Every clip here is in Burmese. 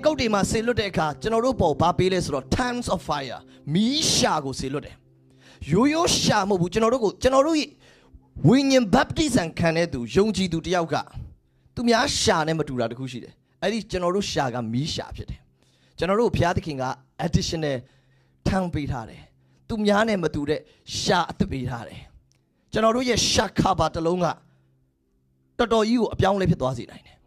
ပင်တေကုတ်တွေမှာဆေလွတ်တဲ့အခါကျွန်တော်တို့ပေါ်ဘာပေးလဲဆိုတော့ times of fire မီးရှာကိုဆေလွတ်တယ်ရိုးရိုးရှာမဟုတ်ဘူးကျွန်တော်တို့ကိုကျွန်တော်တို့ဝိညာဉ် baptism ခံတဲ့သူယုံကြည်သူတယောက်ကသူများရှာနဲ့မတူတာတခုရှိတယ်အဲ့ဒီကျွန်တော်တို့ရှာကမီးရှာဖြစ်တယ်ကျွန်တော်တို့ဘုရားသခင်က additional ထမ်းပေးထားတယ်သူများနဲ့မတူတဲ့ရှာအသစ်ပေးထားတယ်ကျွန်တော်တို့ရဲ့ရှာခါပါတစ်လုံးကတော်တော်ကြီးကိုအပြောင်းလဲဖြစ်သွားစေနိုင်တယ်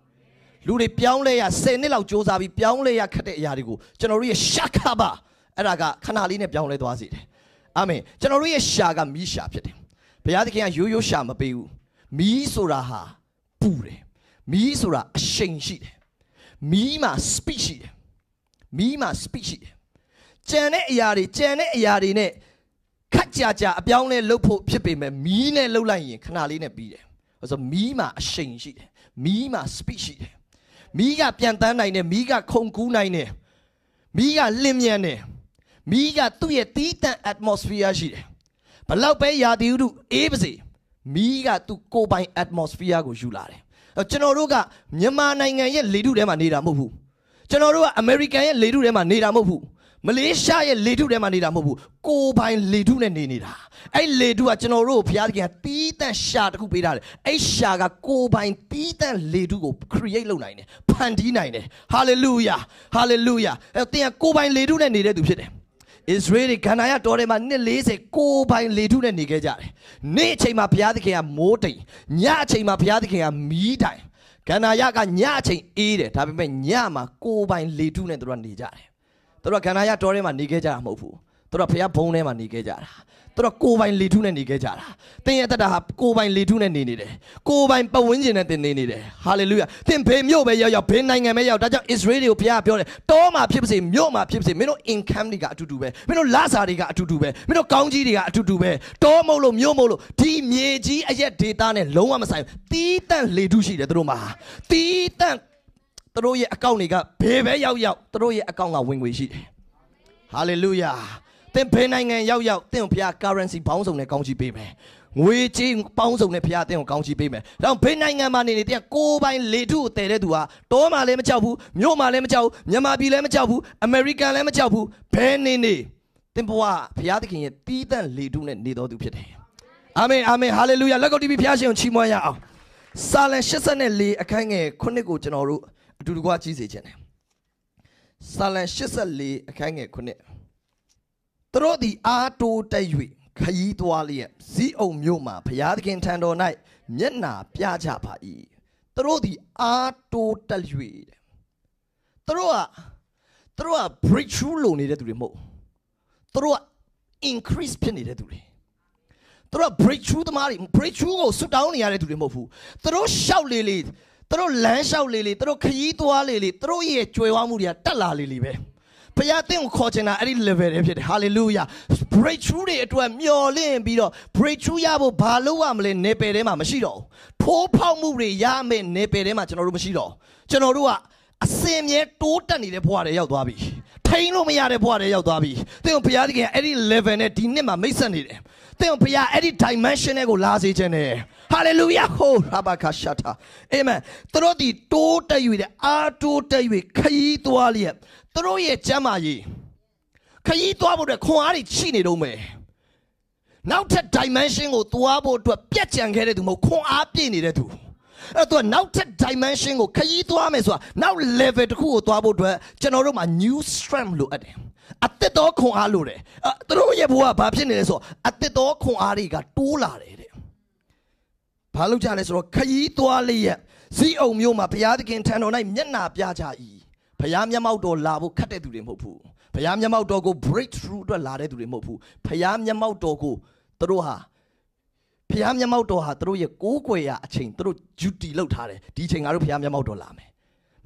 လူတွေပြောင်းလဲရ10နှစ်လောက်စ조사ပြီးပြောင်းလဲရခက်တဲ့အရာတွေကိုကျွန်တော်တို့ရဲ့ရှာခါပါအဲ့ဒါကခဏလေးနဲ့ပြောင်းလဲသွားစေတယ်အာမင်ကျွန်တော်တို့ရဲ့ရှာကမီးရှာဖြစ်တယ်ဘုရားသခင်ကရိုးရိုးရှာမပေးဘူးမီးဆိုတာဟာပူတယ်မီးဆိုတာအရှိန်ရှိတယ်မီးမှာ speed ရှိတယ်မီးမှာ speed ရှိတယ်ကြံတဲ့အရာတွေကြံတဲ့အရာတွေနဲ့ခက်ကြကြအပြောင်းလဲလုပ်ဖို့ဖြစ်ပေမဲ့မီးနဲ့လှုပ်လိုက်ရင်ခဏလေးနဲ့ပြီးတယ်။ဆိုတော့မီးမှာအရှိန်ရှိတယ်။မီးမှာ speed ရှိတယ်။ မီးကပြန်တန်းနိုင်တယ်မီးကခုန်ကူးနိုင်တယ်။မီးကလင်းမြန်တယ်။မီးကသူ့ရဲ့တီးတန့် atmosphere ရှိတယ်။ဘလောက်ပဲရာသီဥတုအေးပါစေမီးကသူ့ကိုယ်ပိုင် atmosphere ကိုယူလာတယ်။ကျွန်တော်တို့ကမြန်မာနိုင်ငံရဲ့လေထုထဲမှာနေတာမဟုတ်ဘူး။ကျွန်တော်တို့ကအမေရိကန်ရဲ့လေထုထဲမှာနေတာမဟုတ်ဘူး။ မလေးရှားရဲ့လေထုထဲမှာနေတာမဟုတ်ဘူးကိုပိုင်လေထုနဲ့နေနေတာအဲ့လေထုကကျွန်တော်တို့ဘုရားသခင်ကတီးတန့်ရှာတစ်ခုပေးထားတယ်အဲ့ရှာကကိုပိုင်တီးတန့်လေထုကို create လုပ်နိုင်တယ်ဖန်တီးနိုင်တယ် hallelujah hallelujah အဲ့တင်ကကိုပိုင်လေထုနဲ့နေတဲ့သူဖြစ်တယ်ဣသရေလခန္ဓာရတော်ထဲမှာနှစ်40ကိုပိုင်လေထုနဲ့နေခဲ့ကြတယ်။နေ့အချိန်မှာဘုရားသခင်ကမိုးတိမ်ညအချိန်မှာဘုရားသခင်ကမီးတိုင်ခန္ဓာရကညအချိန်အေးတယ်ဒါပေမဲ့ညမှာကိုပိုင်လေထုနဲ့တို့ကနေကြတယ် သူတို့ကခန္ဓာရတော်ထဲမှာနေခဲ့ကြတာမဟုတ်ဘူးသူတို့ဖះဘုံထဲမှာနေခဲ့ကြတာသူတို့ကိုယ်ပိုင်လေထုနဲ့နေခဲ့ကြတာသင်ရဲ့တတဟာကိုယ်ပိုင်လေထုနဲ့နေနေတယ်ကိုယ်ပိုင်ပတ်ဝန်းကျင်နဲ့သင်နေနေတယ်ဟာလေလုယာသင်ဘေမြို့ပဲရောက်ရောက်ဘေနိုင်ငံပဲရောက်ဒါကြောင့် Israel တွေကိုဘုရားပြောတယ်တောမှာဖြစ်ပါစေမြို့မှာဖြစ်ပါစေမင်းတို့ income တွေကအတူတူပဲမင်းတို့လစာတွေကအတူတူပဲမင်းတို့ကောင်းကြီးတွေကအတူတူပဲတောမဟုတ်လို့မြို့မဟုတ်လို့ဒီမြေကြီးအရက်ဒေတာနဲ့လုံးဝမဆိုင်တီးတန့်လေထုရှိတယ်သူတို့မှာတီးတန့် သူတို့ရဲ့အကောင့်တွေကဘယ်ပဲရောက်ရောက်သူတို့ရဲ့အကောင့်ကဝင်ငွေရှိတယ်ဟာလေလုယာသင်ဘယ်နိုင်ငံရောက်ရောက်သင်ဘုရား currency ပေါင်းစုံနဲ့ကောင်းချီးပေးမယ်ငွေကြေးပေါင်းစုံနဲ့ဘုရားသင်ကိုကောင်းချီးပေးမယ်။ဒါကြောင့်ဘယ်နိုင်ငံမှာနေနေတင်ကိုယ်ပိုင်လေထုကိုတည်တဲ့သူဟာတောမှာလည်းမကြောက်ဘူးမြို့မှာလည်းမကြောက်ဘူးမြန်မာပြည်လည်းမကြောက်ဘူးအမေရိကန်လည်းမကြောက်ဘူးဘယ်နေနေသင်ဘဝဘုရားသခင်ရဲ့တီးတန့်လေထုနဲ့နေတော်သူဖြစ်တယ်။အာမင်အာမင်ဟာလေလုယာလက်ကုပ်တီးပြီးဘုရားရှင်ကိုချီးမွမ်းရအောင်။စာလံ84အခန်းငယ်9ကိုကျွန်တော်တို့ အတူတကွကြီးစေခြင်းတယ်စာလံ84အခန်းငယ်9သူတို့သည်အာတိုးတက်၍ခยีသွားလျက်ဇီးအုံမြို့မှာဘုရားသခင်ထံတော်၌မျက်နာပြကြပါ၏သူတို့သည်အာတိုးတက်၍တဲ့သူတို့ကသူတို့က breakthrough လုပ်နေတဲ့သူတွေမဟုတ်သူတို့က increase ဖြစ်နေတဲ့သူတွေသူတို့က breakthrough သမားတွေ breakthrough ကိုဆွတောင်းနေရတဲ့သူတွေမဟုတ်ဘူးသူတို့ရှောက်လေလေ သူတို့လမ်းလျှောက်လေလေသူတို့ခရီးသွားလေလေသူတို့ရဲ့ကြွယ်ဝမှုတွေကတက်လာလေလေပဲဖခင်အသင်ကိုခေါ်ချင်တာအဲ့ဒီ level တွေဖြစ်တယ် hallelujah breakthrough တွေအတွက်မျော်လင့်ပြီးတော့ breakthrough ရဖို့ဘာလုပ်ရမလဲနေပယ်ထဲမှာမရှိတော့ဘူးထိုးဖောက်မှုတွေရမယ်နေပယ်ထဲမှာကျွန်တော်တို့မရှိတော့ကျွန်တော်တို့ကအစင်မြဲတိုးတက်နေတဲ့ဘဝတွေရောက်သွားပြီထိန်လို့မရတဲ့ဘဝတွေရောက်သွားပြီသင်ကိုဘုရားသခင်အဲ့ဒီ level နဲ့ဒီနှစ်မှာမိတ်ဆက်နေတယ် သင်ကိုဘုရားအဲ့ဒီ dimension နဲ့ကိုလာစေခြင်းနဲ့ hallelujah ဟိုရာဘခရှတာအာမင်သူတို့ဒီတိုးတက်၍တဲ့အာတိုးတက်၍ခရီးသွားလျက်သူတို့ရဲ့ကျမ်းမာရေးခရီးသွားဖို့အတွက်ခွန်အားတွေရှိနေတော့မယ်နောက်ထပ် dimension ကိုသွားဖို့အတွက်ပြက်ကြံခဲ့တဲ့သူမဟုတ်ခွန်အားပြည့်နေတဲ့သူ အဲ့တော့နောက်ထပ် dimension ကိုခရီးသွားမယ်ဆိုတာနောက် level တစ်ခုကိုသွားဖို့အတွက်ကျွန်တော်တို့မှာ new strength လိုအပ်တယ်အသစ်သောခွန်အားလိုတယ်အဲ့သူတို့ရဲ့ဘဝဘာဖြစ်နေလဲဆိုတော့အသစ်သောခွန်အားတွေကတိုးလာတယ်တဲ့ဘာလို့ကြလဲဆိုတော့ခရီးသွားလျက်ဇီးအုံမျိုးမှာဘုရားသခင်ထံတော်၌မျက်နာပြကြ၏ဘုရားမျက်မှောက်တော်လာဖို့ခတ်တဲ့သူတွေမဟုတ်ဘူးဘုရားမျက်မှောက်တော်ကို breakthrough အတွက်လာတဲ့သူတွေမဟုတ်ဘူးဘုရားမျက်မှောက်တော်ကိုသူတို့ဟာ ဘုရားမျက်မှောက်တော်ဟာသူတို့ရဲ့ကိုးကွယ်ရာအချိန်သူတို့ duty လုပ်ထားတယ်ဒီအချိန်ငါတို့ဘုရားမျက်မှောက်တော်လာမယ်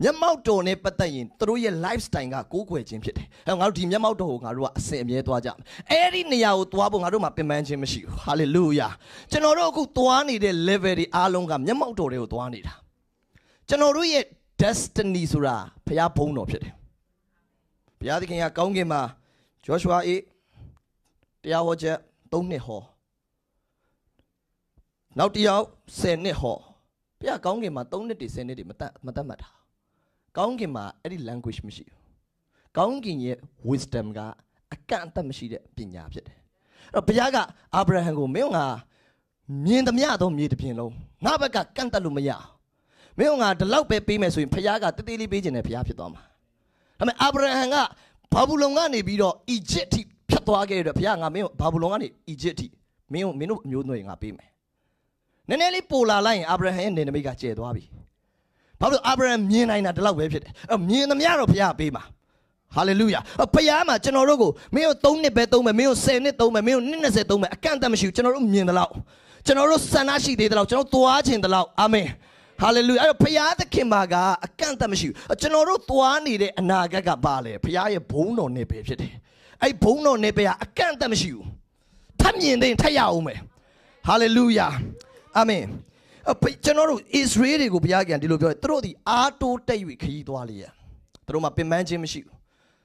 မျက်မှောက်တော်နဲ့ပတ်သက်ရင်သူတို့ရဲ့ lifestyle ကကိုးကွယ်ခြင်းဖြစ်တယ်အဲငါတို့ဒီမျက်မှောက်တော်ကိုငါတို့ကအစင်အမြဲသွားကြမယ်အဲ့ဒီနေရာကိုသွားဖို့ငါတို့မှာပင်ပန်းခြင်းမရှိဘူး hallelujah ကျွန်တော်တို့အခုသွားနေတဲ့ level တွေအားလုံးကမျက်မှောက်တော်တွေကိုသွားနေတာကျွန်တော်တို့ရဲ့ destiny ဆိုတာဘုရားဘုန်းတော်ဖြစ်တယ်ဘုရားသခင်ကကောင်းကင်မှာ Joshua အေးတရားဟောချက်၃နှစ်ဟော နောက်တစ်ယောက်10နှစ်ဟောဘုရားကောင်းကင်မှာ3နှစ်တည်း10နှစ်တည်းမတတ်မတတ်မှတ်တာကောင်းကင်မှာအဲ့ဒီ language မရှိဘူးကောင်းကင်ရဲ့ wisdom ကအကန့်အသတ်မရှိတဲ့ပညာဖြစ်တယ်အဲ့တော့ဘုရားကအာဗြဟံကိုမင်းငါမြင်သမျှသောမြေတစ်ပြင်လုံးငါဘက်ကကန့်တတ်လို့မရအောင်မင်းငါဒီလောက်ပဲပေးမယ်ဆိုရင်ဘုရားကတသေးလေးပေးခြင်းနဲ့ဘုရားဖြစ်သွားမှာဒါပေမဲ့အာဗြဟံကဘာဘူးလုံကနေပြီးတော့အီဂျစ်ထိဖြတ်သွားခဲ့တဲ့ဘုရားငါမင်းဘာဘူးလုံကနေအီဂျစ်ထိမင်းမင်းတို့အမျိုးနွယ်ငါပေးမယ် နည်းနည်းလေးပိုလာလိုက်ရင်အာဗြဟံရဲ့နေနမိတ်ကကျဲသွားပြီဘာလို့အာဗြဟံမြင်နိုင်တာဒီလောက်ပဲဖြစ်တယ်အဲ့မြင်သမျှတော့ဘုရားပေးမှာဟာလေလုယာဘုရားမှာကျွန်တော်တို့ကိုမင်းတို့3နှစ်ပဲသုံးမယ်မင်းတို့10နှစ်သုံးမယ်မင်းတို့နှစ်20သုံးမယ်အကန့်အသတ်မရှိဘူးကျွန်တော်တို့မြင်သလောက်ကျွန်တော်တို့ဆန္ဒရှိသေးသလောက်ကျွန်တော်သွားခြင်းသလောက်အာမင်ဟာလေလုယာအဲ့တော့ဘုရားသခင်မှာကအကန့်အသတ်မရှိဘူးကျွန်တော်တို့သွားနေတဲ့အနာဂတ်ကပါလေဘုရားရဲ့ဘုန်းတော်နေပဲဖြစ်တယ်အဲ့ဘုန်းတော်နေပဲကအကန့်အသတ်မရှိဘူးထပ်မြင်သိရင်ထပ်ရအောင်မယ်ဟာလေလုယာ အာမင်ကျွန်တော်တို့ဣသရေလတွေကိုဘုရားကဒီလိုပြောတယ်သူတို့ဒီအားတိုးတက်၍ခရီးသွားလေရသူတို့မှာပင်ပန်းခြင်းမရှိဘူး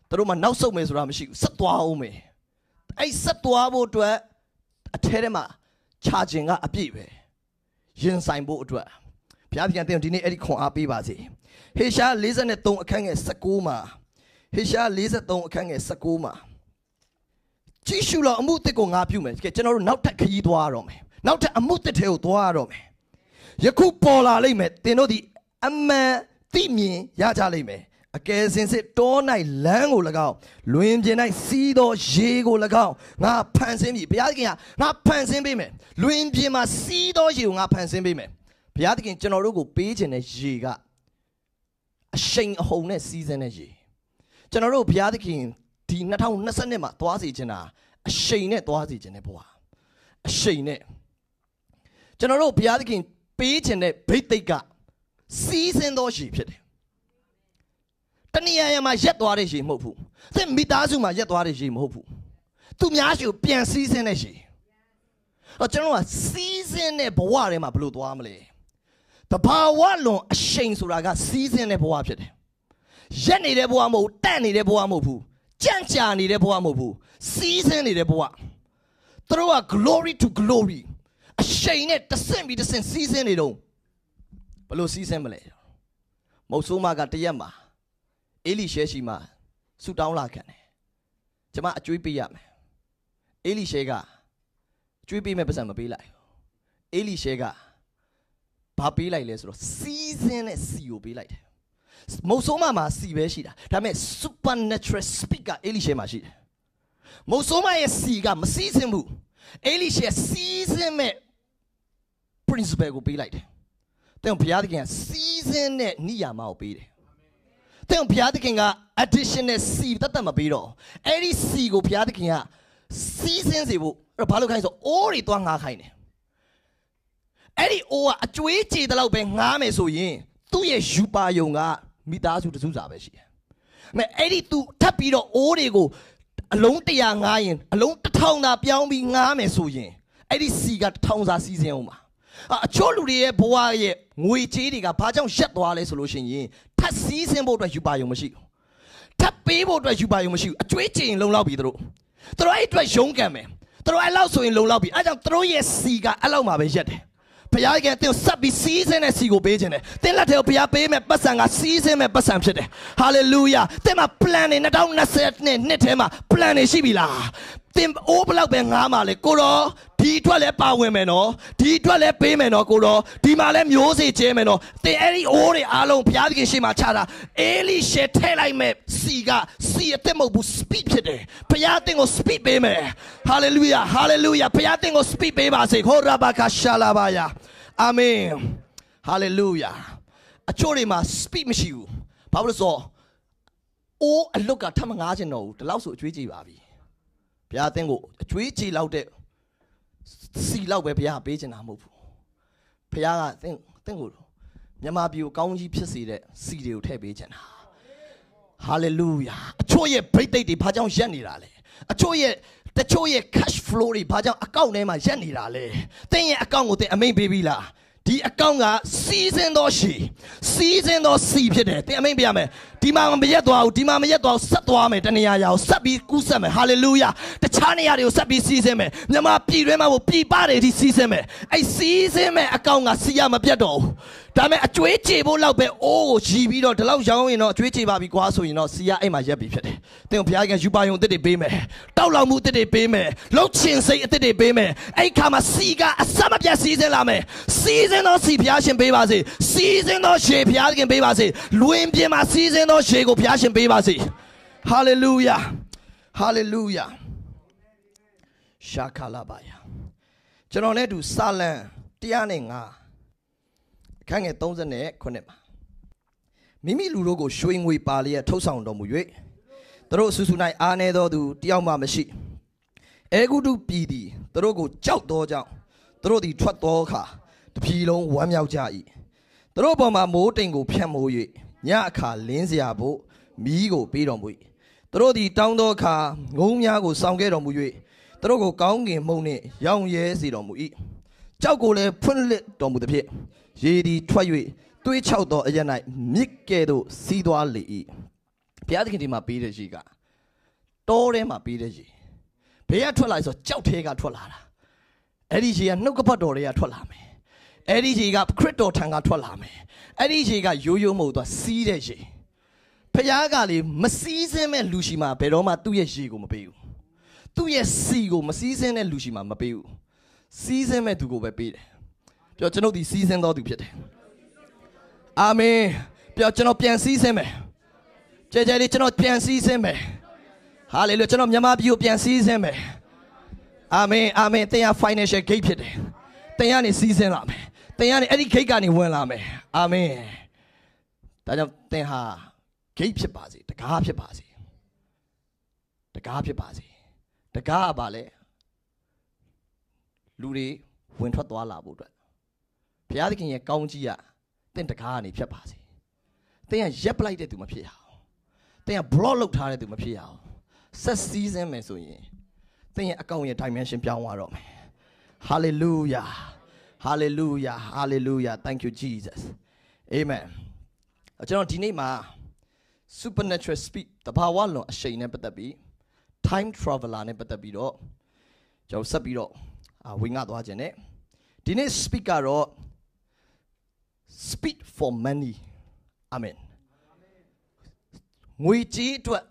သူတို့မှာနောက်ဆုတ်မယ်ဆိုတာမရှိဘူးဆက်သွားအောင်မယ်အဲ့ဆက်သွားဖို့အတွက်အထဲထဲမှာခြာခြင်းကအပြည့်ပဲရင်ဆိုင်ဖို့အတွက်ဘုရားပြန်တင်ဒီနေ့အဲ့ဒီခွန်အားပေးပါစေဟေရှာ53အခန်းငယ်19မှာဟေရှာ53အခန်းငယ်19မှာကြည့်ရှုလို့အမှုတစ်ကိုငါပြုမယ်ကျွန်တော်တို့နောက်ထပ်ခရီးသွားရတော့မယ် နောက်ထပ်အမှုတစ်ထဲကိုသွားရတော့မယ်ယခုပေါ်လာလိမ့်မယ်သင်တို့ဒီအမှန်သိမြင်ရကြလိမ့်မယ်အကယ်စင်စစ်တော၌လမ်းကို၎င်းလွင်ပြင်၌စီးသောရေကို၎င်းငါဖန်ဆင်းပြီဘုရားသခင်ကငါဖန်ဆင်းပေးမယ်လွင်ပြင်မှာစီးသောရေကိုငါဖန်ဆင်းပေးမယ်ဘုရားသခင်ကျွန်တော်တို့ကိုပေးခြင်းတဲ့ရေကအရှိန်အဟုန်နဲ့စီးစင်းတဲ့ရေကျွန်တော်တို့ဘုရားသခင်ဒီ2020မှာသွားစီခြင်းတာအရှိန်နဲ့သွားစီခြင်းတဲ့ဘဝအရှိန်နဲ့ ကျွန်တော်တို့ဘုရားသခင်ပေးခြင်းတဲ့ဘိတ်သိက်ကစီးစင်းသောရေဖြစ်တယ်တဏှာရမှာရက်သွားတဲ့ရေမဟုတ်ဘူးသင်မိသားစုမှာရက်သွားတဲ့ရေမဟုတ်ဘူးသူများရှိကိုပြန်စီးစင်းတဲ့ရေတော့ကျွန်တော်ကစီးစင်းတဲ့ဘဝထဲမှာဘယ်လိုသွားမလဲတဘာဝလွန်အရှိန်ဆိုတာကစီးစင်းတဲ့ဘဝဖြစ်တယ်ရက်နေတဲ့ဘဝမဟုတ်တန့်နေတဲ့ဘဝမဟုတ်ဘူးကြံ့ကြာနေတဲ့ဘဝမဟုတ်ဘူးစီးစင်းနေတဲ့ဘဝသူတို့က glory to glory အရှိန်နဲ့တဆင့်ပြီးတဆင့်စီးစင်းနေတော့ဘယ်လိုစီးစင်းမလဲမုတ်ဆိုးမကတရက်မှာအေလိရှဲရှိမှဆူတောင်းလာခံတယ်ကျမအကျွေးပေးရမယ်အေလိရှဲကကျွေးပေးမဲ့ပတ်စံမပေးလိုက်အေလိရှဲကဘာပေးလိုက်လဲဆိုတော့စီးစင်းနဲ့စီကိုပေးလိုက်တယ်မုတ်ဆိုးမမှာစီပဲရှိတာဒါပေမဲ့ supernatural speak ကအေလိရှဲမှာရှိတယ်မုတ်ဆိုးမရဲ့စီကမစီးစင်းဘူး အေလိရှဲစီးစင်းမဲ့ principle ကိုပေးလိုက်တယ်တဲ့ဘုရားသခင်ကစီးစင်းတဲ့နိယာမကိုပေးတယ်တဲ့ဘုရားသခင်က additional C တတ်တတ်မပေးတော့အဲ့ဒီ C ကိုဘုရားသခင်ကစီးစင်းစေဖို့အဲ့ဘာလို့ခိုင်းဆိုအိုးတွေသွားငားခိုင်းတယ်အဲ့ဒီအိုးကအကျွေးကြေတဲ့လောက်ပဲငားမယ်ဆိုရင်သူ့ရဲ့ယူပါယုံကမိသားစုတစုစာပဲရှိတယ်။မဲ့အဲ့ဒီ तू ထပ်ပြီးတော့အိုးတွေကို အလုံး100ငားရင်အလုံး1000သာပြောင်းပြီးငားမယ်ဆိုရင်အဲ့ဒီစီက1000စာစီးစင်းအောင်ပါအချို့လူတွေရဲ့ဘဝရဲ့ငွေချေးတွေကဘာကြောင့်ရက်သွားလဲဆိုလို့ရှိရင်ထပ်စီးစင်းဖို့အတွက်ယူပါယုံမရှိဘူးထပ်ပေးဖို့အတွက်ယူပါယုံမရှိဘူးအကျွေးချင်လုံလောက်ပြီတို့တို့အဲ့အတွက်ရုန်းကန်မယ်တို့အဲ့လောက်ဆိုရင်လုံလောက်ပြီအဲကြောင့်တို့ရဲ့စီကအဲ့လောက်မှပဲရက်တယ် ဘုရားကတင်းဆက်ပြီးစီးစင်းတဲ့စီကိုပေးခြင်းတယ်တင်းလက်ထဲကိုဘုရားပေးမဲ့ပတ်စံကစီးစင်းမဲ့ပတ်စံဖြစ်တယ်ဟာလေလုယာတင်းမှာ plan တွေ2020နှစ်နှစ်ထဲမှာ plan တွေရှိပြီလား တင်အိုးဘလောက်ပဲငားမှာလေကိုတော့ဒီအတွက်လည်းပါဝင်မယ်နော်ဒီအတွက်လည်းပေးမယ်နော်ကိုတော့ဒီမှာလည်းမျိုးစေ့ကျဲမယ်နော်တင်အဲ့ဒီအိုးတွေအားလုံးဘုရားသခင်ရှေ့မှာချတာအေလိရှေထဲလိုက်မဲ့စီကစီအသက်မဟုတ်ဘူး speed ဖြစ်တယ်ဘုရားသင်ကို speed ပေးမယ် hallelujah hallelujah ဘုရားသင်ကို speed ပေးပါစေခေါ်ရပါကရှာလာပါယာအာမင် hallelujah အချို့တွေမှာ speed မရှိဘူးဘာလို့လဲဆိုတော့အိုးအလွတ်ကထပ်မငားချင်တော့ဘူးဒီလောက်ဆိုအကျွေးကြည့်ပါပြီ ဘုရားသင်ကိုအကျွေးကြည်လောက်တဲ့စီလောက်ပဲဘုရားပေးချင်တာမဟုတ်ဘူးဘုရားကသင်သင်ကိုမြန်မာပြည်ကိုကောင်းကြီးဖြစ်စေတဲ့စီတွေကိုထည့်ပေးချင်တာဟာလေလုယာအချို့ရဲ့ဘိတ်သိက်တွေဘာကြောင့်ရက်နေတာလဲအချို့ရဲ့တချို့ရဲ့ cash flow တွေဘာကြောင့်အကောင့်ထဲမှာရက်နေတာလဲသင်ရဲ့အကောင့်ကိုသင်အမိန်ပေးပြီလားဒီအကောင့်ကစီးစင်းသောရှီစီးစင်းသောစီဖြစ်တယ်သင်အမိန်ပြရမယ် ဒီမှာမရက်သွားဘူးဒီမှာမရက်သွားဘူးဆက်သွားမယ်တနေရာရာကိုဆက်ပြီးကူးဆက်မယ်ဟာလေလုယာတခြားနေရာတွေကိုဆက်ပြီးစီးဆင်းမယ်မြန်မာပြည်တွင်းမှာကိုပြည်ပတွေဒီစီးဆင်းမယ်အဲ့စီးဆင်းမယ်အကောင့်ကစီးရမပြတ်တော့ဘူးဒါပေမဲ့အကျွေးကြေဖို့လောက်ပဲအိုးကိုရီပြီးတော့ဒီလောက်ရောင်းရင်တော့အကျွေးကြေပါပြီကွာဆိုရင်တော့စီးရအဲ့မှာရက်ပြီဖြစ်တယ်သင်ကိုဘုရားကယူပါယုံအစ်စ်တွေပေးမယ်တောက်လောင်မှုအစ်စ်တွေပေးမယ်လှုပ်ချင်စိတ်အစ်စ်တွေပေးမယ်အဲ့ခါမှာစီးကအစမပြတ်စီးဆင်းလာမယ်စီးဆင်းသောစီဘုရားရှင်ပေးပါစေစီးဆင်းသောရှေဘုရားခင်ပေးပါစေလွင်ပြင်မှာစီးဆင်းသောရှေကိုဘုရားရှင်ပေးပါစေဟာလေလုယာဟာလေလုယာရှာခလာပါယာကျွန်တော်နဲ့တူစာလံ105အခန်းငယ်39မှာမိမိလူတို့ကိုရွှေငွေပါလျက်ထုတ်ဆောင်တော်မူ၍သူတို့အဆူဆူ၌အားနေသောသူတယောက်မှမရှိအဲဂုတုပြည်သည်သူတို့ကိုကြောက်သောကြောင့်သူတို့သည်ထွက်သောအခါတပြည်လုံးဝမ်းမြောက်ကြ၏သူတို့ပေါ်မှာမိုးတိမ်ကိုဖြန့်မိုး၍ ညအခါလင်းစရာဖို့မီးကိုပေးတော်မူ၏သူတို့သည်တောင်းသောအခါငုံများကိုစောင့်ခဲ့တော်မူ၍သူတို့ကိုကောင်းကင်မှုန့်နှင့်ရောင်ရဲစေတော်မူ၏ကြောက်ကိုလည်းဖွင့်လှစ်တော်မူသည်ဖြင့်ရေသည်ထွက်၍တွေးချောက်သောအရ၌မြစ်ကဲ့သို့စီးသွားလေ၏ဘုရားသခင်ဒီမှာပေးတဲ့ရေကတောထဲမှာပေးတဲ့ရေဘေးကထွက်လာဆိုကြောက်သေးကထွက်လာတာအဲ့ဒီရေကနှုတ်ကပတ်တော်တွေကထွက်လာမယ် အဲ့ဒီရေကခရစ်တော်ထံကထွက်လာမယ်အဲ့ဒီရေကရိုးရိုးမဟုတ်သွားစီးတဲ့ရေဖခင်ကလေမစည်းစင်းမဲ့လူရှိမှာဘယ်တော့မှသူ့ရဲ့ရေကိုမပေးဘူးသူ့ရဲ့စီကိုမစည်းစင်းတဲ့လူရှိမှာမပေးဘူးစီးစင်းမဲ့သူကိုပဲပေးတယ်ပြောကျွန်ုပ်ဒီစီးစင်းတော်သူဖြစ်တယ်အာမင်ပြောကျွန်တော်ပြန်စီးစင်းမယ်ကြဲကြဲလေးကျွန်တော်ပြန်စီးစင်းမယ်ဟာလေလုကျွန်တော်မြန်မာပြည်ကိုပြန်စီးစင်းမယ်အာမင်အာမင်သင်ဟာ financial gate ဖြစ်တယ်သင်ကနေစီးစင်းလာမယ် သင်ကနေအဲ့ဒီ gate ကနေဝင်လာမယ်အာမင်ဒါကြောင့်သင်ဟာ gate ဖြစ်ပါစေတကားဖြစ်ပါစေတကားဖြစ်ပါစေတကားကပါလေလူတွေဝင်ထွက်သွားလာဖို့အတွက်ဘုရားသခင်ရဲ့ကောင်းကြီးကတင့်တကားကနေဖြတ်ပါစေသင်ကရက်ပလိုက်တဲ့သူမဖြစ်ရအောင်သင်က block လုပ်ထားတဲ့သူမဖြစ်ရအောင်ဆက်စည်းစင်းမယ်ဆိုရင်သင်ရဲ့အကောင့်ရဲ့ dimension ပြောင်းသွားတော့မယ် hallelujah hallelujah hallelujah thank you jesus amen ကျွန်တော်ဒီနေ့မှာ supernatural speed တဘာဝလွန်အရှိန်နဲ့ပတ်သက်ပြီး time traveler နဲ့ပတ်သက်ပြီးတော့ကျွန်တော်ဆက်ပြီးတော့ဝင်ငါသွားခြင်းနဲ့ဒီနေ့ speak ကတော့ speed for money amen ငွေကြေးအတွက်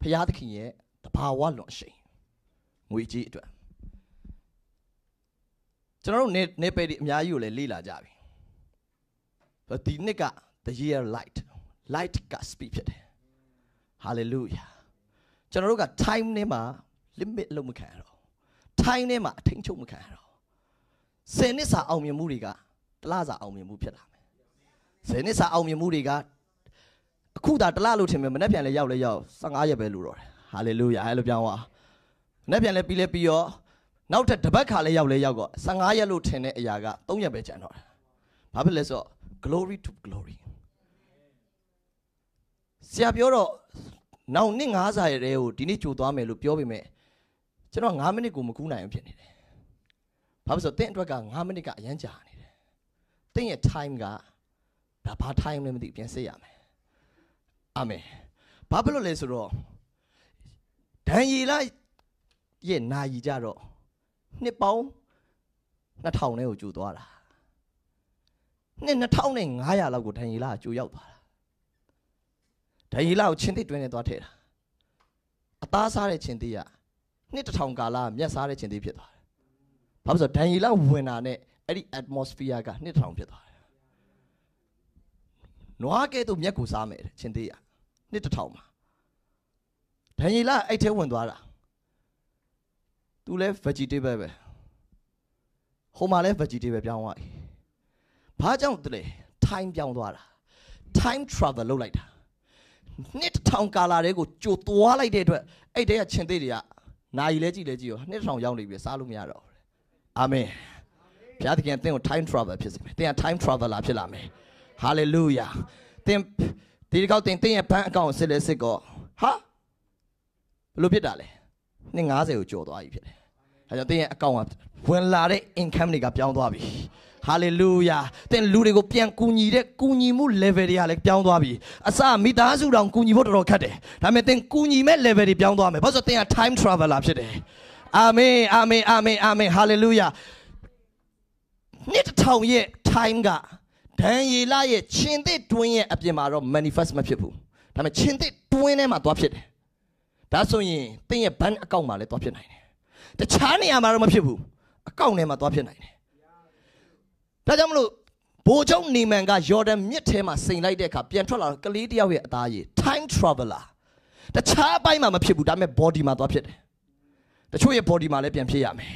ဘုရားသခင်ရဲ့တဘာဝလွန်အရှိန်ငွေကြေးအတွက် ကျွန်တော်တို့နေနေပယ်ဒီအများကြီးကိုလည်းလေ့လာကြပြီဒီနှစ်က the year light light က speed ဖြစ်တယ် hallelujah ကျွန်တော်တို့က time နဲ့မှာ limit လုံးမခံရတော့ time နဲ့မှာအထင်ချုပ်မခံရတော့ဆယ်နှစ်စာအောင်မြင်မှုတွေကတလားစာအောင်မြင်မှုဖြစ်လာမယ်ဆယ်နှစ်စာအောင်မြင်မှုတွေကအခုသာတလားလို့ထင်မယ်မနေ့ပြန်လဲရောက်လဲရောက်15ရက်ပဲလို့တော့တယ် hallelujah အဲ့လိုပြောင်းသွားမနေ့ပြန်လဲပြီးလဲပြီးရော နောက်ထပ်တပတ်ခါလဲရောက်လဲရောက်တော့15ရက်လို့ထင်တဲ့အရာက3ရက်ပဲကျန်တော့တယ်ဘာဖြစ်လဲဆိုတော့ glory to glory ဆရာပြောတော့နောက်နှစ်90ရဲကိုဒီနေ့ကြိုသွားမယ်လို့ပြောပေမဲ့ကျွန်တော်9မိနစ်ကိုမကူးနိုင်အောင်ဖြစ်နေတယ်။ဘာဖြစ်လို့တင့်အတွက်က9မိနစ်ကအရန်ကြာနေတယ်။တင့်ရဲ့ time ကဒါဘာ time လဲမသိပြန်စစ်ရမယ်။အာမင်။ဘာဖြစ်လို့လဲဆိုတော့ဒံရီလာရဲ့နာယီကြတော့ နှစ်ပေါင်း2000နဲ့ကိုကြိုသွားတာ။နှစ်2500လောက်ကိုဒံရီလာကကြိုရောက်သွားတာ။ဒံရီလာကိုချင်းသစ်တွင်းနဲ့သွားထည့်တာ။အသားစားတဲ့ချင်းသစ်ကနှစ်တစ်ထောင်ကာလမျက်စားတဲ့ချင်းသေးဖြစ်သွားတယ်။ဘာလို့ဆိုတော့ဒန်ရီလာဝင်တာနဲ့အဲ့ဒီ atmosphere ကနှစ်တစ်ထောင်ဖြစ်သွားတယ်။နွားကဲ့သို့မျက်ကိုစားမယ်ချင်းသေးရနှစ်တစ်ထောင်မှာဒန်ရီလာအဲ့ထဲဝင်သွားတာ။ तू လဲ vegetable ပဲ။ဟိုမှာလဲ vegetable ပြောင်းသွားပြီ။ဘာကြောင့်တလဲ time ပြောင်းသွားတာ။ time travel လုပ်လိုက်တာ။နှစ်ထောင်ကာလာတွေကိုကြိုသွားလိုက်တဲ့အတွက်အဲ့တဲကချင်းသေးတွေကနာယီလဲကြည့်လဲကြည့်ရောနှစ်ထောင်ရောက်နေပြီစားလို့မရတော့ဘူးအာမင်ဘုရားသခင်သင်ကို time travel ဖြစ်စေမယ်သင်က time traveler ဖြစ်လာမယ် hallelujah သင်ဒီကောက်သင်သင်ရဲ့ဘဏ်အကောင့်စစ်လဲစစ်ကောဟာဘယ်လိုဖြစ်တာလဲ နှစ်90ကိုကျော်သွားပြီဖြစ်တယ်အဲကြောင့်သင်ရဲ့အကောင့်ကဝင်လာတဲ့ income တွေကပြောင်းသွားပြီဟာလေလုယာသင်လူတွေကိုပြန်ကူညီတဲ့ကူညီမှု level တွေကလည်းပြောင်းသွားပြီအစမိသားစုတောင်ကူညီဖို့တော်တော်ခက်တယ်ဒါပေမဲ့သင်ကူညီမဲ့ level တွေပြောင်းသွားမယ်ဘာလို့ဆိုသင်က time traveler ဖြစ်တယ်အာမင်အာမင်အာမင်အာမင်ဟာလေလုယာနှစ်တစ်ထောင်ရဲ့ time ကဒံယေလရဲ့ရှင်သစ်တွင်းရဲ့အပြင်မှာတော့ manifest မဖြစ်ဘူးဒါပေမဲ့ရှင်သစ်တွင်းထဲမှာသွားဖြစ်တယ် ဒါဆိုရင်သင်ရဲ့ bank account မှာလည်းသွားဖြစ်နိုင်တယ်တခြားနေရာမှာတော့မဖြစ်ဘူးအကောင့်ထဲမှာသွားဖြစ်နိုင်တယ်ဒါကြောင့်မလို့ဘိုးချုပ်နေမန်ကယော်ဒန်မြစ်ထဲမှာစိန်လိုက်တဲ့အခါပြန်ထွက်လာတော့ကလေးတယောက်ရဲ့အသားရည် time traveler တခြားအပိုင်းမှာမဖြစ်ဘူးဒါပေမဲ့ body မှာသွားဖြစ်တယ်တချို့ရဲ့ body မှာလည်းပြန်ဖြစ်ရမယ်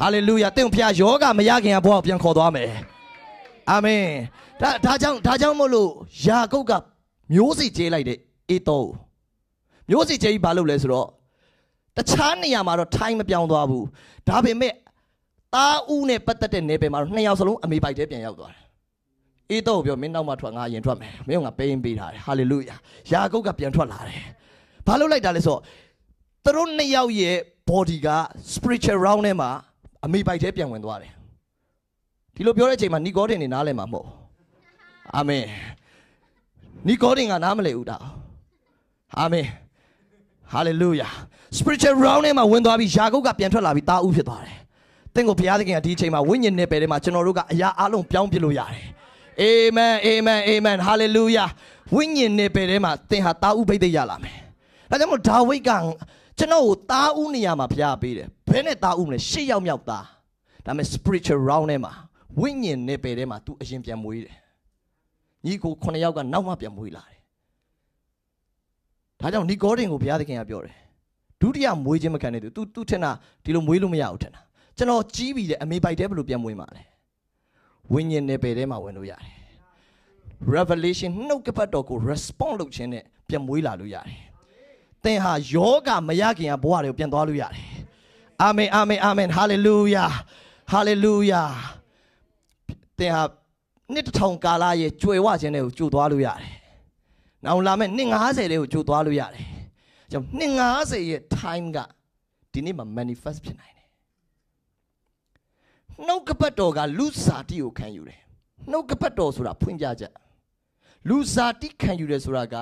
hallelujah တင့်ဖျားယောဂမရခင်ကဘဝကိုပြန်ခေါ်သွားမယ်အာမင်ဒါဒါကြောင့်ဒါကြောင့်မို့လို့ယာကုပ်ကမျိုးစိကျေးလိုက်တဲ့အေတော မျိုးစိကျေးကြီးဘာလုပ်လဲဆိုတော့တခြားနေရာမှာတော့ time မပြောင်းသွားဘူးဒါပေမဲ့တာဦးနဲ့ပတ်သက်တဲ့နေပယ်မှာတော့နှစ်ယောက်စလုံးအမေပိုက်တဲ့ပြန်ရောက်သွားတယ်အေးတော့ပြောမင်းနောက်မှထွက်ငါရင်ထွက်မယ်မင်းကပေးရင်ပေးထားတယ်ဟာလေလုယာယာကုပ်ကပြန်ထွက်လာတယ်ဘာလို့လိုက်တာလဲဆိုတော့သူတို့နှစ်ယောက်ရဲ့ body က spiritual round ထဲမှာအမေပိုက်တဲ့ပြန်ဝင်သွားတယ်ဒီလိုပြောတဲ့အချိန်မှာနီဂေါဒင်နေနားလဲမှာမဟုတ်အာမင်နီဂေါဒင်ကနားမလဲဦးတာအာမင် hallelujah spiritual round ထဲမှာဝင်သွားပြီးယာကုပ်ကပြန်ထွက်လာပြီးတာဦးဖြစ်သွားတယ်။တင့်ကိုဘုရားသခင်ကဒီအချိန်မှာဝိညာဉ်နဲ့ပယ်ထဲမှာကျွန်တော်တို့ကအရာအလုံးပြောင်းပြလို့ရတယ်။အာမင်အာမင်အာမင် hallelujah ဝိညာဉ်နဲ့ပယ်ထဲမှာသင်ဟာတာဦးဘိသိက်ရလာမယ်။ဒါကြောင့်မို့ဒါဝိဒ်ကကျွန်တော်ကိုတာဦးနေရာမှာဘုရားပေးတယ်။ဘယ်နဲ့တာဦးမလဲရှစ်ယောက်မြောက်သား။ဒါပေမဲ့ spiritual round ထဲမှာဝိညာဉ်နဲ့ပယ်ထဲမှာ तू အရင်ပြန်မွေးတယ်။ညီကို9ယောက်ကနောက်မှပြန်မွေးလာတယ်။ ဒါကြောင့်နီဂေါဒင်ကိုဘုရားသခင်ကပြောတယ်ဒုတိယမွေးခြင်းမခံတဲ့သူ तू သူထင်တာဒီလိုမွေးလို့မရဘူးထင်တာကျွန်တော်ကြီးပြီလေအမေပိုက်တဲ့ဘယ်လိုပြန်မွေးမှာလဲဝိညာဉ်နယ်ပယ်ထဲမှာဝင်လို့ရတယ် revelation နှုတ်ကပတ်တော်ကို respond လုပ်ခြင်းနဲ့ပြန်မွေးလာလို့ရတယ်သင်ဟာယောဂမရခင်ကဘဝတွေကိုပြန်သွားလို့ရတယ်အာမင်အာမင်အာမင် hallelujah hallelujah သင်ဟာနှစ်တစ်ထောင်ကာလရဲ့ကြွယ်ဝခြင်းတွေကိုကြိုသွားလို့ရတယ် နောက်လာမယ့်နှစ်90တွေကိုကြိုသွားလို့ရတယ်ကြောင့်နှစ်90ရဲ့ time ကဒီနေ့မှာ manifest ဖြစ်နိုင်တယ်နှုတ်ကပတ်တော်ကလူစားတိကိုခံယူတယ်နှုတ်ကပတ်တော်ဆိုတာဖွင့်ပြချက်လူစားတိခံယူတယ်ဆိုတာက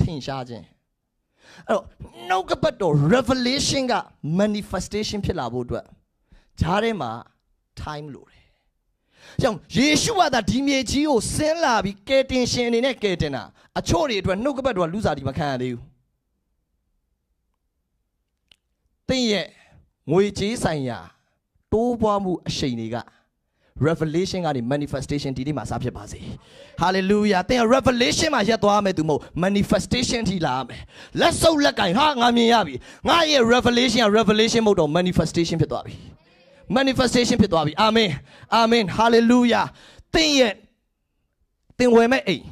ထင်ရှားခြင်းအဲ့တော့နှုတ်ကပတ်တော် revelation က manifestation ဖြစ်လာဖို့အတွက်ဂျားထဲမှာ time လိုတယ် ကြောင့်ယေရှုကသာဒီမြေကြီးကိုဆင်းလာပြီးကယ်တင်ရှင်အနေနဲ့ကယ်တင်တာအချို့တွေအတွက်နှုတ်ကပတ်တော်ကလူစားတိမခံရသေးဘူးသင်ရဲ့ငွေကြေးဆိုင်ရာတိုးပွားမှုအရှိန်တွေက revelation ကနေ manifestation ဒီနေ့မှာစဖြစ်ပါစေ hallelujah သင် revelation မှာရက်သွားမယ်သူမဟုတ် manifestation ထိလာမယ်လက်စုပ်လက်ကင်ဟာငါမြင်ရပြီငါရဲ့ revelation က revelation မဟုတ်တော့ manifestation ဖြစ်သွားပြီ manifestation ဖြစ်သွားပြီအာမင်အာမင် hallelujah သင်ရဲ့သင်ဝယ်မဲ့အိမ်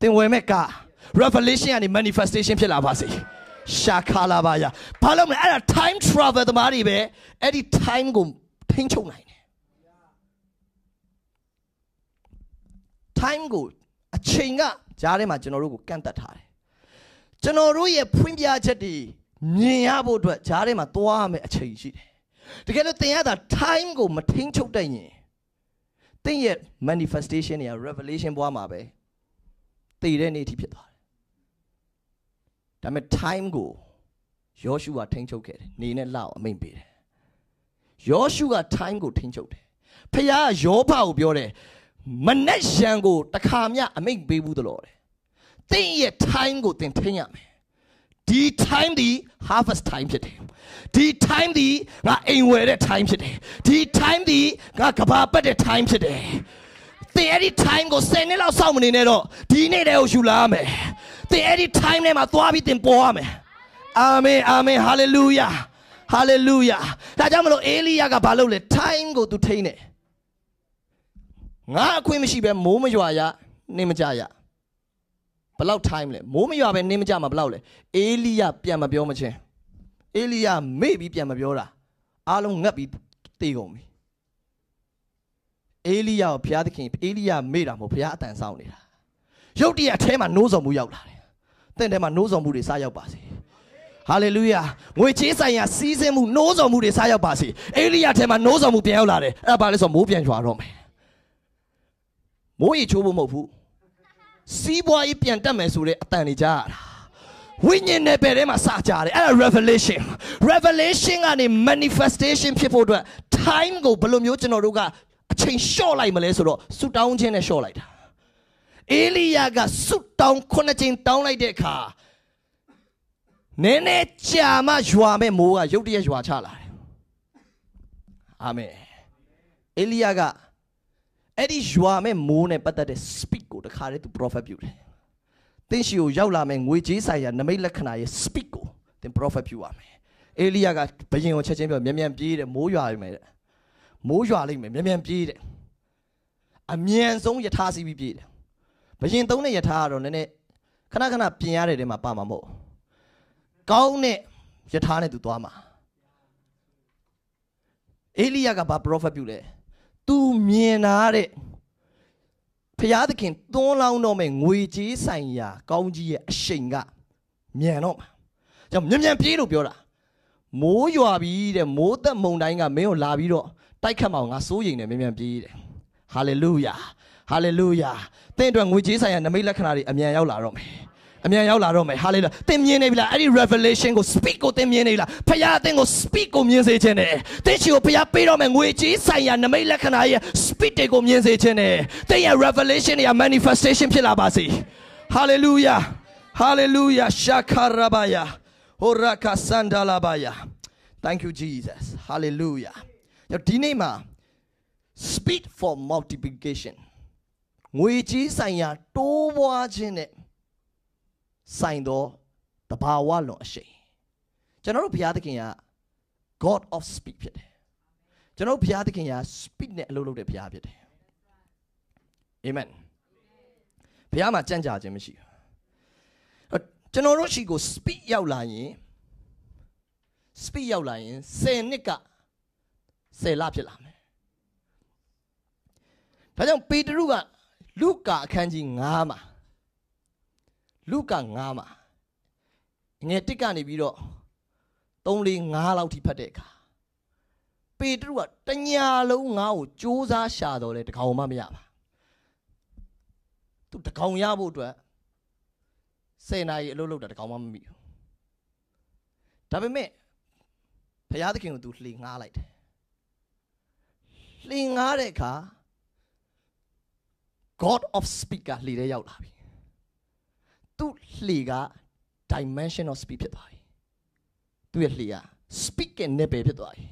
သင်ဝယ်မဲ့ကာ revelation ကနေ manifestation ဖြစ်လာပါစေရှာခါလာပါရဘာလို့မလဲအဲ့ဒါ time travel သမားတွေပဲအဲ့ဒီ time ကိုထိန်းချုပ်နိုင်တယ် time ကိုအချိန်ကကြားထဲမှာကျွန်တော်တို့ကိုကန့်တတ်ထားတယ်ကျွန်တော်တို့ရဲ့ဖွင့်ပြချက်တွေမြင်ရဖို့အတွက်ကြားထဲမှာသွားရမယ့်အချိန်ရှိတယ် တကယ်လို့သင်ရတာ time ကိုမထိန်းချုပ်တတ်ရင်သင်ရဲ့ manifestation တွေက revelation ဘွားမှာပဲတည်တဲ့နေ့ထိဖြစ်သွားတယ်ဒါပေမဲ့ time ကိုယောရှုကထိန်းချုပ်ခဲ့တယ်နေနဲ့လောက်အမိန်ပေးတယ်ယောရှုက time ကိုထိန်းချုပ်တယ်ဖခင်ကယောဘကိုပြောတယ်မနဲ့ရန်ကိုတခါမျှအမိန်ပေးဘူးတလို့တယ်သင်ရဲ့ time ကိုသင်ထိန်းရမယ်ဒီ time ဒီ harvest time ဖြစ်တယ် ဒီ time ဒီငါအိမ်ဝယ်တဲ့ time ဖြစ်တယ်ဒီ time ဒီငါကဘာပတ်တဲ့ time ဖြစ်တယ်သင်အဲ့ဒီ time ကို10နှစ်လောက်စောင့်မနေနဲ့တော့ဒီနေ့တည်းကိုယူလာမယ်သင်အဲ့ဒီ time ထဲမှာသွားပြီးသင်ပေါ်ရမယ်အာမင်အာမင် hallelujah hallelujah ဒါကြောင့်မလို့အေလိယကဘာလုပ်လဲ time ကိုသူထိန်းတယ်ငါအခွင့်မရှိပဲမိုးမရွာရနေမကြရဘယ်လောက် time လဲမိုးမရွာပဲနေမကြမှာဘယ်လောက်လဲအေလိယပြန်မပြောမချင်း အေလိယမေ့ပြီးပြန်မပြောတာအားလုံးငတ်ပြီးတေကုန်ပြီအေလိယကိုဘုရားသခင်အေလိယမေ့တာမဟုတ်ဘုရားအတန်ဆောင်နေတာရုတ်တရက်အထဲမှာနိုးစော်မှုရောက်လာတယ်တင့်ထဲမှာနိုးစော်မှုတွေစရောက်ပါစေဟာလေလုယာငွေချေးဆိုင်ရာစီးဆင်းမှုနိုးစော်မှုတွေစရောက်ပါစေအေလိယထဲမှာနိုးစော်မှုပြန်ရောက်လာတယ်အဲ့ဒါဘာလဲဆိုမိုးပြန်ရွာတော့မယ်မိုးရေချိုးဖို့မဟုတ်ဘူးစီးပွားရေးပြန်တက်မယ်ဆိုတဲ့အတန်တွေကြားရတာ ဝိညာဉ်နယ်ပယ်ထဲမှာစကြတယ်အဲ့ဒါ revelation revelation ကနေ manifestation ဖြစ်ဖို့အတွက် time ကိုဘယ်လိုမျိုးကျွန်တော်တို့ကအချိန်လျှော့လိုက်မလဲဆိုတော့ဆူတောင်းခြင်းနဲ့လျှော့လိုက်တာအေလိယကဆူတောင်းခုနှစ်ချိန်တောင်းလိုက်တဲ့အခါနည်းနည်းကြာမှရွာမဲ့မိုးကရုတ်တရက်ရွာချလာတယ်အာမင်အေလိယကအဲ့ဒီရွာမဲ့မိုးနဲ့ပတ်သက်တဲ့ speak ကိုတခါတည်းသူ prophet ပြုတယ် သင်ရှိကိုရောက်လာမဲ့ငွေကြေးဆိုင်ရာနမိတ်လက္ခဏာရဲ့ speak ကိုသင် prophet ပြုရမယ်အေလိယကဘယင်ကိုချက်ချင်းပြောမြန်မြန်ပြေးတယ်မိုးရွာလိမ့်မယ်တဲ့မိုးရွာလိမ့်မယ်မြန်မြန်ပြေးတယ်အမြန်ဆုံးယထာစီးပြီးပြေးတယ်ဘယင်သုံးတဲ့ယထာကတော့နည်းနည်းခဏခဏပြင်ရတဲ့တဲမှာပါမှာမဟုတ်ကောင်းတဲ့ယထာနဲ့သူသွားမှာအေလိယကဘာ prophet ပြုလဲ तू မြင်လာတဲ့ ဖျားသခင်သွန်းလောင်းတော့မဲ့ငွေကြေးဆိုင်ရာ ကောင်းကြီးရဲ့အရှိန်ကမြန်တော့မှာကြောင့်မြန်မြန်ပြေးလို့ပြောတာမိုးရွာပြီးတဲ့မိုးသက်မုန်တိုင်းကမင်းကိုလာပြီးတော့တိုက်ခတ်မအောင်ငါစိုးရိမ်နေမြန်မြန်ပြေးတယ်ဟာလေလုယာဟာလေလုယာသင်အတွက်ငွေကြေးဆိုင်ရာနမိတ်လက္ခဏာတွေအမြန်ရောက်လာတော့မယ် အမြန်ရောက်လာတော့မယ်ဟာလေလုယာသင်မြင်နေပြီလားအဲ့ဒီ revelation ကို speak ကိုသင်မြင်နေပြီလားဖခင်အသင်ကို speak ကိုမြင်စေခြင်းနဲ့သင်ချီကိုဖခင်ပေးတော့မယ်ငွေကြေးဆိုင်ရာနမိတ်လက္ခဏာရဲ့ speak တွေကိုမြင်စေခြင်းနဲ့သင်ရဲ့ revelation ရဲ့ manifestation ဖြစ်လာပါစေ hallelujah hallelujah shakarabaya horaka sandalabaya thank you jesus hallelujah ဒီနေ့မှာ speed for multiplication ငွေကြီးဆိုင်ရာတိုးပွားခြင်းနဲ့ ဆိုင်သောတဘာဝလွန်အရှိန်ကျွန်တော်တို့ဘုရားသခင်က God of speed ဖြစ်တယ်ကျွန်တော်တို့ဘုရားသခင်က speed နဲ့အလုပ်လုပ်တဲ့ဘုရားဖြစ်တယ် Amen ဘုရားမှာကြံ့ကြာခြင်းမရှိဘူးကျွန်တော်တို့ရှိကို speed ရောက်လာရင် speed ရောက်လာရင်10နှစ်က10လဖြစ်လာမယ်ဒါကြောင့်ပေတရုကလုကာအခန်းကြီး9မှာ လုကာ9မှာငယ်တစ်ကနေပြီးတော့3 4 5လောက်ထိဖတ်တဲ့အခါပေတရုကတညာလုံးငါ့ကိုစူးစမ်းရှာတော့လေတကောင်မှမရပါသူတကောင်ရဖို့အတွက်10နာရီအလုပ်လုပ်တာတကောင်မှမမိဘူးဒါပေမဲ့ဘုရားသခင်ကိုသူလှေငှားလိုက်တယ်လှေငှားတဲ့အခါ God of speak ကလှေထဲရောက်လာပြီ သူ့လှေက dimension of speed ဖြစ်သွားပြီသူ့ရဲ့လှေက speak ရဲ့ level ဖြစ်သွားပြီ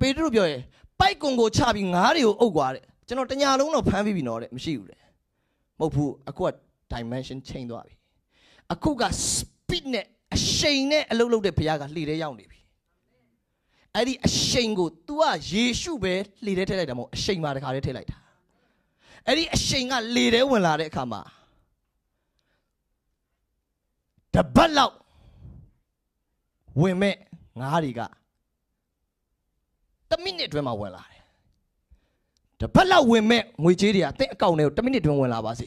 ပေတရုပြောရဲပိုက်ကွန်ကိုချပြီးငါးတွေကိုအုပ်သွားတဲ့ကျွန်တော်တညာလုံးတော့ဖမ်းပြီးပြီနော်တဲ့မရှိဘူးတဲ့မဟုတ်ဘူးအခုက dimension change သွားပြီအခုက speed နဲ့အရှိန်နဲ့အလုပ်လုပ်တဲ့ဘုရားကလှေထဲရောက်နေပြီအဲ့ဒီအရှိန်ကို तू ကယေရှုပဲလှေထဲထည့်လိုက်တာမဟုတ်အရှိန်မှာတခါတည်းထည့်လိုက်တာအဲ့ဒီအရှိန်ကလေထဲဝင်လာတဲ့အခါမှာ တပတ်လောက်ဝင်မဲ့ငါးတွေကတမိနစ်အတွင်းမှာဝင်လာတယ်တပတ်လောက်ဝင်မဲ့ငွေကြေးတွေကတင့်အကောင့်ထဲကိုတမိနစ်အတွင်းဝင်လာပါစေ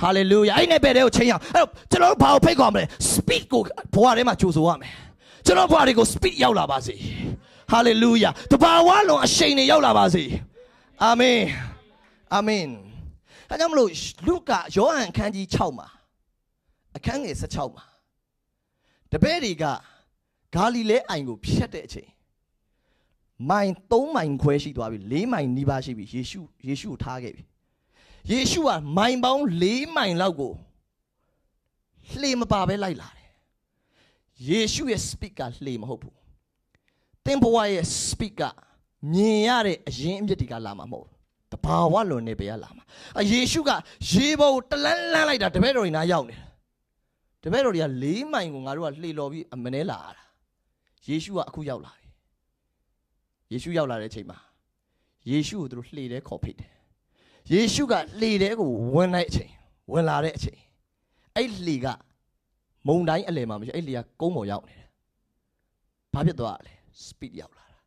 ဟာလေလုယာအဲ့နဲ့ပဲတဲ့ကိုချိန်အောင်အဲ့တော့ကျွန်တော်တို့ဘာကိုဖိတ်ခေါ်မလဲ speak ကိုဘဝထဲမှာကြိုဆိုရမယ်ကျွန်တော်ဘဝတွေကို speak ရောက်လာပါစေဟာလေလုယာတဘာဝလုံးအရှိန်တွေရောက်လာပါစေအာမင်အာမင်ဒါကြောင့်မလို့လူကယောဟန်အခန်းကြီး6မှာအခန်းငယ်16မှာ တပည့်တွေကဂါလိလဲအိုင်ကိုဖြတ်တဲ့အချိန်မိုင်3မိုင်ခွဲရှိသွားပြီ4မိုင်နီးပါးရှိပြီယေရှုယေရှုကိုထားခဲ့ပြီယေရှုကမိုင်ပေါင်း4မိုင်လောက်ကိုလှေမပါပဲလိုက်လာတယ်ယေရှုရဲ့ speak ကလှေမဟုတ်ဘူးသင်ဘဝရဲ့ speak ကမြင်ရတဲ့အရင်အမြစ်တွေကလာမှာမဟုတ်တဘာဝလွန်နေပဲလာမှာအယေရှုကရေပေါ်ကိုတလန်းလန်းလိုက်တာတပည့်တော်တွေနားရောက်နေတယ် တပည့်တော်တွေက၄မိုင်ကိုငါတို့ကလှေလော်ပြီးအမနဲလာတာယေရှုကအခုရောက်လာပြီယေရှုရောက်လာတဲ့အချိန်မှာယေရှုကိုသူတို့လှေထဲခေါ်ဖိတ်တယ်ယေရှုကလှေထဲကိုဝင်လိုက်အချိန်ဝင်လာတဲ့အချိန်အဲ့လှေကမုံတိုင်းအလယ်မှာမရှိအဲ့လှေကကုန်းပေါ်ရောက်နေတယ်ဘာဖြစ်သွားလဲ speed ရောက်လာတာ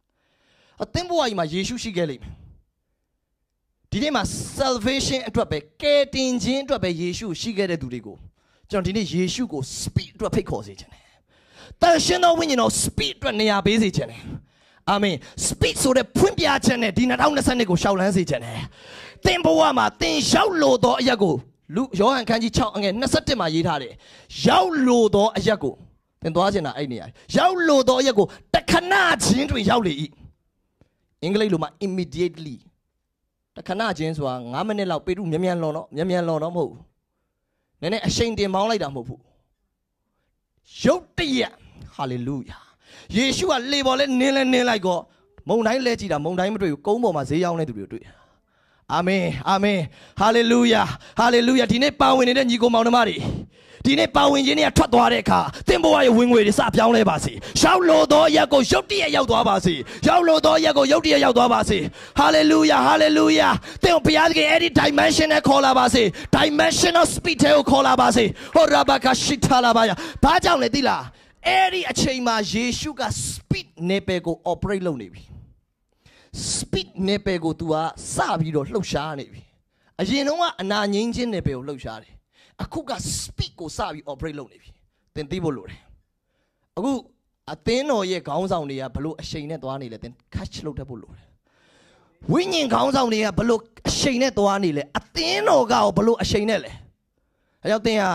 အသင်းဘဝကြီးမှာယေရှုရှိခဲ့လိမ့်မယ်ဒီနေ့မှာ salvation အတွက်ပဲကယ်တင်ခြင်းအတွက်ပဲယေရှုရှိခဲ့တဲ့သူတွေကို ကျွန်တော်ဒီနေ့ယေရှုကို speed အတွက်ဖိတ်ခေါ်စေချင်တယ်။တန်ရှင်သောဝိညာဉ်တော် speed အတွက်နေရာပေးစေချင်တယ်အာမင် speed ဆိုတဲ့ဖွင့်ပြချက်နဲ့ဒီ2022ကိုရှောက်လန်းစေခြင်းတယ်သင်ဘဝမှာသင်ရောက်လို့သောအရက်ကိုလူယောဟန်ခန်းကြီး6အငယ်21မှာရေးထားတယ်ရောက်လို့သောအရက်ကိုသင်သွားချင်တာအဲ့နေရာရောက်လို့သောအရက်ကိုတခဏချင်းတွင်ရောက်လေ၏အင်္ဂလိပ်လိုမှာ immediately တခဏချင်းဆိုတာ9မိနစ်လောက်ပေရုမြန်မြန်လွန်တော့မြန်မြန်လွန်တော့မဟုတ်ဘူး နည်းနည်းအရှိန်တင်မောင်းလိုက်တာမဟုတ်ဘူးရုတ်တရက်ဟာလေလုယာယေရှုကလေပေါ်လဲနင်းလဲနင်းလိုက်ကောမုန်တိုင်းလဲကြည့်တာမုန်တိုင်းမတွေ့ဘူးကုန်းပေါ်မှာဈေးရောက်နေသူတွေတွေ့ အာမင်အာမင်ဟာလေလုယာဟာလေလုယာဒီနေ့ပါဝင်နေတဲ့ညီကိုမောင်နှမတွေဒီနေ့ပါဝင်ခြင်းတွေကထွက်သွားတဲ့အခါသင်ဘဝရဲ့ဝင်ငွေတွေစပြောင်းလဲပါစေ။ရောက်လို့သောရက်ကိုရုတ်တရက်ရောက်သွားပါစေ။ရောက်လို့သောရက်ကိုရုတ်တရက်ရောက်သွားပါစေ။ဟာလေလုယာဟာလေလုယာသင်ဘုရားသခင်အဲ့ဒီ dimension နဲ့ခေါ်လာပါစေ။ dimensional speed ကိုခေါ်လာပါစေ။ဟောရာဘကရှိထလာပါယ။ဘာကြောင့်လဲသိလား။အဲ့ဒီအချိန်မှာယေရှုက speed နယ်ပယ်ကို operate လုပ်နေပြီ။ speed နယ်ပယ်ကို तू ကစပြီးတော့လှုပ်ရှားနေပြီ။အရင်တုန်းကအနာငိမ့်ခြင်းနယ်ပယ်ကိုလှုပ်ရှားတယ်အခုက speed ကိုစပြီး operate လုပ်နေပြီသင်သိဖို့လိုတယ်အခုအသင်းတော်ရဲ့ခေါင်းဆောင်တွေကဘလို့အရှိန်နဲ့သွားနေလဲသင် catch လုပ်တတ်ဖို့လိုတယ်ဝိညာဉ်ခေါင်းဆောင်တွေကဘလို့အရှိန်နဲ့သွားနေလဲအသင်းတော်ကရောဘလို့အရှိန်နဲ့လဲအဲကြောင့်သင်ဟာ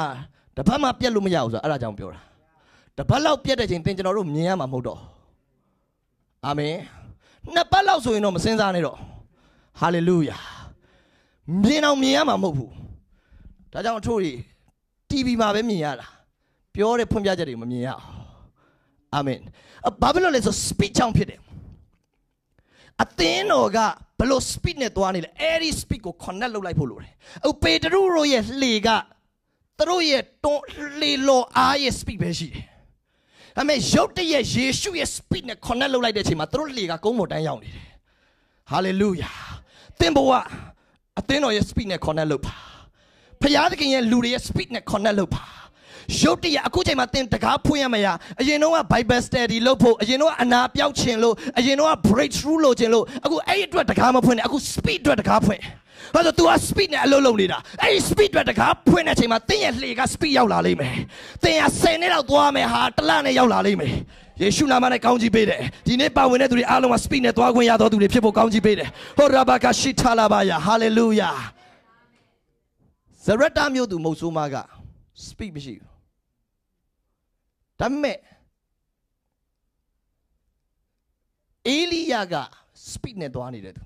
တပတ်မှပြက်လို့မရဘူးဆိုတော့အဲ့ဒါကြောင့်ပြောတာတပတ်လောက်ပြက်တဲ့ချိန်သင်ကျွန်တော်တို့မြင်ရမှာမဟုတ်တော့အာမင် နှစ်ပတ်လောက်ဆိုရင်တော့မစင်စားနဲ့တော့ဟာလေလုယာမြင်အောင်မြင်ရမှာမဟုတ်ဘူးဒါကြောင့်အထို့တွေ TV မှာပဲမြင်ရတာပြောတဲ့ဖွင့်ပြချက်တွေမမြင်ရအောင်အာမင်ဘာဖြစ်လို့လဲဆို speed ချောင်းဖြစ်တယ်အသင်းတော်ကဘလို့ speed နဲ့သွားနေလဲအဲ့ဒီ speed ကို connect လုပ်လိုက်ဖို့လိုတယ်အခုပေတရုတို့ရဲ့လှေကသူတို့ရဲ့တွန်းလှေလော်အားရဲ့ speed ပဲရှိတယ် ဒါပေမဲ့ရုတ်တရက်ယေရှုရဲ့ speed နဲ့ connect လုပ်လိုက်တဲ့အချိန်မှာသူတို့လှေကကုန်းပေါ်တန်းရောက်နေတယ် hallelujah သင်ဘဝအသင်းတော်ရဲ့ speed နဲ့ connect လုပ်ပါဖျားသခင်ရဲ့လူတွေရဲ့ speed နဲ့ connect လုပ်ပါရုတ်တရက်အခုချိန်မှာသင်တကားဖွင့်ရမရအရင်တော့က Bible study လုပ်ဖို့အရင်တော့ကအနာပြောက်ခြင်းလို့အရင်တော့က breakthrough လုပ်ခြင်းလို့အခုအဲ့အတွက်တကားမဖွင့်နဲ့အခု speed အတွက်တကားဖွင့် ဘာလို့ तू က speed နဲ့အလုပ်လုပ်နေတာအဲ့ဒီ speed အတွက်တကားဖွင့်တဲ့အချိန်မှာသင်ရဲ့လှေက speed ရောက်လာလိမ့်မယ်သင်က10နှစ်လောက်သွားမယ်ဟာတလနဲ့ရောက်လာလိမ့်မယ်ယေရှုနာမနဲ့ကောင်းကြီးပေးတယ်ဒီနေ့ပါဝင်တဲ့သူတွေအားလုံးက speed နဲ့သွားခွင့်ရတော်သူတွေဖြစ်ဖို့ကောင်းကြီးပေးတယ်ဟောရာဘကာရှိထာလာပါယာ hallelujah ဇရတမြို့သူမုတ်ဆိုးမက speak မရှိဘူးဒါပေမဲ့အေလိယက speed နဲ့သွားနေတဲ့သူ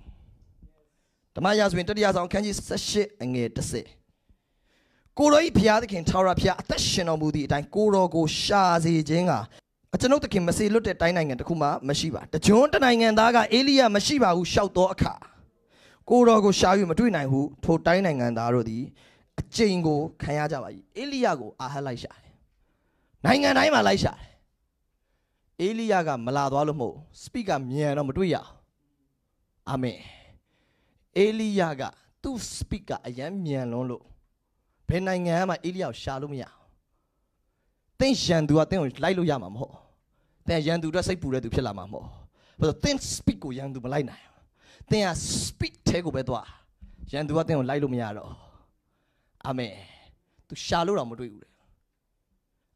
ဓမ္မရာဇဝင်တတိယဆောင်ခန်းကြီး18အငယ်30ကိုရောဤဘုရားသခင်ထာဝရဘုရားအသက်ရှင်တော်မူသည့်အတိုင်းကိုရောကိုရှာစေခြင်းကအကျွန်ုပ်သခင်မစေလွတ်တဲ့တိုင်းနိုင်ငံတစ်ခုမှမရှိပါတကြွတနိုင်ငံသားကအေလိယမရှိပါဟုရှောက်သောအခါကိုရောကိုရှာ၍မတွေ့နိုင်ဟုထိုတိုင်းနိုင်ငံသားတို့သည်အကျိန်ကိုခံရကြပါ၏အေလိယကိုအာဟတ်လိုက်ရှာတယ်နိုင်ငံတိုင်းမှာလိုက်ရှာတယ်အေလိယကမလာသွားလို့မဟုတ်စပိကမြန်တော့မတွေ့ရအောင်အာမင် အေလိယကသူ့စပိကအယမ်းမြန်လွန်းလို့ဘယ်နိုင်ငံမှအေလိယကိုရှာလို့မရအောင်တင်းရန်သူကတင်းကိုလိုက်လို့ရမှာမဟုတ်တင်းရန်သူအတွက်စိတ်ပူတဲ့သူဖြစ်လာမှာမဟုတ်ဘာလို့တင်းစပိကိုရန်သူမလိုက်နိုင်တင်းကစပိထဲကိုပဲသွားရန်သူကတင်းကိုလိုက်လို့မရတော့အာမင်သူရှာလို့တော့မတွေ့ဘူးလေ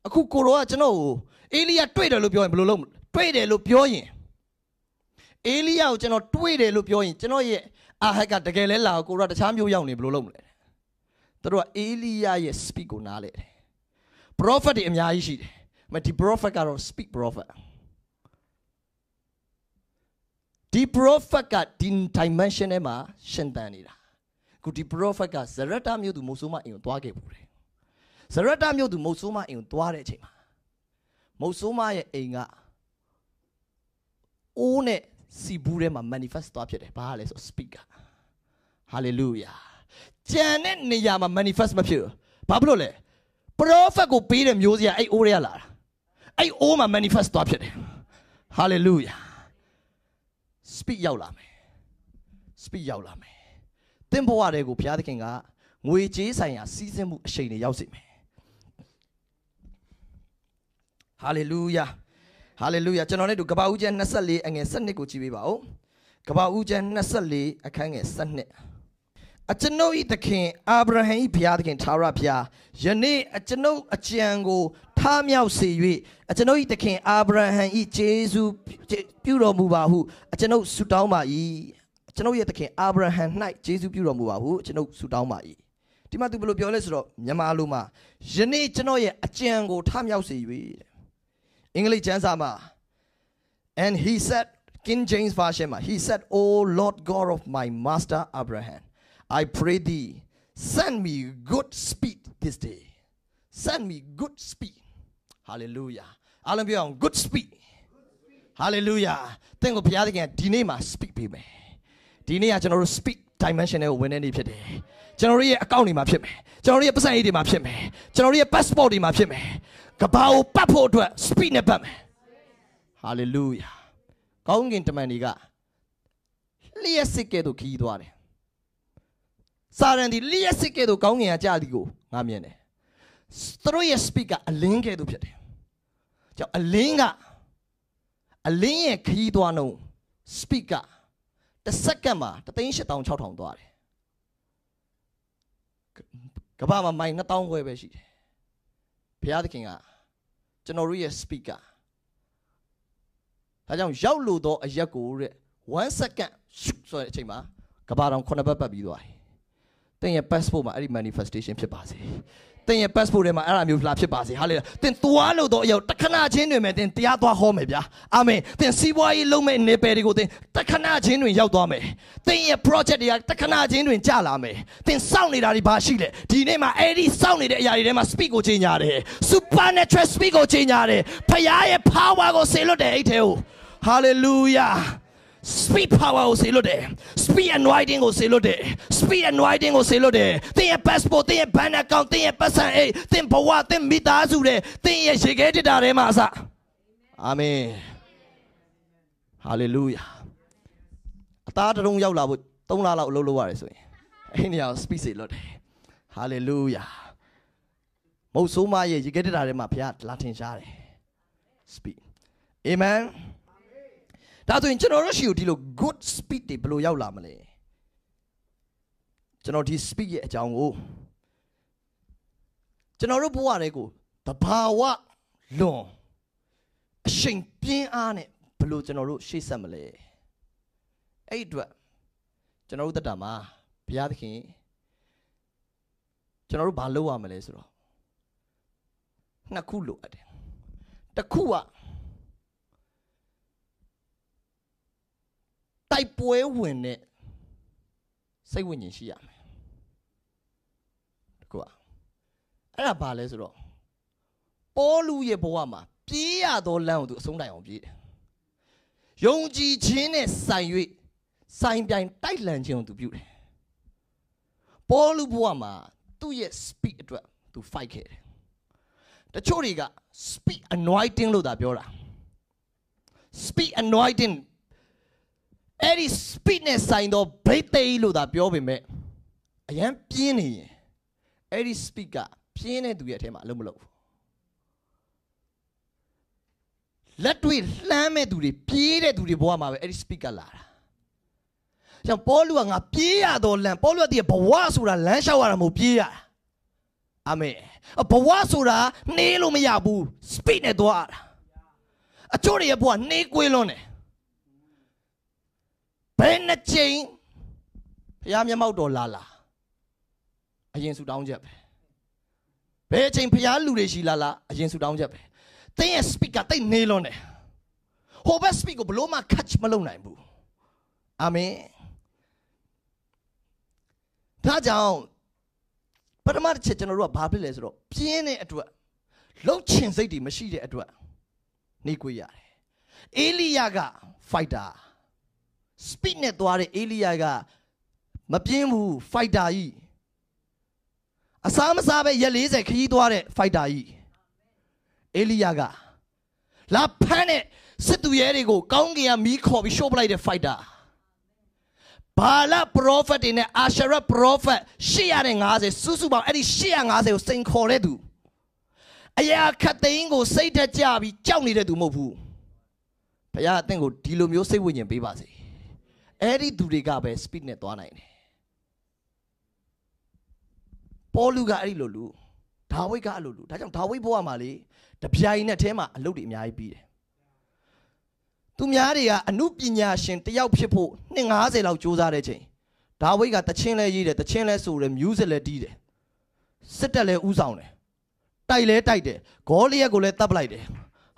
အခုကိုရောကကျွန်တော်ကိုအေလိယတွေ့တယ်လို့ပြောရင်ဘယ်လိုလုပ်တွေ့တယ်လို့ပြောရင်အေလိယကိုကျွန်တော်တွေ့တယ်လို့ပြောရင်ကျွန်တော်ရဲ့ အာဟက်ကတကယ်လဲလာကိုရောတခြားမျိုးရောက်နေဘယ်လိုလုပ်မလဲသူတို့ကအေလိယရဲ့ speak ကိုနားလဲတယ် prophet တွေအများကြီးရှိတယ်မဒီ prophet ကတော့ speak prophet ဒီ prophet ကဒီ dimension ထဲမှာရှင်သန်နေတာခုဒီ prophet ကဇရတမြို့သူမုတ်ဆိုးမအိမ်ကိုသွားခဲ့ပူတယ်ဇရတမြို့သူမုတ်ဆိုးမအိမ်ကိုသွားတဲ့အချိန်မှာမုတ်ဆိုးမရဲ့အိမ်ကအိုးနဲ့ စီဘူးထဲမှာ manifest သွားဖြစ်တယ်ဘာလဲဆို speaker hallelujah ကြံတဲ့နေရာမှာ manifest မဖြစ်ဘူးဘာဖြစ်လို့လဲ prophet ကိုပေးတဲ့မျိုးစရာအဲ့အိုးတွေကလာတာအဲ့အိုးမှာ manifest သွားဖြစ်တယ် hallelujah speak ရောက်လာမယ် speak ရောက်လာမယ်သင်ဘဝတွေကိုဘုရားသခင်ကငွေကြေးဆိုင်ရာစီးဆင်းမှုအရှိန်တွေရောက်စေမယ်ဟာလေလုယာ ဟာလေလုယာကျွန်တော်နဲ့တို့ကပ္ပဦးကျမ်း24အငယ်7ကိုကြည့်ပေးပါဦးကပ္ပဦးကျမ်း24အခန်းငယ်7အကျွန်ုပ်ဤသခင်အာဗြဟံဤဘုရားသခင်သာရဘုရားယနေ့အကျွန်ုပ်အကြံကိုထားမြောက်စေ၍အကျွန်ုပ်ဤသခင်အာဗြဟံဤဂျေဇုပြုတော်မူပါဟုအကျွန်ုပ်ဆုတောင်းပါ၏ကျွန်ုပ်ရဲ့သခင်အာဗြဟံ၌ဂျေဇုပြုတော်မူပါဟုကျွန်ုပ်ဆုတောင်းပါ၏ဒီမှာသူဘယ်လိုပြောလဲဆိုတော့မြန်မာလိုမှာယနေ့ကျွန်တော်ရဲ့အကြံကိုထားမြောက်စေ၍ တဲ့အင်္ဂလိပ်ကျမ်းစာမှာ and he said King James version မှာ he said oh lord god of my master abraham i pray thee send me good speed this day send me good speed hallelujah အားလုံးပြောအောင် good speed hallelujah သင်ကိုဘုရားသခင်ဒီနေ့မှာ speak ပေးမယ်ဒီနေ့ကကျွန်တော်တို့ speak dimension ကိုဝင်နေနေဖြစ်တယ်ကျွန်တော်တို့ရဲ့အကောင့်တွေမှာဖြစ်မယ်ကျွန်တော်တို့ရဲ့ပတ်စံရေးတွေမှာဖြစ်မယ်ကျွန်တော်တို့ရဲ့ passport တွေမှာဖြစ်မယ် ကဘာကိုပတ်ဖို့အတွက် speed နဲ့ပတ်မယ် hallelujah ကောင်းကင်တမန်တွေကလျှက်စစ်ကဲ့သို့ခီးသွားတယ်စာရန်ဒီလျှက်စစ်ကဲ့သို့ကောင်းကင်ကကြာသည်ကိုငါမြင်တယ်သူတို့ရဲ့ speak ကအလင်းကဲ့သို့ဖြစ်တယ်ကြောင့်အလင်းကအလင်းရဲ့ခီးသွားနှုံ speak ကတစ်စက္ကန့်မှာ386,000သွားတယ်ကဘာမှာမိုင်2000ခွဲပဲရှိတယ် ဘုရားသခင်ကကျွန်တော်တို့ရဲ့ speaker ဒါကြောင့်ရောက်လို့တော့အရက်ကိုတဲ့1 second ဆိုတဲ့အချိန်မှာကဘာတောင်9ဘတ်ပတ်ပြီးသွားတယ်။တင်ရဲ့ passport မှာအဲ့ဒီ manifestation ဖြစ်ပါစေ။ တင်ရဲ့ passport ထဲမှာအဲ့ဒါမျိုးလာဖြစ်ပါစေ။ဟာလေ။တင်သွားလို့တော့အရောက်တခဏချင်းတွင်ပဲတင်တရားသွားဟောမယ်ဗျာ။အာမင်။တင်စီးပွားရေးလုပ်မဲ့နေပယ်တွေကိုတင်တခဏချင်းတွင်ရောက်သွားမယ်။တင်ရဲ့ project တွေကတခဏချင်းတွင်ကြာလာမယ်။တင်စောင့်နေတာတွေဘာရှိလဲ။ဒီနေ့မှာအဲ့ဒီစောင့်နေတဲ့အရာတွေထဲမှာ speak ကိုချိန်ညာတယ်။ supernatural speak ကိုချိန်ညာတယ်။ဖခင်ရဲ့ power ကိုဆေလွတ်တယ်အဲ့ထဲကို။ hallelujah speed power ကိုဆေလွတ်တယ် speed anointing ကိုဆေလွတ်တယ် speed anointing ကိုဆေလွတ်တယ်သင်ရဲ့ passport သင်ရဲ့ bank account သင်ရဲ့ပတ်စံအိတ်သင်ဘဝသင်မိသားစုတဲ့သင်ရဲ့ရေခဲတစ်တာထဲမှာအစအာမင် hallelujah အသားတရုံရောက်လာဖို့3လလောက်အလုပ်လုပ်ရတယ်ဆိုရင်အဲ့နေရာကို speed ဆေလွတ်တယ် hallelujah မဟုတ်ဆိုးမရဲ့ရေခဲတစ်တာထဲမှာဘုရားလာထင်ရှားတယ် speed amen ဒါဆိုရင်ကျွန်တော်တို့ရှိကိုဒီလို good speed တွေဘယ်လိုရောက်လာမလဲကျွန်တော်ဒီ speed ရဲ့အကြောင်းကိုကျွန်တော်တို့ဘဝတွေကိုတဘာဝလွန်အရှိန်ပြင်းအားနဲ့ဘယ်လိုကျွန်တော်တို့ရှေ့ဆက်မလဲအဲ့အတွက်ကျွန်တော်တို့တက်တာမှာဘုရားသခင်ကျွန်တော်တို့ဘာလုပ်ရမလဲဆိုတော့နှစ်ခုလိုအပ်တယ်တစ်ခုက တိုက်ပွဲဝင်တဲ့စိတ်ဝိညာဉ်ရှိရမယ်တကူอ่ะအဲ့ဒါဘာလဲဆိုတော့ပေါလုရဲ့ဘဝမှာပြေးရသောလမ်းကိုသူအဆုံးတိုင်အောင်ပြေးတယ်ယုံကြည်ခြင်းနဲ့ဆိုင်၍ဆိုင်ပြိုင်တိုက်လန်ခြင်းကိုသူပြုတယ်ပေါလုဘဝမှာသူ့ရဲ့ speed အတွက်သူ fight ခဲ့တယ်တချို့တွေက speed anointing လို့သာပြောတာ speed anointing အဲ့ဒီ speed နဲ့ဆိုင်တော့ဘိတ်သိလို့သာပြောပေမဲ့အရန်ပြင်းနေရင်အဲ့ဒီ speed ကပြင်းတဲ့သူရဲ့အထဲမှာအလုံးမလုံးဘူးလက်တွေလှမ်းမဲ့သူတွေပြေးတဲ့သူတွေဘဝမှာပဲအဲ့ဒီ speed ကလာတာ။ကြောင့်ပေါလုကငါပြေးရတော့လမ်းပေါလုကတည်းကဘဝဆိုတာလမ်းလျှောက်ရတာမဟုတ်ပြေးရတာ။အာမင်။ဘဝဆိုတာနှေးလို့မရဘူး speed နဲ့သွားရတာ။အချို့တွေရဲ့ဘဝနှေးကွေးလွန်းတယ်။ ဘယ်နှကြိမ်ဘုရားမျက်မှောက်တော်လာလာအရင်ဆူတောင်းချက်ပဲဘယ်အချိန်ဘုရားလူတွေရှိလာလာအရင်ဆူတောင်းချက်ပဲသင်ရဲ့ speak ကတိတ်နေလွန်းတယ်ဟိုဘက် speak ကိုဘလို့မှ catch မလုပ်နိုင်ဘူးအာမင်ဒါကြောင့်ပထမတစ်ချက်ကျွန်တော်တို့ကဘာဖြစ်လဲဆိုတော့ပြင်းတဲ့အတွက်လှုပ်ချင်စိတ်တွေမရှိတဲ့အတွက်နေကြရတယ်အေလိယက fighter speed နဲ့သွားတဲ့အေလိယကမပြင်းဘူး fighter ကြီးအစားမစားပဲရက်40ခရီးသွားတဲ့ fighter ကြီးအေလိယကလာဖမ်းတဲ့စစ်သူရဲတွေကိုကောင်းကင်ကမီးခေါ်ပြီးရှို့ပလိုက်တဲ့ fighter ဘာလ prophet တွေနဲ့အာရှရ prophet 850စုစုပေါင်းအဲ့ဒီ850ကိုစိန်ခေါ်တဲ့သူအရာခတ်သိန်းကိုစိတ်သက်ကြပြီးကြောက်နေတဲ့သူမဟုတ်ဘူးဘုရားအသင်ကိုဒီလိုမျိုးစိတ်ဝိညာဉ်ပေးပါစေ အဲ့ဒီသူတွေကပဲ speed နဲ့သွားနိုင်တယ်ပေါလုကအဲ့ဒီလိုလူဒါဝိဒ်ကအဲ့လိုလူဒါကြောင့်ဒါဝိဒ်ဘဝမှာလေတပြိုင်နက်တည်းမှာအလုပ်တွေအများကြီးပြီးတယ်သူများတွေကအမှုပညာရှင်တယောက်ဖြစ်ဖို့နှစ်90လောက်စူးစမ်းတဲ့ချိန်ဒါဝိဒ်ကတချင်းလဲရေးတယ်တချင်းလဲဆိုတယ် music လဲတီးတယ်စစ်တက်လဲဥဆောင်တယ်တိုက်လဲတိုက်တယ်ဂေါလိယက်ကိုလဲတပ်ပလိုက်တယ်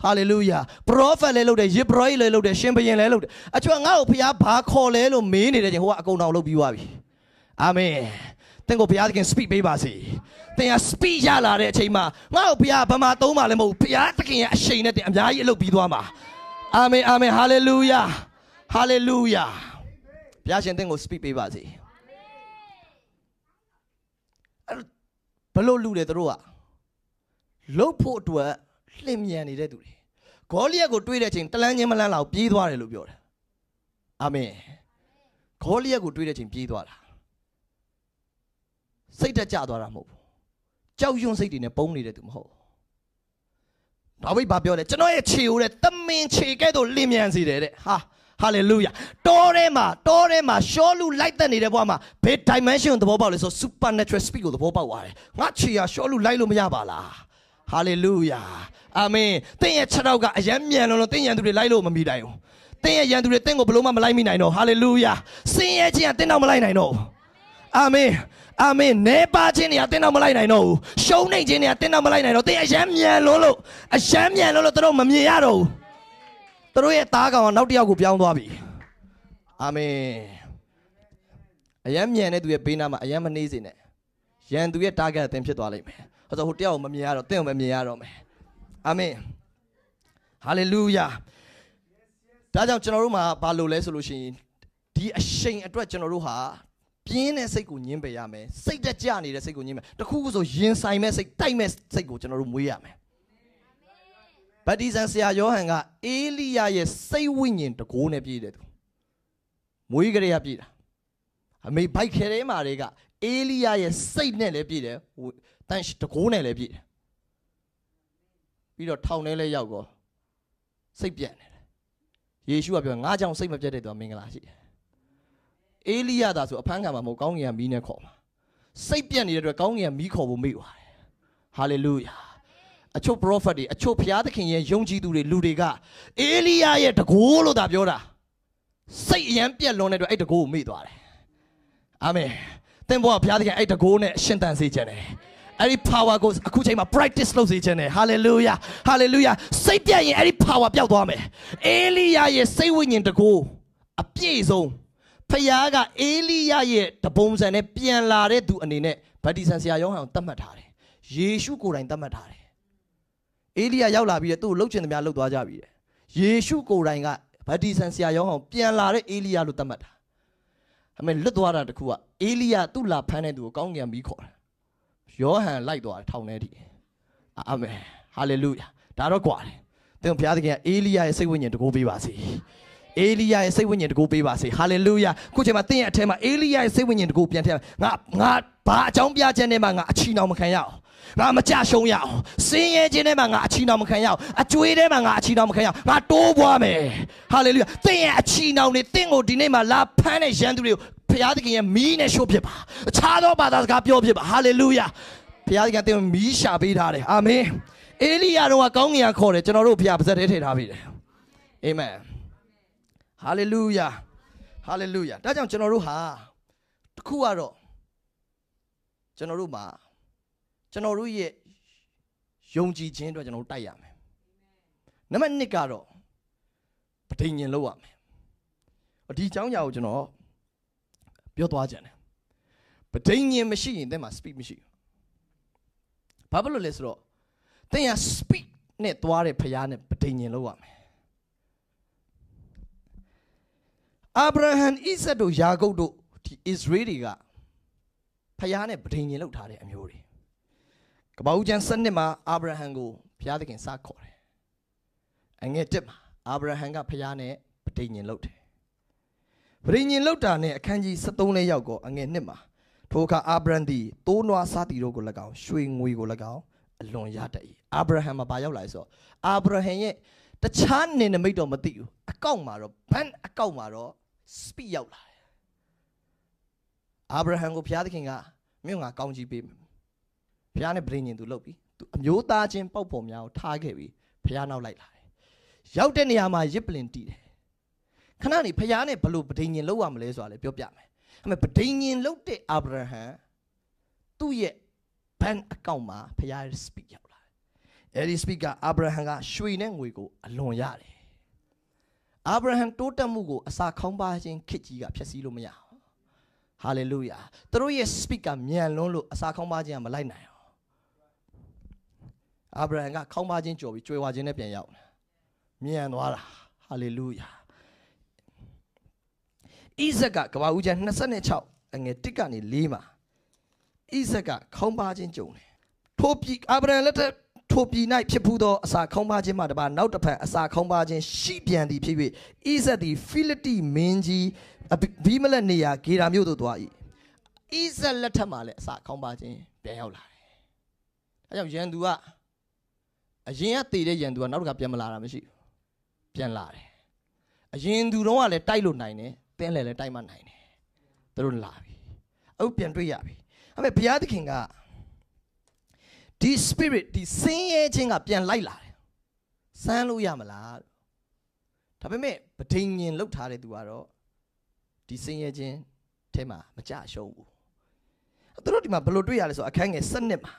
ဟာလေလုယာပရောဖက်လဲလုပ်တယ်ယေဘရဟိလဲလုပ်တယ်ရှင်ဘုရင်လဲလုပ်တယ်အကျွမ်းငါ့ကိုဖခင်ဘာခေါ်လဲလို့မေးနေတဲ့ချိန်ဟိုကအကုန်တောင်လုပ်ပြီးသွားပြီအာမင်သင်ကိုဘုရားသခင် speak ပေးပါစေသင်က speak ရလာတဲ့အချိန်မှာငါ့ကိုဘုရားဘာမှသုံးပါလဲမဟုတ်ဘူးဘုရားသခင်ရဲ့အရှိန်နဲ့တင်အများကြီးအလုပ်ပြီးသွားမှာအာမင်အာမင်ဟာလေလုယာဟာလေလုယာဘုရားရှင်သင်ကို speak ပေးပါစေအဲ့ဘလို့လူတွေသူတို့ကလှုပ်ဖို့အတွက် လှင်မြန်နေတဲ့သူတွေဂေါလိယက်ကိုတွေးတဲ့အချိန်တလန်းချင်းမလန်းလောက်ပြေးသွားတယ်လို့ပြောတယ်အာမင်ဂေါလိယက်ကိုတွေးတဲ့အချိန်ပြေးသွားတာစိတ်တက်ကြသွားတာမဟုတ်ဘူးကြောက်ရွံ့စိတ်တွေနဲ့ပုံနေတဲ့သူမဟုတ်ဘူးဒါဝိဒ်ဘာပြောလဲကျွန်တော်ရဲ့ခြေကိုတဲ့တမင်ခြေကဲ့သို့လင်းမြန်စေတယ်တဲ့ဟာဟာလေလုယာတောထဲမှာတောထဲမှာရှောလူလိုက်သက်နေတဲ့ဘဝမှာဘယ် dimension ကိုသဘောပေါက်လဲဆို supernatural speed ကိုသဘောပေါက်သွားတယ်ငါခြေဟာရှောလူလိုက်လို့မရပါလားဟာလေလုယာ အာမင်သင်ရဲ့ခြေထောက်ကအယမ်းမြန်လုံးလို့သင်ရန်သူတွေလိုက်လို့မမိနိုင်ဘူးသင်ရဲ့ရန်သူတွေသင်ကိုဘလို့မှမလိုက်မိနိုင်တော့ဟာလေလုယာဆင်းရဲခြင်းကသင်တော့မလိုက်နိုင်တော့ဘူးအာမင်အာမင်နေပါခြင်းတွေကတင်းတော့မလိုက်နိုင်တော့ဘူးရှုံးနေခြင်းတွေကတင်းတော့မလိုက်နိုင်တော့တင်းအယမ်းမြန်လုံးလို့အယမ်းမြန်လုံးလို့တို့မမြင်ရတော့ဘူးတို့ရဲ့သားကောင်ကနောက်တစ်ယောက်ကိုပြောင်းသွားပြီအာမင်အယမ်းမြန်တဲ့သူရဲ့ဘေးနားမှာအယမ်းမနှေးစေနဲ့ရန်သူရဲ့ target အသင်ဖြစ်သွားလိမ့်မယ်ဟောဆိုဟိုတယောက်ကိုမမြင်ရတော့တင်းကိုမမြင်ရတော့မယ် အာမင်ဟာလေလုယာဒါကြောင့်ကျွန်တော်တို့မှာဘာလို့လဲဆိုလို့ရှိရင်ဒီအရှိန်အတွက်ကျွန်တော်တို့ဟာပြင်းတဲ့စိတ်ကိုညှင်းပယ်ရမယ်စိတ်တက်ကြနေတဲ့စိတ်ကိုညှင်းမယ်တခုခုဆိုရင်ဆိုင်မဲ့စိတ်တိုက်မဲ့စိတ်ကိုကျွန်တော်တို့မွေးရမယ်ဗတ္တိဇန်ဆရာယောဟန်ကအေလိယရဲ့စိတ်ဝိညာဉ်တကိုးနဲ့ပြည့်တယ်သူမွေးကြရပြည့်တာအမေဘိုက်ခဲထဲမှာတွေကအေလိယရဲ့စိတ်နဲ့လည်းပြည့်တယ်တန်တကိုးနဲ့လည်းပြည့်တယ် ပြီးတော့ထောင်ထဲလဲရောက်တော့စိတ်ပြတ်နေတယ်ယေရှုကပြောငါကြောင့်စိတ်မပြတ်တဲ့သူကမင်္ဂလာရှိတယ်အေလိယသာဆိုအဖမ်းခံမှာမဟုတ်ကောင်းကင်ကမီးနဲ့ခေါ်မှာစိတ်ပြတ်နေတဲ့အတွက်ကောင်းကင်ကမီးခေါ်ဖို့မေ့ပါတယ်ဟာလေလုယာအချို့ prophet တွေအချို့ဘုရားသခင်ရဲ့ယုံကြည်သူတွေလူတွေကအေလိယရဲ့တကိုးလို့သာပြောတာစိတ်အယံပြက်လွန်တဲ့အတွက်အဲ့တကိုးကိုမေ့သွားတယ်အာမင်သင်ဘောကဘုရားသခင်အဲ့တကိုးနဲ့ရှင်သန်စေခြင်းတယ် အဲ့ဒီ power ကိုအခုချိန်မှာ practice လုပ်စေခြင်းနဲ့ hallelujah hallelujah စိတ်ပြတ်ရင်အဲ့ဒီ power ပျောက်သွားမယ်အေလိယရဲ့စိတ်ဝိညာဉ်တကိုးအပြည့်စုံဖခင်ကအေလိယရဲ့တပုံစံနဲ့ပြန်လာတဲ့သူအနေနဲ့ဗတ္တိဇံဆရာယောဟန်ကိုသတ်မှတ်ထားတယ်။ယေရှုကိုယ်တိုင်သတ်မှတ်ထားတယ်။အေလိယရောက်လာပြီးတော့သူ့ကိုလှုပ်ချင်သမျှလှုပ်သွားကြပြီတဲ့။ယေရှုကိုယ်တိုင်ကဗတ္တိဇံဆရာယောဟန်ပြန်လာတဲ့အေလိယလို့သတ်မှတ်တာ။အမေလွတ်သွားတာတခုကအေလိယသူ့လာဖမ်းတဲ့သူကိုကောင်းကင်ပြီးခေါ်တ ယ်။ယောဟန်လိုက်သွားတယ်ထောင်ထဲထိ။အာမင်။ဟာလေလုယာ။ဒါတော့ကြွားတယ်။သင်ဘုရားသခင်ကအေလိယရဲ့စိတ်ဝိညာဉ်တကိုးပေးပါစေ။အေလိယရဲ့စိတ်ဝိညာဉ်တကူပေးပါစေဟာလေလုယာခုချိန်မှာသင်ရဲ့အထက်မှာအေလိယရဲ့စိတ်ဝိညာဉ်တကူပြန်ထည့်ငါငါဘာအကြောင်းပြချက်နဲ့မှငါအချီနှောင်မခံရအောင်ငါမကြရှုံးရအောင်စင်းရဲခြင်းထဲမှာငါအချီနှောင်မခံရအောင်အကျွေးထဲမှာငါအချီနှောင်မခံရအောင်ငါတိုးပွားမယ်ဟာလေလုယာသင်ရဲ့အချီနှောင်တွေသင်ကိုဒီနေ့မှာလာဖမ်းတဲ့ရန်သူတွေကို ဖခင်သခင်ရဲ့မီးနဲ့ရှို့ဖြစ်ပါအခြားသောဘာသာစကားပြောဖြစ်ပါဟာလေလုယာဖခင်သခင်သင်ကိုမီးရှာပေးထားတယ်အာမင်အေလိယတော့ကောင်းငင်ခေါ်တယ်ကျွန်တော်တို့ဖခင်ပါဇက်ထဲထည့်ထားပြီတယ်အာမင်ဟာလေလုယာဟာလေလုယာဒါကြောင့်ကျွန်တော်တို့ဟာတခုကတော့ကျွန်တော်တို့မှာကျွန်တော်တို့ရဲ့ယုံကြည်ခြင်းအတွက်ကျွန်တော်တို့တိုက်ရမယ်နံပါတ်1ကတော့ပဋိညာဉ်လုပ်ရမယ်ဒီအကြောင်းအရာကိုကျွန်တော် ပြောသွားကြတယ်ပဋိညာဉ်မရှိရင်တဲ့မှာ speed မရှိဘူးဘာဖြစ်လို့လဲဆိုတော့သင်ရ speed နဲ့သွားတဲ့ဖရားနဲ့ပဋိညာဉ်လုပ်ရမယ်အာဗြဟံဣဇက်တို့ယာကုပ်တို့ဒီဣသရေလတွေကဖျားနဲ့ဗဒိန်ရင်လောက်ထားတဲ့အမျိုးတွေကပ္ပဦးကျမ်းစနစ်မှာအာဗြဟံကိုဘုရားသခင်စခေါ်တယ်အငယ်တစ်မှာအာဗြဟံကဖျားနဲ့ဗဒိန်ရင်လောက်တယ် ဗဒိန်ရင်လောက်တာနဲ့အခန်းကြီး73လေးရောက်ကောအငယ်နှစ်မှာထိုအခါအာဗြဟံသည်တိုးနွားစားတီတို့ကို၎င်းရွှေငွေကို၎င်းအလွန်ရတတ်၏အာဗြဟံမှာဘာရောက်လာလဲဆိုတော့အာဗြဟံရဲ့တခြားနေနမိတ်တော့မသိဘူးအကောက်မှာတော့ဘန်အကောက်မှာတော့ speed ရောက်လာတယ်အာဗြဟံကိုဘုရားသခင်ကမြို့ငါကောင်းကြီးပေးမယ်ဘုရားနဲ့ဗြိဉ္ဉ်သူလုပ်ပြီသူအမျိုးသားချင်းပေါက်ဖော်များကိုထားခဲ့ပြီဘုရားနောက်လိုက်လာတယ်ရောက်တဲ့နေရာမှာရစ်ပလင်တီးတယ် ခဏနေဘုရားနဲ့ဘလို့ဗြိဉ္ဉ်လုပ်ရမလဲဆိုတာလည်းပြောပြမယ်အဲ့မဲ့ဗြိဉ္ဉ်လုပ်တဲ့အာဗြဟံသူ့ရဲ့ဘန်အကောင့်မှာဘုရားရဲ့ speak ရောက်လာတယ်အဲ့ဒီ speak ကအာဗြဟံကရွှေနဲ့ငွေကိုအလွန်ရတယ်အာဗြဟံတိုးတက်မှုကိုအစာခေါင်းပါခြင်းခစ်ကြီးကဖျက်ဆီးလို့မရဘူးဟာလေလုယာသူတို့ရဲ့ speak ကမြန်လွန်းလို့အစာခေါင်းပါခြင်းကမလိုက်နိုင်အောင်အာဗြဟံကခေါင်းပါခြင်းကြော်ပြီးကြွယ်ဝခြင်းနဲ့ပြန်ရောက်လာမြန်သွားတာဟာလေလုယာ ဣဇက်ကကဘာဦးကျမ်း26အငယ်1ကနေ4မှာဣဇက်ကခေါင်းပါခြင်းကြုံတယ်ထိုပြည်အာဗြဟံလက်ထက်ထိုပြည်၌ဖြစ်ဖူးသောအစာခေါင်းပါခြင်းမှတပါနောက်တစ်ဖန်အစာခေါင်းပါခြင်းရှိပြန်သည်ဖြစ်၍ဣဇက်သည်ဖိလိတိမင်းကြီးဘိမလက်နေရာဂေရာမြို့သို့သွား၏ဣဇက်လက်ထက်မှာလည်းအစာခေါင်းပါခြင်းပြန်ရောက်လာတယ်အဲကြောင့်ယန်သူကအရင်ကတည်တဲ့ယန်သူကနောက်တစ်ခါပြန်မလာတာမရှိဘူးပြန်လာတယ်အရင်သူတော့ကလည်းတိုက်လို့နိုင်တယ် တင်းလည်းလည်းတိုက်မှနိုင်တယ်သူတို့လာပြီအခုပြန်တွေ့ရပြီအဲ့မဲ့ဘုရားသခင်ကဒီ spirit ဒီဆင်းရဲခြင်းကပြန်လိုက်လာတယ်စမ်းလို့ရမလားဒါပေမဲ့ဗဒိန်ရင်လောက်ထားတဲ့သူကတော့ဒီဆင်းရဲခြင်းထဲမှာမကြရှုံးဘူးသူတို့ဒီမှာဘယ်လိုတွေ့ရလဲဆိုအခန်းငယ်7နှစ်မှာ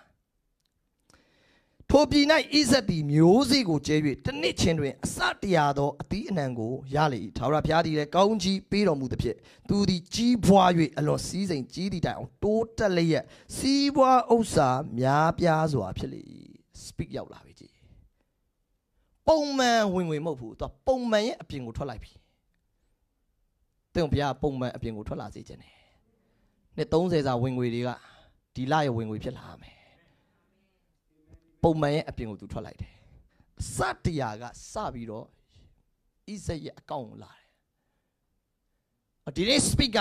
ထိုပြည်၌ဣဇက်သည်မျိုးစေ့ကိုကျဲ၍တစ်နှစ်ချင်းတွင်အစတရားသောအသီးအနှံကိုရလေ၏ထာဝရဘုရားသည်လည်းကောင်းကြီးပေးတော်မူသဖြင့်သူသည်ကြီးပွား၍အလွန်စည်းစိမ်ကြီးသည့်တိုင်အောင်တိုးတက်လျက်စီးပွားဥစ္စာများပြားစွာဖြစ်လေ၏စပစ်ရောက်လာပြီကြီးပုံမှန်ဝင်ဝင်မဟုတ်ဘူးသူကပုံမှန်ရဲ့အပြင်ကိုထွက်လိုက်ပြီတဲ့ဘုရားပုံမှန်အပြင်ကိုထွက်လာစေခြင်းနဲ့နှစ်30စာဝင်ငွေတွေကဒီလရဲ့ဝင်ငွေဖြစ်လာမယ် ပုံမှန်ရဲ့အပြင်ကိုသူထွက်လိုက်တယ်စတရားကစပြီးတော့ဣဇက်ရဲ့အကောင့်ကိုလာတယ်ဒီနေ့ speak က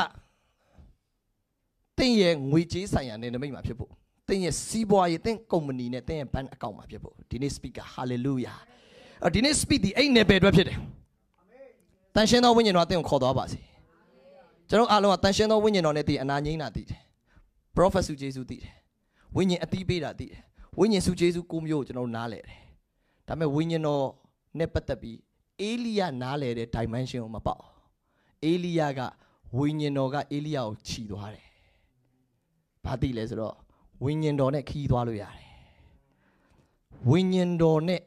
တင်းရဲ့ငွေကြေးဆိုင်ရာနယ်နိမိတ်မှာဖြစ်ဖို့တင်းရဲ့စီးပွားရေးတင်းကုမ္ပဏီနဲ့တင်းရဲ့ bank account မှာဖြစ်ဖို့ဒီနေ့ speak က hallelujah ဒီနေ့ speak ဒီအဲ့နယ်ပယ်အတွက်ဖြစ်တယ်တန်ရှင်းသောဝိညာဉ်တော်အသင်ကိုခေါ်သွားပါစေကျွန်တော်အားလုံးကတန်ရှင်းသောဝိညာဉ်တော်နဲ့တည်အနာငိမ့်တာတည်တယ် prophet စုဂျေစုတည်တယ်ဝိညာဉ်အသီးပေးတာတည်တယ် ဝိညာဉ်စုကျေးဇူးကိုမျိုးကိုကျွန်တော်နားလဲတယ်ဒါပေမဲ့ဝိညာဉ်တော်နဲ့ပတ်သက်ပြီးအေလိယနားလဲတဲ့ dimension ကိုမပေါ့အေလိယကဝိညာဉ်တော်ကအေလိယကိုခြီသွားတယ်ဘာသိလဲဆိုတော့ဝိညာဉ်တော်နဲ့ခီးသွားလို့ရတယ်ဝိညာဉ်တော်နဲ့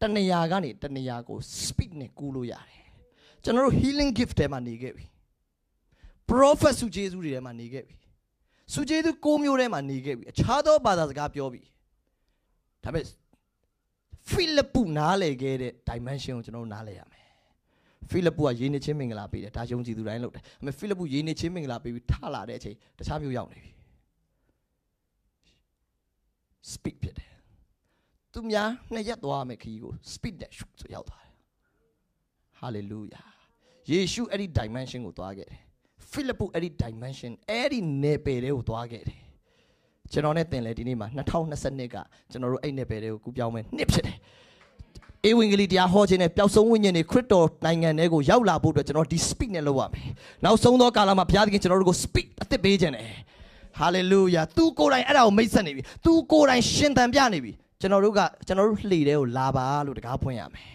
တဏှာကနေတဏှာကို speak နဲ့ကူးလို့ရတယ်ကျွန်တော်တို့ healing gift ထဲမှာနေခဲ့ပြီ prophet စုကျေးဇူးတွေထဲမှာနေခဲ့ပြီ စုကျေးသူကိုမျိုးထဲမှာနေခဲ့ပြီအခြားသောဘာသာစကားပြောပြီဒါပေမဲ့ဖိလိပ္ပုနားလည်ခဲ့တဲ့ dimension ကိုကျွန်တော်နားလည်ရမယ်ဖိလိပ္ပုကယေနေချင်းမင်္ဂလာပေးတယ်ဒါယုံကြည်သူတိုင်းလုပ်တယ်အမေဖိလိပ္ပုယေနေချင်းမင်္ဂလာပေးပြီးထလာတဲ့အချိန်တခြားမျိုးရောက်နေပြီ speak ဖြစ်တယ်သူများနှစ်ရက်သွားမယ်ခရီးကို speed နဲ့ဆိုရောက်သွားတယ် hallelujah ယေရှုအဲ့ဒီ dimension ကိုသွားခဲ့တယ် ဖိလိပ္ပုအဲ့ဒီ dimension အဲ့ဒီနယ်ပယ်တွေကိုသွားခဲ့တယ်ကျွန်တော်နဲ့တင်လဲဒီနေ့မှာ2022ကကျွန်တော်တို့အဲ့နယ်ပယ်တွေကိုကူးပြောင်းမယ်နှစ်ဖြစ်တယ်ဧဝံဂေလိတရားဟောခြင်းနဲ့ပျောက်ဆုံးဝိညာဉ်တွေခရစ်တော်နိုင်ငံထဲကိုရောက်လာဖို့အတွက်ကျွန်တော်ဒီ speak နဲ့လုပ်ရမယ်နောက်ဆုံးသောကာလမှာဘုရားသခင်ကျွန်တော်တို့ကို speak အသစ်ပေးခြင်းတယ်ဟာလေလုယာသူကိုယ်တိုင်အဲ့ဒါကိုမိတ်ဆက်နေပြီသူကိုယ်တိုင်ရှင်သန်ပြနေပြီကျွန်တော်တို့ကကျွန်တော်တို့လှေတဲ့ကိုလာပါလို့တကားဖွင့်ရမယ်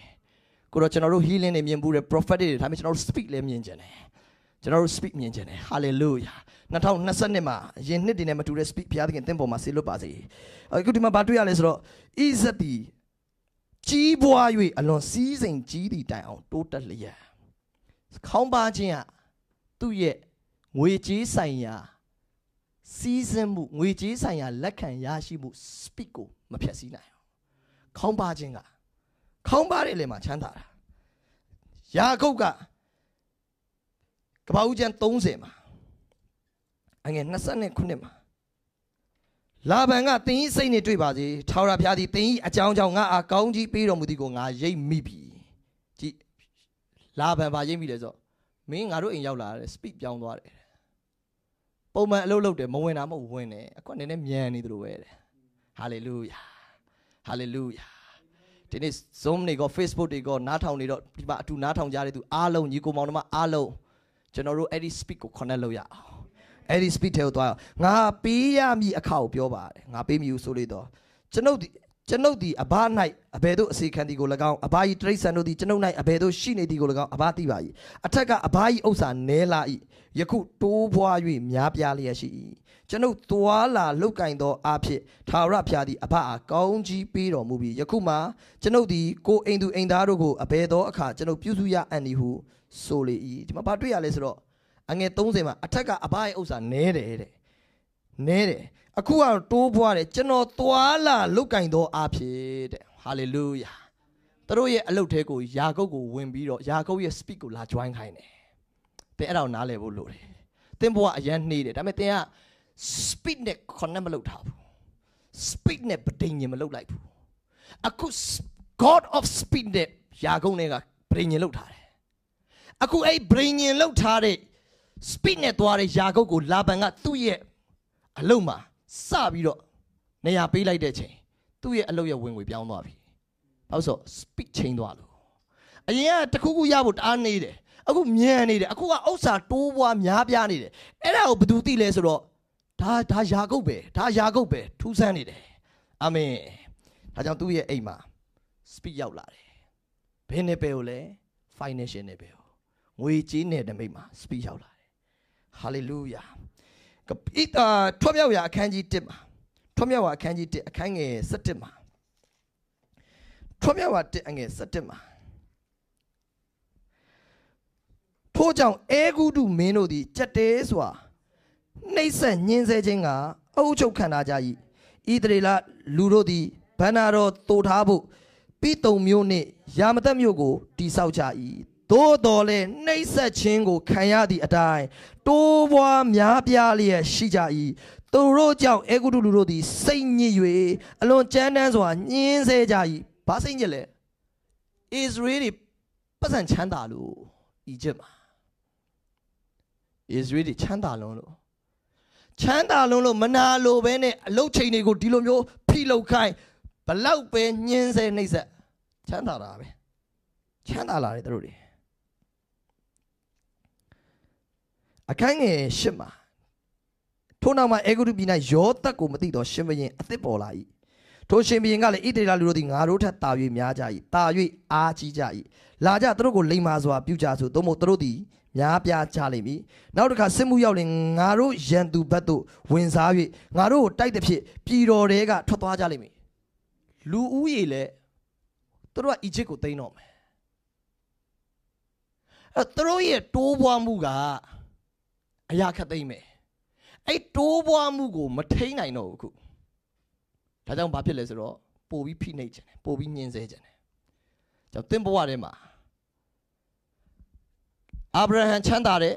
ကိုတော့ကျွန်တော်တို့ healing တွေမြင်ဘူးတယ် prophet တွေဒါပေမဲ့ကျွန်တော်တို့ speak လည်းမြင်ခြင်းတယ် ကျွန်တော်တို့ speak မြင်ခြင်းတယ် hallelujah 2022မှာယင်နှစ်တည်းနဲ့မတူတဲ့ speak ဘုရားသခင်သင်ပေါ်မှာဆေလွတ်ပါစေအခုဒီမှာဘာတွေ့ရလဲဆိုတော့ Isaac ဒီကြီးပွား၍အလွန်စည်းစိမ်ကြီးသည့်တိုင်အောင်တိုးတက်လျက်ခေါင်းပါခြင်းကသူ့ရဲ့ငွေကြေးဆိုင်ရာစီးစင်းမှုငွေကြေးဆိုင်ရာလက်ခံရရှိမှု speak ကိုမဖြတ်စည်းနိုင်အောင်ခေါင်းပါခြင်းကခေါင်းပါတဲ့လေမှာချမ်းသာတာယာကုပ်က ကပ္ပဦးကျမ်း30မှာအငယ်29မှာလာဗန်ကတင်းဤစိတ်နဲ့တွေ့ပါစေထာဝရဘုရားသည်တင်းဤအကြောင်းကြောင့်ငါအားကောင်းကြီးပေးတော်မူသည်ကိုငါရိပ်မိပြီကြည်လာဗန်ပါရိပ်မိလဲဆိုမင်းငါတို့အိမ်ရောက်လာတယ် speed ပြောင်းသွားတယ်ပုံမှန်အလုပ်လုပ်တယ်မဝင်တာမဟုတ်ဝင်တယ်အခုနည်းနည်းမြန်နေသလိုပဲတဲ့ဟာလေလုယာဟာလေလုယာဒီနေ့ Zoom တွေက Facebook တွေကနားထောင်နေတော့ဒီမှာအတူနားထောင်ကြတဲ့သူအားလုံးညီကိုမောင်တို့မအားလုံး ကျွန်တော်တို့အဲ့ဒီ speak ကို connect လုပ်ရအောင်အဲ့ဒီ speed ထဲကိုသွားငါပေးရမည်အခါကိုပြောပါတယ်ငါပေးမည်ဟုဆိုလေတော့ကျွန်ုပ်ဒီကျွန်ုပ်ဒီအဘ၌အဘယ်သို့အစီခံသည်ကို၎င်းအဘ၏တရိษံတို့သည်ကျွန်ုပ်၌အဘယ်သို့ရှိနေသည်ကို၎င်းအဘသိပါ၏အထက်ကအဘ၏ဥစ္စာနဲလာ၏ယခုတိုးပွား၍များပြားလျက်ရှိ၏ကျွန်ုပ်သွာလာလုတ်ကင်သောအဖြစ်သာရဖျားသည်အဘအားကောင်းကြီးပေးတော်မူပြီးယခုမှကျွန်ုပ်သည်ကိုအိမ်သူအိမ်သားတို့ကိုအဘယ်သောအခါကျွန်ုပ်ပြုစုရအံ့သည်ဟု ဆိုလေ၏ဒီမှာဘာတွေ့ရလဲဆိုတော့အငယ်30မှာအထက်ကအဘရဲ့ဥစ္စာနဲတယ်တဲ့နဲတယ်အခုကတော့တိုးပွားတယ်ကျွန်တော်သွာလာလုတ်ကင်သောအဖြစ်တဲ့ဟာလေလုယာသူတို့ရဲ့အလုပ်ထဲကိုယာကုပ်ကိုဝင်ပြီးတော့ယာကုပ်ရဲ့ speak ကိုလာ join ခိုင်းတယ်သင်အဲ့ဒါကိုနားလည်ဖို့လိုတယ်သင်ဘဝအရန်နှေးတယ်ဒါပေမဲ့သင်က speed နဲ့ connect မလုပ်ထားဘူး speed နဲ့ပဋိညာဉ်မလုပ်လိုက်ဘူးအခု God of speed နဲ့ယာကုန်းတွေကပဋိညာဉ်လုပ်ထားတယ် အခုအဲ့ပဋိညာဉ်လုပ်ထားတဲ့ speed နဲ့သွားတဲ့ယာကုန်းကိုလာဘန်ကသူ့ရဲ့အလုံးမှာစပြီးတော့နေရာပေးလိုက်တဲ့ချိန်သူ့ရဲ့အလုပ်ရဲ့ဝင်ငွေပြောင်းသွားပြီဘာလို့ဆို speed ချိန်သွားလို့အရင်ကတခုခုရဖို့တအားနေတယ်အခုမြန်နေတယ်အခုကဥစ္စာတိုးပွားများပြားနေတယ်အဲ့ဒါကိုဘယ်သူသိလဲဆိုတော့ဒါဒါယာကုပ်ပဲဒါယာကုပ်ပဲထူးဆန်းနေတယ်အာမင်ဒါကြောင့်သူ့ရဲ့အိမ်မှာ speed ရောက်လာတယ်ဘယ်နယ်ပယ်ကိုလဲ financial နယ်ပယ်ကို ငွေကြေးနယ်နမိတ်မှာ speed ရောက်လာတယ် hallelujah ကပိတာထွတ်မြောက်ရာအခန်းကြီး1မှာထွတ်မြောက်ရာအခန်းကြီး1အခန်းငယ်17မှာထွတ်မြောက်ရာ1အငယ်17မှာထို့ကြောင့်အဲဂုတုမင်းတို့သည်ကြက်တဲစွာနှိမ့်ဆက်ညင်းဆဲခြင်းကအုပ်ချုပ်ခံထားကြ၏ဣသရေလလူတို့သည်ဗန္နာတော်တိုထားဖို့ပိတုံမျိုးနှင့်ယာမသက်မျိုးကိုတိဆောက်ကြ၏ သို့တော်လည်းနှိမ့်ဆက်ခြင်းကိုခံရသည့်အတိုင်းတိုးပွားများပြားလျက်ရှိကြ၏သူတို့ကြောင့်အေဂုတုလူတို့သည်စိတ်ညစ်၍အလွန်ကြမ်းတမ်းစွာညှင်းဆဲကြ၏ဘာစိတ်ညစ်လဲဣသရေလပတ်စံချမ်းသာလို့အီဂျစ်မှာဣသရေလချမ်းသာလုံးလို့ချမ်းသာလုံးလို့မနာလိုပဲနဲ့အလုတ်ချိန်တွေကိုဒီလိုမျိုးဖိလောက်ခိုင်းဘလောက်ပဲညှင်းဆဲနှိမ့်ဆက်ချမ်းသာတာပဲချမ်းသာလာတယ်တို့တွေ အခန်းငယ်ရှစ်မှာထို့နောက်မှာအေဂုတုပြည်၌ယောသက်ကိုမသိတော့ရှင်ဘရင်အသစ်ပေါ်လာ၏ထိုရှင်ဘရင်ကလည်းဣသေလလူတို့သည်ငါတို့ထက်တာ၍များကြ၏တာ၍အားကြီးကြ၏လာကြသူတို့ကိုလိမ္မာစွာပြုကြဆိုသို့မဟုတ်သူတို့သည်များပြားကြလိမ့်မည်နောက်တစ်ခါစစ်မှုရောက်ရင်ငါတို့ရန်သူဘက်သို့ဝင်စား၍ငါတို့ကိုတိုက်တဲ့ဖြစ်ပြည်တော်တွေကထွက်သွားကြလိမ့်မည်လူဦးရေလည်းသူတို့ကအီဂျစ်ကိုသိမ်းတော့မယ်အဲသူတို့ရဲ့တိုးပွားမှုက အရာခက်သိမ်းမယ်အဲ့တိုးပွားမှုကိုမထိန်နိုင်တော့ဘူးခုဒါကြောင့်ဘာဖြစ်လဲဆိုတော့ပို့ပြီးဖိနှိပ်ခြင်းတယ်ပို့ပြီးညှင်းဆဲခြင်းတယ်ကြောင့်သင်ဘဝထဲမှာအာဗြဟံချမ်းသာတဲ့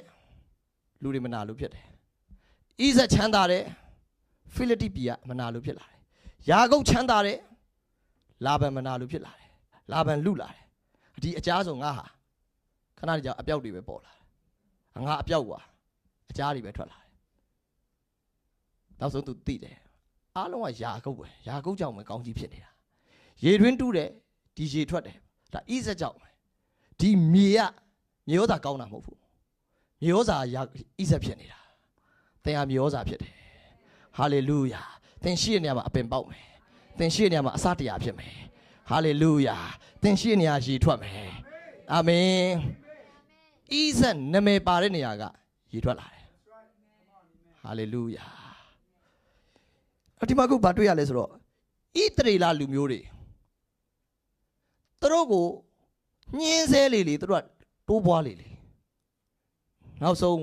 လူတွေမနာလို့ဖြစ်တယ်။ဣဇက်ချမ်းသာတဲ့ဖိလိတိပြည်ကမနာလို့ဖြစ်လာတယ်။ယာကုပ်ချမ်းသာတဲ့လာဗန်မနာလို့ဖြစ်လာတယ်။လာဗန်လူလာတယ်။ဒီအကြားဆုံးငါဟာခဏကြာအပြောက်တွေပဲပေါ်လာတယ်။ငါအပြောက်ကွာအ ကြားတွေပဲထွက်လာတယ်။နောက်ဆုံးသူသိတယ်။အားလုံးကယာကုပ်ပဲ။ယာကုပ်ကြောင့်ပဲကောင်းကြီးဖြစ်နေတာ။ရေတွင်းတူးတယ်ဒီရေထွက်တယ်။ဒါဣဇက်ကြောင့်ပဲ။ဒီမြေကမြေဩဇာကောင်းတာမဟုတ်ဘူးမြေဩဇာဣဇက်ဖြစ်နေတာသင်ဟာမြေဩဇာဖြစ်တယ်ဟာလေလုယာသင်ရှိတဲ့နေရာမှာအပင်ပေါက်မယ်သင်ရှိတဲ့နေရာမှာအစတရားဖြစ်မယ်ဟာလေလုယာသင်ရှိတဲ့နေရာရေထွက်မယ်အာမင်ဣဇက်နာမည်ပါတဲ့နေရာကရေထွက်လာတယ် ဟာလေလုယာအဒီမှာခုဘာတွေ့ရလဲဆိုတော့ဣသရေလလူမျိုးတွေသူတို့ကိုညှင်းဆဲလေလေသူတို့ကတိုးပွားလေလေနောက်ဆုံး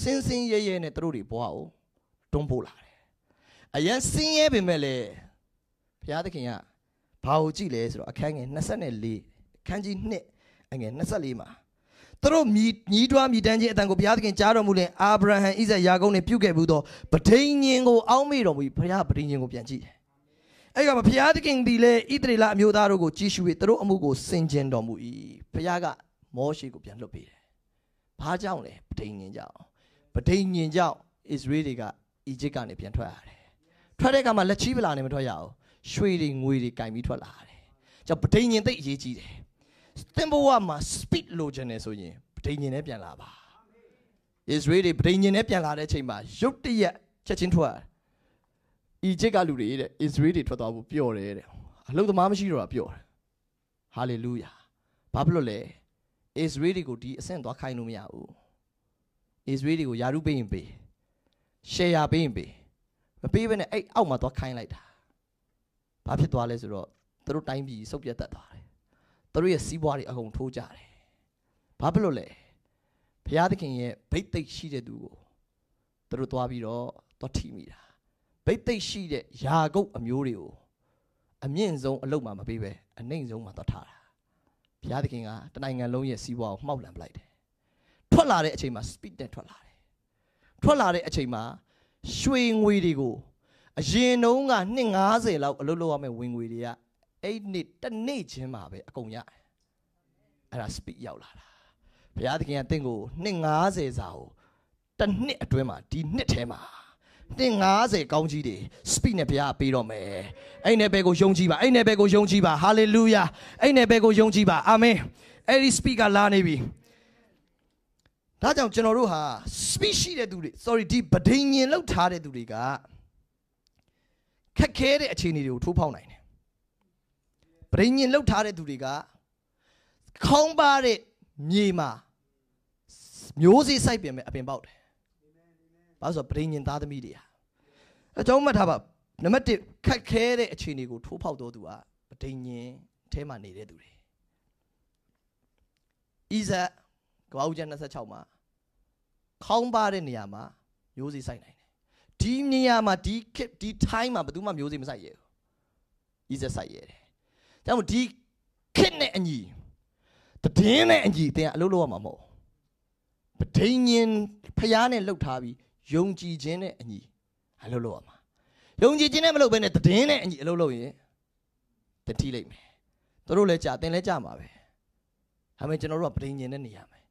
စင်းစင်းရဲရဲနဲ့သူတို့တွေဘွားကိုတွန်းပို့လာတယ်အရင်စင်းရဲပေမဲ့လေဘုရားသခင်ကဘာကိုကြည့်လဲဆိုတော့အခန်းငယ်24အခန်းကြီး2အငယ်24မှာ သူတို့မြည်ညီးတွားမြည်တမ်းခြင်းအတန်ကိုဘုရားသခင်ကြားတော်မူလင်အာဗြဟံဣဇက်ယာကုပ်နဲ့ပြုခဲ့ဘူးသောပဋိညင်ကိုအောက်မေ့တော်မူဘုရားပဋိညင်ကိုပြန်ကြည့်တယ်အဲ့ကဘုရားသခင်ဒီလေဣသရေလအမျိုးသားတို့ကိုကြည်ရှု၍သူတို့အမှုကိုစင်ကြင်တော်မူ၏ဘုရားကမောရှေကိုပြန်လွတ်ပေးတယ်။ဘာကြောင့်လဲပဋိညင်ကြောင့်ပဋိညင်ကြောင့်ဣသရေလတွေကအီဂျစ်ကနေပြန်ထွက်ရတယ်။ထွက်တဲ့အခါမှာလက်ချီးပလာနဲ့မထွက်ရအောင်။ရွှေတွေငွေတွေကင်ပြီးထွက်လာရတယ်။ကြောင့်ပဋိညင်သိအရေးကြီးတယ်။ သင်ဘဝမှာ speed လိုချင်တယ်ဆိုရင်ပဋိညင်နဲ့ပြန်လာပါဣသရေလတွေဗြိဉ္ဉ်နဲ့ပြန်လာတဲ့အချိန်မှာရုတ်တရက်ချက်ချင်းထွက်အီဂျစ်ကလူတွေတဲ့ဣသရေလတွေထွက်သွားဖို့ပျော့တယ်တဲ့အလုသမားမရှိတော့တာပျော့တယ်ဟာလေလုယာဘာဖြစ်လို့လဲဣသရေလတွေကိုဒီအဆင့်သွားခိုင်းလို့မရဘူးဣသရေလတွေကိုယာရုပေးရင်ပေးရှယ်ယာပေးရင်ပေးမပေးဘဲနဲ့အဲ့အောက်မှာသွားခိုင်းလိုက်တာဘာဖြစ်သွားလဲဆိုတော့သူတို့တိုင်းပြည်စုပ်ပြတ်တတ်သွားတယ် သူတို့ရဲ့စီးပွားတွေအကုန်ထိုးကြတယ်ဘာဖြစ်လို့လဲဘုရားသခင်ရဲ့ဗိတ်သိက်ရှိတဲ့သူကိုသူတို့သွားပြီးတော့သွားထိမိတာဗိတ်သိက်ရှိတဲ့ယာကုတ်အမျိုးတွေကိုအမြင့်ဆုံးအလုပ်မှမပေးပဲအနှိမ့်ဆုံးမှသွားထားတာဘုရားသခင်ကတနိုင်ငံလုံးရဲ့စီးပွားကိုမှောက်လံပလိုက်တယ်ထွက်လာတဲ့အချိန်မှာ speed နဲ့ထွက်လာတယ်ထွက်လာတဲ့အချိန်မှာရွှေငွေတွေကိုအရင်တုန်းက250လောက်အလုပ်လုပ်ရမယ့်ဝင်ငွေတွေက အဲ့နှစ်တစ်နေ့ချင်းမှာပဲအကုန်ရတယ်အဲ့ဒါ speed ရောက်လာတာဘုရားသခင်ကတင့်ကို250စာကိုတစ်နှစ်အတွင်းမှာဒီနှစ်ထဲမှာ250ကောင်းကြီးတွေ speed နဲ့ဘုရားပေးတော့မယ်အဲ့နယ်ဘယ်ကိုယုံကြည်ပါအဲ့နယ်ဘယ်ကိုယုံကြည်ပါ hallelujah အဲ့နယ်ဘယ်ကိုယုံကြည်ပါအာမင်အဲ့ဒီ speed ကလာနေပြီဒါကြောင့်ကျွန်တော်တို့ဟာ speed ရှိတဲ့သူတွေ sorry ဒီဗဒိန်ညင်လောက်ထားတဲ့သူတွေကခက်ခဲတဲ့အခြေအနေတွေကိုထိုးဖောက်နိုင်တယ် ဗဒိန်ညင်လောက်ထားတဲ့သူတွေကခေါင်းပါတဲ့မြေမှာမျိုးစေ့စိုက်ပြင်မဲ့အပင်ပေါက်တယ်။ဘာလို့ဆိုတော့ဗဒိန်ညင်သားသမီးတွေဟာအကြောင်းမှတ်ထားပါနံပါတ်1ခက်ခဲတဲ့အခြေအနေကိုထိုးဖောက်တော်သူကဗဒိန်ညင်အထဲမှာနေတဲ့သူတွေ။ဣဇက်ကဘာဦးကျန်26မှာခေါင်းပါတဲ့နေရာမှာမျိုးစေ့စိုက်နိုင်တယ်။ဒီနေရာမှာဒီခေတ်ဒီ time မှာဘယ်သူမှမျိုးစေ့မစိုက်ရဘူး။ဣဇက်စိုက်ရတယ်။ ဒါမှမဟုတ်ဒီခေတ်နဲ့အညီတည်င်းနဲ့အညီတင်အလုပ်လုပ်ရမှာမဟုတ်ပဒိညင်ဖျားနဲ့လှုပ်ထားပြီးယုံကြည်ခြင်းနဲ့အညီအလုပ်လုပ်ရမှာယုံကြည်ခြင်းနဲ့မလုပ်ဘဲနဲ့တည်င်းနဲ့အညီအလုပ်လုပ်ရင်တတိလိုက်မယ်တို့လည်းကြာတင်လည်းကြာမှာပဲဒါပေမဲ့ကျွန်တော်တို့ကပဒိညင်နဲ့နေရမယ်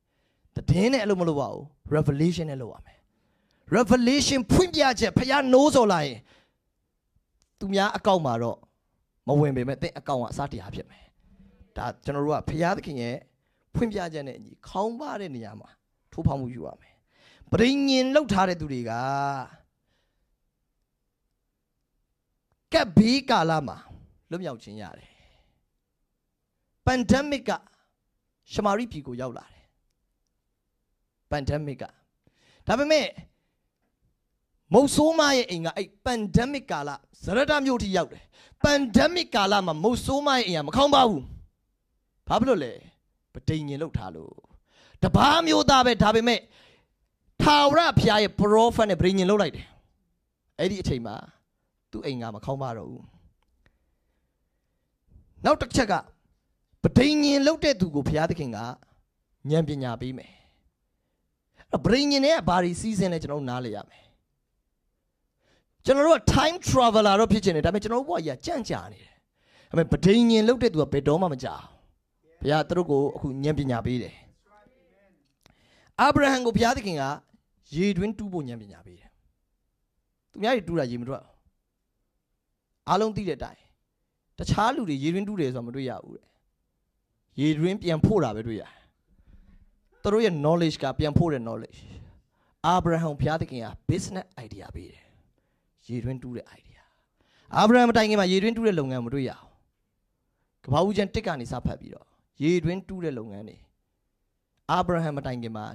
တည်င်းနဲ့အလုပ်မလုပ်ပါဘူး revelation နဲ့လုပ်ရမယ် revelation ဖွင့်ပြချက်ဖျားနိုးစော်လာရင်သူများအကောင့်မှာတော့ မဝင်ပေမဲ့တဲ့အကောင့်ကအစတရားဖြစ်မယ်ဒါကျွန်တော်တို့ကဖရာသခင်ရဲ့ဖွင့်ပြချက်နဲ့အညီခေါင်းပါတဲ့နေရာမှာထိုးဖောက်မှုယူရမယ်ပရိညင်လောက်ထားတဲ့သူတွေကကပ်ဘေးကာလမှာလွတ်မြောက်ခြင်းရတယ်ပန်ဒမစ်ကရှမာရိပြည်ကိုရောက်လာတယ်ပန်ဒမစ်ကဒါပေမဲ့ မုတ်ဆိုးမရဲ့အိမ်ကအဲ့ပန်ဒမစ်ကာလဇရဒမြို့ထိရောက်တယ်ပန်ဒမစ်ကာလမှာမုတ်ဆိုးမရဲ့အိမ်ကမခေါင်းပါဘူးဘာဖြစ်လို့လဲပဋိညာဉ်လောက်ထားလို့တပားမျိုးသားပဲဒါပေမဲ့ထာဝရဘုရားရဲ့ပရောဖက်နဲ့ပဋိညာဉ်လောက်လိုက်တယ်အဲ့ဒီအချိန်မှာသူ့အိမ်ကမခေါင်းပါတော့ဘူးနောက်တစ်ချက်ကပဋိညာဉ်လောက်တဲ့သူကိုဘုရားသခင်ကဉာဏ်ပညာပေးမယ်အဲ့ပဋိညာဉ်နဲ့ဘာတွေစီးစင်းလဲကျွန်တော်နားလည်ရမယ် ကျွန်တော်တို့က time traveler တော့ဖြစ်ချင်တယ်ဒါပေမဲ့ကျွန်တော်တို့ဘဝကြီးကကြန့်ကြာနေတယ်ဒါပေမဲ့ပဋိညာဉ်လောက်တဲ့သူကဘယ်တော့မှမကြောက်ဘုရားသူတို့ကိုအခုဉာဏ်ပညာပေးတယ်အာဗြဟံကိုဘုရားသခင်ကရေတွင်းတူးဖို့ဉာဏ်ပညာပေးတယ်သူများတွေတူးတာရေမထွက်အားလုံးသိတဲ့အတိုင်းတခြားလူတွေရေတွင်းတူးတယ်ဆိုတာမတွေ့ရဘူးတဲ့ရေတွင်းပြန်ဖို့တာပဲတွေ့ရတယ်သူတို့ရဲ့ knowledge ကပြန်ဖို့တဲ့ knowledge အာဗြဟံဘုရားသခင်က business idea ပေးတယ် ရေတွင်းတူးတဲ့ idea အာဗြဟံမတိုင်ခင်မှာရေတွင်းတူးတဲ့လုပ်ငန်းမတွေ့ရအောင်ကဘာဦးကျန်တစ်ကနေစဖတ်ပြီးတော့ရေတွင်းတူးတဲ့လုပ်ငန်းတွေအာဗြဟံမတိုင်ခင်မှာ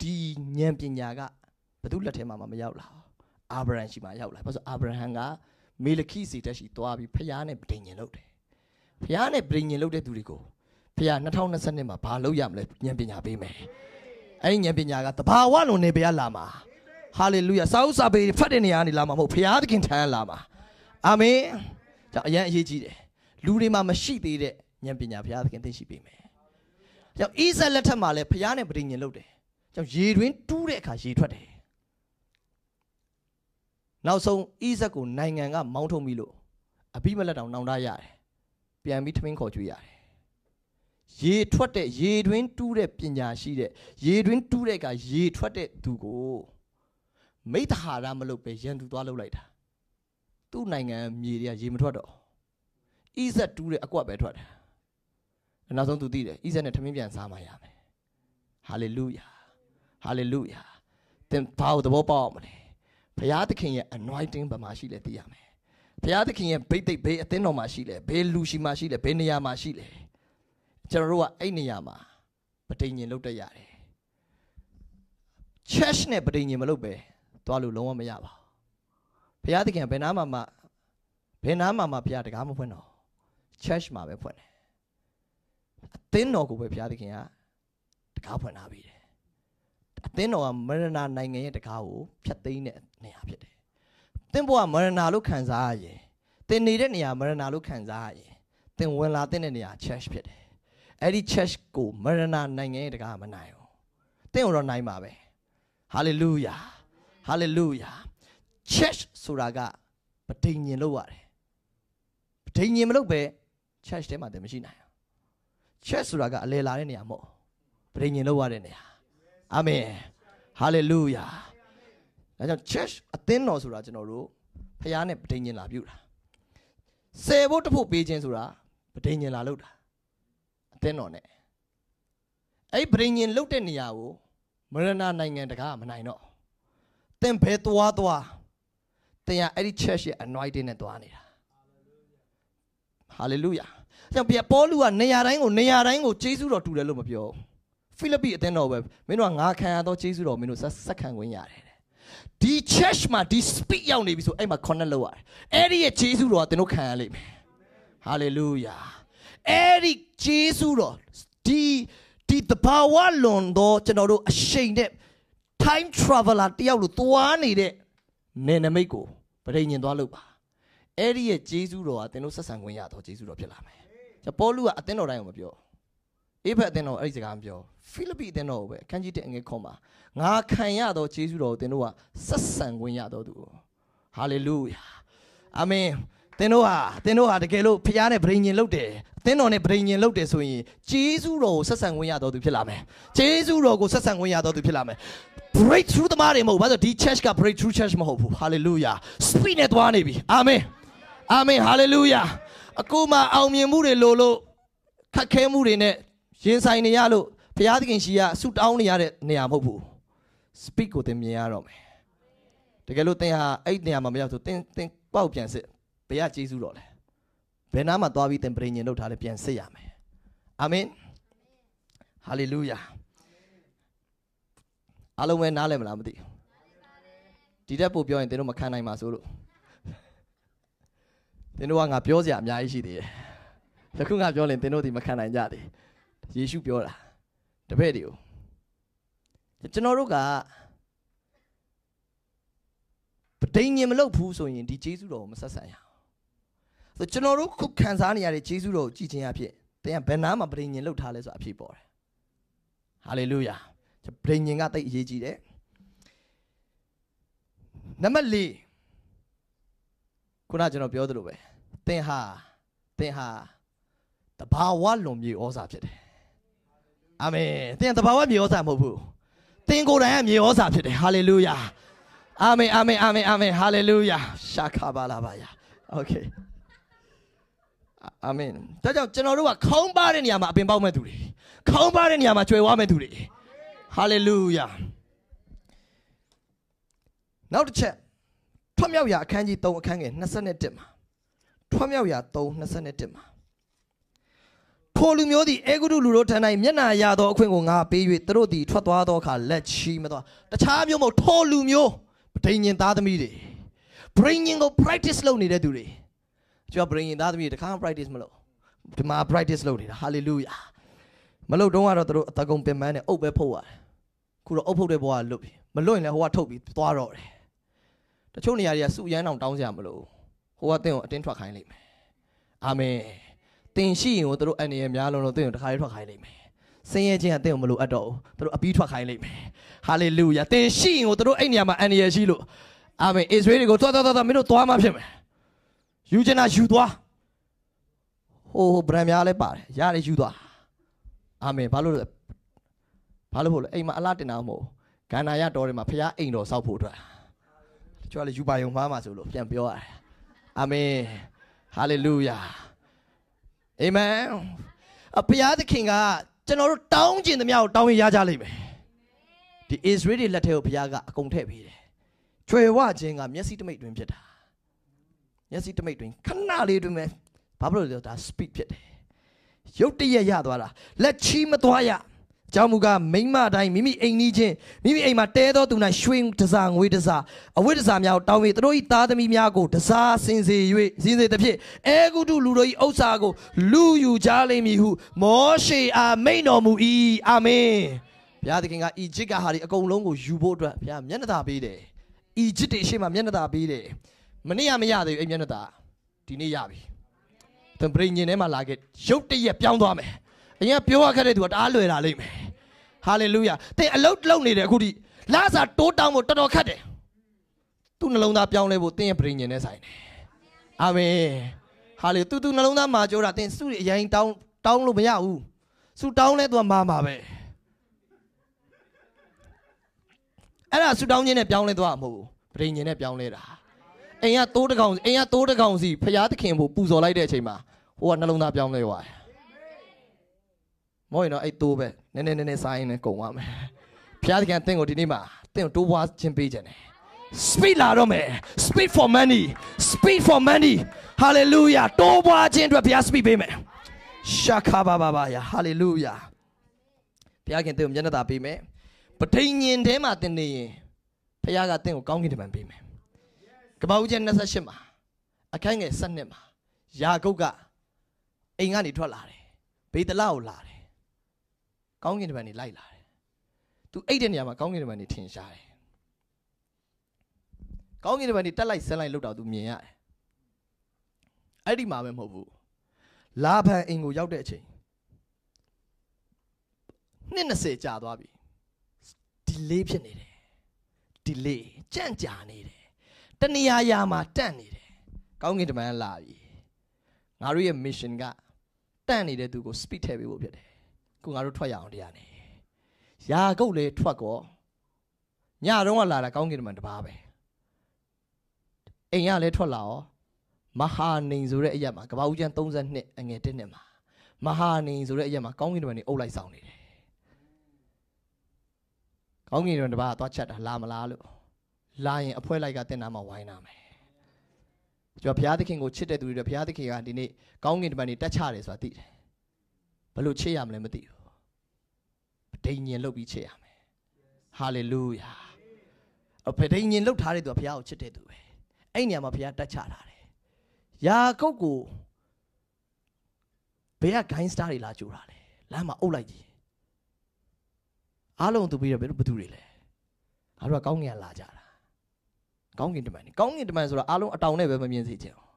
ဒီဉာဏ်ပညာကဘယ်သူလက်ထဲမှာမရောက်လာအာဗြဟံရှိမှရောက်လာဘာလို့အာဗြဟံကမေလခိစီတက်ရှိသွားပြီးဖျားနဲ့ပြင်ညင်လုပ်တယ်ဖျားနဲ့ပြင်ညင်လုပ်တဲ့သူတွေကိုဖျား2020မှာဘာလုပ်ရမလဲဉာဏ်ပညာပေးမယ်အဲ့ဒီဉာဏ်ပညာကတဘာဝလုံးနေပြရလာမှာ ဟာလေလုယာစာအုပ်စာပေဖတ်တဲ့နေရာနေလာမှာမဟုတ်ဖျားသခင်ထမ်းလာမှာအာမင်ကြောင့်အရင်အရေးကြီးတယ်လူတွေမှာမရှိသေးတဲ့ဉာဏ်ပညာဘုရားသခင်သိရှိပေးမယ်။ကြောင့်ဣဇက်လက်ထက်မှာလည်းဘုရားနဲ့ပြည်ညင်လုပ်တယ်။ကြောင့်ရေတွင်းတူးတဲ့အခါရေထွက်တယ်။နောက်ဆုံးဣဇက်ကိုနိုင်ငံကမောင်းထုတ်ပြီးလို့အဘိမလက်တောင်နောင်တရတယ်။ပြန်ပြီးထမင်းခေါ်ကြွေးရတယ်။ရေထွက်တဲ့ရေတွင်းတူးတဲ့ပညာရှိတဲ့ရေတွင်းတူးတဲ့ကရေထွက်တဲ့သူကို မိတ္တဟာရမလုပ်ပဲရန်သူသွားလုပ်လိုက်တာ။သူ့နိုင်ငံမြေတွေကရေမထွက်တော့ဣဇက်တူးတဲ့အကွက်ပဲထွက်တယ်နောက်ဆုံးသူသိတယ်ဣဇက်နဲ့ထမင်းပြန်စားမှရမယ်ဟာလေလုယာဟာလေလုယာသင်ဘာကိုသဘောပေါက်အောင်မလဲဘုရားသခင်ရဲ့ anointing ဘာမှရှိလဲသိရမယ်ဘုရားသခင်ရဲ့ဘိတ်သိက်ဘေးအသင်းတော်မှာရှိလဲဘေးလူရှိမှရှိလဲဘေးနေရာမှာရှိလဲကျွန်တော်တို့ကအဲ့နေရာမှာပဋိညာဉ်လုပ်တတ်ရတယ် church နဲ့ပဋိညာဉ်မလုပ်ပဲ သွားလို့လုံးဝမရပါဘူးဘုရားသခင်ဘယ်နားမှာမှဘယ်နားမှာမှဘုရားတကားမဖွင့်တော့ church မှာပဲဖွင့်တယ်အသင်းတော်ကိုပဲဘုရားသခင်ကတကားဖွင့်ထားပြီးတယ်အသင်းတော်ကမရဏနိုင်ငံရဲ့တကားကိုဖျက်သိမ်းတဲ့နေရာဖြစ်တယ်သင်ဘဝမရဏလို့ခံစားရရင်သင်နေတဲ့နေရာမရဏလို့ခံစားရရင်သင်ဝင်လာတဲ့နေရာ church ဖြစ်တယ်အဲ့ဒီ church ကိုမရဏနိုင်ငံရဲ့တကားမနိုင်ဘူးသင်တော့နိုင်ပါပဲဟာလေလုယာ ဟာလေလုယာ church ဆိုတာကပဋိညာဉ်လို့ရတယ်ပဋိညာဉ်မလို့ပဲ church ထဲမှာတည်းမရှိနိုင်ဘူး church ဆိုတာကအလေလာတဲ့နေရာမဟုတ်ပဋိညာဉ်လို့ရတဲ့နေရာအာမင်ဟာလေလုယာဒါကြောင့် church အသင်းတော်ဆိုတာကျွန်တော်တို့ဖခင်နဲ့ပဋိညာဉ်လာပြုတာဆယ်ဖို့တစ်ဖို့ပေးခြင်းဆိုတာပဋိညာဉ်လာလုပ်တာအသင်းတော်နဲ့အဲ့ပဋိညာဉ်လုပ်တဲ့နေရာကိုမရဏနိုင်ငံတကားမနိုင်တော့ သင်ဘယ်သွားသွားသင်ရအဲ့ဒီ church ရဲ့ anointing နဲ့သွားနေတာ hallelujah ကြောင့်ပြပေါလုကနေရာတိုင်းကိုနေရာတိုင်းကိုဂျေဇုတော်တူတယ်လို့မပြောဖိလိပ္ပိအသင်းတော်ပဲမင်းတို့ကငါခံရသောဂျေဇုတော်မင်းတို့ဆက်ခံခွင့်ရတယ်တဲ့ဒီ church မှာဒီ speed ရောက်နေပြီဆိုအဲ့မှာ connect လုပ်ရတယ်အဲ့ဒီရဲ့ဂျေဇုတော်ကသင်တို့ခံရလိမ့်မယ် hallelujah အဲ့ဒီဂျေဇုတော်ဒီဒီတဘာဝလွန်တော့ကျွန်တော်တို့အရှိန်တဲ့ time traveler တယောက်လိုသွားနေတဲ့နေနမိတ်ကိုပရိညင်သွားလို့ပါအဲ့ဒီရဲ့ဂျေဇုတော်ကသင်တို့ဆက်ဆံခွင့်ရတော့ဂျေဇုတော်ဖြစ်လာမယ်။ကျွန်ပေါလုကအသင်းတော်တိုင်းကိုမပြောအေဖက်အသင်းတော်အဲ့ဒီစကားမပြောဖိလိပ္ပိအသင်းတော်ကိုပဲအခန်းကြီးတဲ့အငယ်ခွန်ပါငါခံရတော့ဂျေဇုတော်ကိုသင်တို့ကဆက်ဆံခွင့်ရတော့သူဟာလေလုယာအာမင် သင်တို့ဟာသင်တို့ဟာတကယ်လို့ဖခင်နဲ့ဗြိဉ္ဉ်လုပ်တယ်အသင်းတော်နဲ့ဗြိဉ္ဉ်လုပ်တယ်ဆိုရင်ဂျေဇုတော်ကိုဆက်ဆံခွင့်ရတော့သူဖြစ်လာမယ်ဂျေဇုတော်ကိုဆက်ဆံခွင့်ရတော့သူဖြစ်လာမယ် breakthrough သမားတွေမဟုတ်ဘာလို့ဒီ church က breakthrough church မဟုတ်ဘူး hallelujah speed နဲ့သွားနေပြီအာမင်အာမင် hallelujah အခုမှအောင်မြင်မှုတွေလိုလို့ခက်ခဲမှုတွေနဲ့ရင်ဆိုင်နေရလို့ဘုရားသခင်ရှိကဆူတောင်းနေရတဲ့နေရာမဟုတ်ဘူး speed ကိုသင်မြင်ရတော့မယ်တကယ်လို့သင်ဟာအဲ့ဒီနေရာမှာမရောက်ဆိုသင်သင်ပေါက်ပြန်စစ် ဘယ်ရကျေးဇူးတော်လဲဘယ်နားမှာသွားပြီးသင်ပြင်ញင်လုပ်ထားလဲပြန်စစ်ရမယ်အာမင် hallelujah အားလုံးပဲနားလည်မလားမသိဘူးဒီတက်ပို့ပြောရင်သင်တို့မခံနိုင်ပါဆိုလို့သင်တို့ကငါပြောစရာအများကြီးရှိသေးတယ်ယခုငါပြောရင်သင်တို့ဒီမခံနိုင်ကြသေးယေရှုပြောတာတပည့်တွေကိုကျွန်တော်တို့ကပဋိညာဉ်မလုပ်ဘူးဆိုရင်ဒီဂျေဇုတော်ကိုမဆက်ဆံရအောင် ဆိုကျွန်တော်တို့ခုခံစားနေရတဲ့ဂျေဇုတော်ကိုကြည်ခြင်းအဖြစ်သင်ကဘယ်နားမှာပဋိညာဉ်လုပ်ထားလဲဆိုတာအဖြစ်ပေါ်တယ်ဟာလေလုယာပဋိညာဉ်ကတိတ်အရေးကြီးတယ်နံပါတ်၄ခုနကျွန်တော်ပြောသလိုပဲသင်ဟာသင်ဟာတဘာဝလွန်မြေဩဇာဖြစ်တယ်အာမင်သင်တဘာဝမြေဩဇာမဟုတ်ဘူးသင်ကိုယ်တိုင်ကမြေဩဇာဖြစ်တယ်ဟာလေလုယာအာမင်အာမင်အာမင်အာမင်ဟာလေလုယာရှာခပါလာပါယာโอเค အာမင်ဒါကြောင့်ကျွန်တော်တို့ကခေါင်းပါတဲ့နေရာမှာအပင်ပေါက်မဲ့သူတွေခေါင်းပါတဲ့နေရာမှာကျွယ်ဝမဲ့သူတွေဟာလေလုယာနောက်တစ်ချက်ထွတ်မြောက်ရာအခန်းကြီး3အခန်းငယ်21မှာထွတ်မြောက်ရာ3 21မှာထိုလူမျိုးသည်အေဂုရုလူတို့ထံ၌မျက်နာရသောအခွင့်ကိုငါပေး၍သူတို့သည်ထွက်သွားသောအခါလက်ချီမသွားတခြားမျိုးမဟုတ်ထိုလူမျိုးပဋိညာဉ်သားသမီးတွေပဋိညာဉ်ကို practice လုပ်နေတဲ့သူတွေ ကျွန်တော်ပဋိညာဉ်သားသမီးတွေတခါမှ practice မလုပ်ဒီမှာ practice လုပ်နေတာ hallelujah မလုပ်တော့ကတော့သူတို့အတကုံပင်ပန်းနဲ့အုပ်ပဲဖုတ်ရတယ်ခုတော့အုပ်ဖုတ်တဲ့ဘဝလွတ်ပြီမလွတ်ရင်လည်းဟိုကထုတ်ပြီးသွားတော့တယ်တချို့နေရာတွေကစုရမ်းအောင်တောင်းကြမလို့ဟိုကတင်းကိုအတင်းထွက်ခိုင်းလိမ့်မယ်အာမင်တင်ရှိရင်ကိုတို့အနေရများလုံးလို့တင်းကိုတစ်ခါလေးထွက်ခိုင်းလိမ့်မယ်ဆင်းရဲခြင်းအတင်းကိုမလို့အပ်တော့ဘူးတို့အပီးထွက်ခိုင်းလိမ့်မယ်ဟာလေလုယာတင်ရှိရင်ကိုတို့အဲ့နေရာမှာအနေရရှိလို့အာမင်ဣသရေလကိုသွားသွားသွားမင်းတို့သွားမှဖြစ်မယ် ယူချင်တာယူသွားဟိုဗရန်များလည်းပါတယ်ရတယ်ယူသွားအာမင်ဘာလို့လဲဘာလို့ဖို့လဲအိမ်မှာအလားတင်တာမဟုတ်ဂန္ဓာရတော်တွေမှာဖခင်အိမ်တော်ဆောက်ဖို့အတွက်တချို့ကလည်းယူပါယုံမှားမှာဆိုလို့ပြန်ပြောရတယ်အာမင်ဟာလေလုယာအာမင်အဖခင်သခင်ကကျွန်တော်တို့တောင်းကျင်သမျှကိုတောင်းရရကြလိမ့်မယ်ဒီ Israel တွေလက်ထဲကိုဘုရားကအကုန်ထည့်ပေးတယ်ကျွယ်ဝခြင်းကမျက်စိတမိတ်တွင်ဖြစ်တာ မျက်စိတမိတ်တွင်ခဏလေးတွင်ပဲဘာဖြစ်လို့လဲဒါ speed ဖြစ်တယ်ရုတ်တရက်ရသွားတာလက်ချီမသွားရကြောင့်မူကားမိမတိုင်းမိမိအိမ်နီးချင်းမိမိအိမ်မှာတဲသောသူ၌ရွှေတစားငွေတစားအဝိတစားများကိုတောင်းပြီးသူတို့၏သားသမီးများကိုတစားစင်စေ၍စင်စေသဖြင့်အဲဂုတုလူတို့၏ဥစ္စာကိုလူယူကြလိမ့်မည်ဟု မောရှေအားမိန့်တော်မူ၏အာမင်ဘုရားသခင်ကအီဂျစ်ကဟာဒီအကုန်လုံးကိုယူဖို့အတွက်ဘုရားမျက်နှာသာပေးတယ်အီဂျစ်တွေရှေ့မှာမျက်နှာသာပေးတယ် မနေ့ကမရသေးဘူးအဲ့မျက်နှာသာဒီနေ့ရပြီသင်ပရိညင်ထဲမှာလာခဲ့ရုတ်တရက်ပြောင်းသွားမယ်အရင်ပြောရခဲ့တဲ့သူကတအားလွယ်လာလိမ့်မယ်ဟာလေလုယာသင်အလုတ်လုံနေတယ်အခုဒီလာစာတိုးတောင်းဖို့တော်တော်ခက်တယ်သူ့နှလုံးသားပြောင်းလဲဖို့သင်ရဲ့ပရိညင်နဲ့ဆိုင်တယ်အာမင်ဟာလေသူသူနှလုံးသားမှာကြောတာသင်စုအရင်တောင်းတောင်းလို့မရဘူးစုတောင်းလဲသူကမာမှာပဲအဲ့ဒါဆူတောင်းခြင်းနဲ့ပြောင်းလဲသွားမှာမဟုတ်ဘူးပရိညင်နဲ့ပြောင်းလဲတာ အိမ်ကတိုးတကောင်အိမ်ကတိုးတကောင်စီဖျားသခင်ကိုပူဇော်လိုက်တဲ့အချိန်မှာဟိုကနှလုံးသားပြောင်းလဲသွားတယ်မောရင်တော့အဲ့တိုးပဲနည်းနည်းနည်းနည်းစားရင်လည်းကုန်သွားမယ်ဖျားသခင်အသင်ကိုဒီနေ့မှာအသင်ကိုတိုးပွားခြင်းပေးခြင်းတယ် speed လာတော့မယ် speed for money speed for money hallelujah တိုးပွားခြင်းအတွက်ဘုရား speed ပေးမယ်ရှာခါပါပါပါယာ hallelujah ဘုရားခင်သင်ကိုမျက်နှာသာပေးမယ်ပဋိညာဉ်ထဲမှာသင်နေရင်ဘုရားကသင်ကိုကောင်းကင်တမန်ပေးမယ် ကပ္ပဦးကျမ်း28မှာအခန်းငယ်7မှာယာကုပ်ကအိမ်ကနေထွက်လာတယ်ဘေဒလကိုလာတယ်ကောင်းကင်တမန်နေလိုက်လာတယ်သူအိတ်တဲ့နေရာမှာကောင်းကင်တမန်နေထင်ရှားတယ်ကောင်းကင်တမန်နေတက်လိုက်ဆင်းလိုက်လောက်တော့သူမြင်ရတယ်အဲ့ဒီမှာပဲမဟုတ်ဘူးလာဖန်အိမ်ကိုရောက်တဲ့အချိန်နှစ်20ကြာသွားပြီ delay ဖြစ်နေတယ် delay ကြန့်ကြာနေတယ် တနေရာရာမှာတန့်နေတယ်ကောင်းကင်တမန်လာပြီငါတို့ရဲ့ mission ကတန့်နေတဲ့သူကို speed ထည့်ပေးဖို့ဖြစ်တယ်ခုငါတို့ထွက်ရအောင်တရားနေရာကုတ်လေထွက်ကောညတော့ကလာတာကောင်းကင်တမန်တပါးပဲအိမ်ကလည်းထွက်လာရောမဟာနေဆိုတဲ့အရက်မှာကပ္ပဦးကျန်း32အငယ်1နှစ်မှာမဟာနေဆိုတဲ့အရက်မှာကောင်းကင်တမန်နေအုပ်လိုက်ဆောင်နေတယ်ကောင်းကင်တော်တပါးသွားချက်တာလာမလားလို့ လာရင်အဖွဲလိုက်ကတင်နာမှာဝိုင်းနာမယ်ကျွန်တော်ဘုရားသခင်ကိုချစ်တဲ့သူတွေဘုရားသခင်ကဒီနေ့ကောင်းကင်တမန်နေတက်ချတယ်ဆိုတာသိတယ်ဘယ်လိုချစ်ရမလဲမသိဘူးပဋိညာဉ်လုပ်ပြီးချစ်ရမယ်ဟာလေလုယာအပဋိညာဉ်လုပ်ထားတဲ့သူကဘုရားကိုချစ်တဲ့သူပဲအဲ့နေရာမှာဘုရားတက်ချထားတယ်ယာကုပ်ကိုဘယ်ကဂိုင်းစတာတွေလာကြိုးတာလဲလမ်းမှာအုပ်လိုက်ကြီးအားလုံးသူပြီးတော့ဘယ်သူတွေလဲငါတို့ကကောင်းကင်ကလာကြတာ ကောင်းကင်တမန်နေကောင်းကင်တမန်ဆိုတာအားလုံးအတောင်နဲ့ပဲမမြင်စေချင်အောင်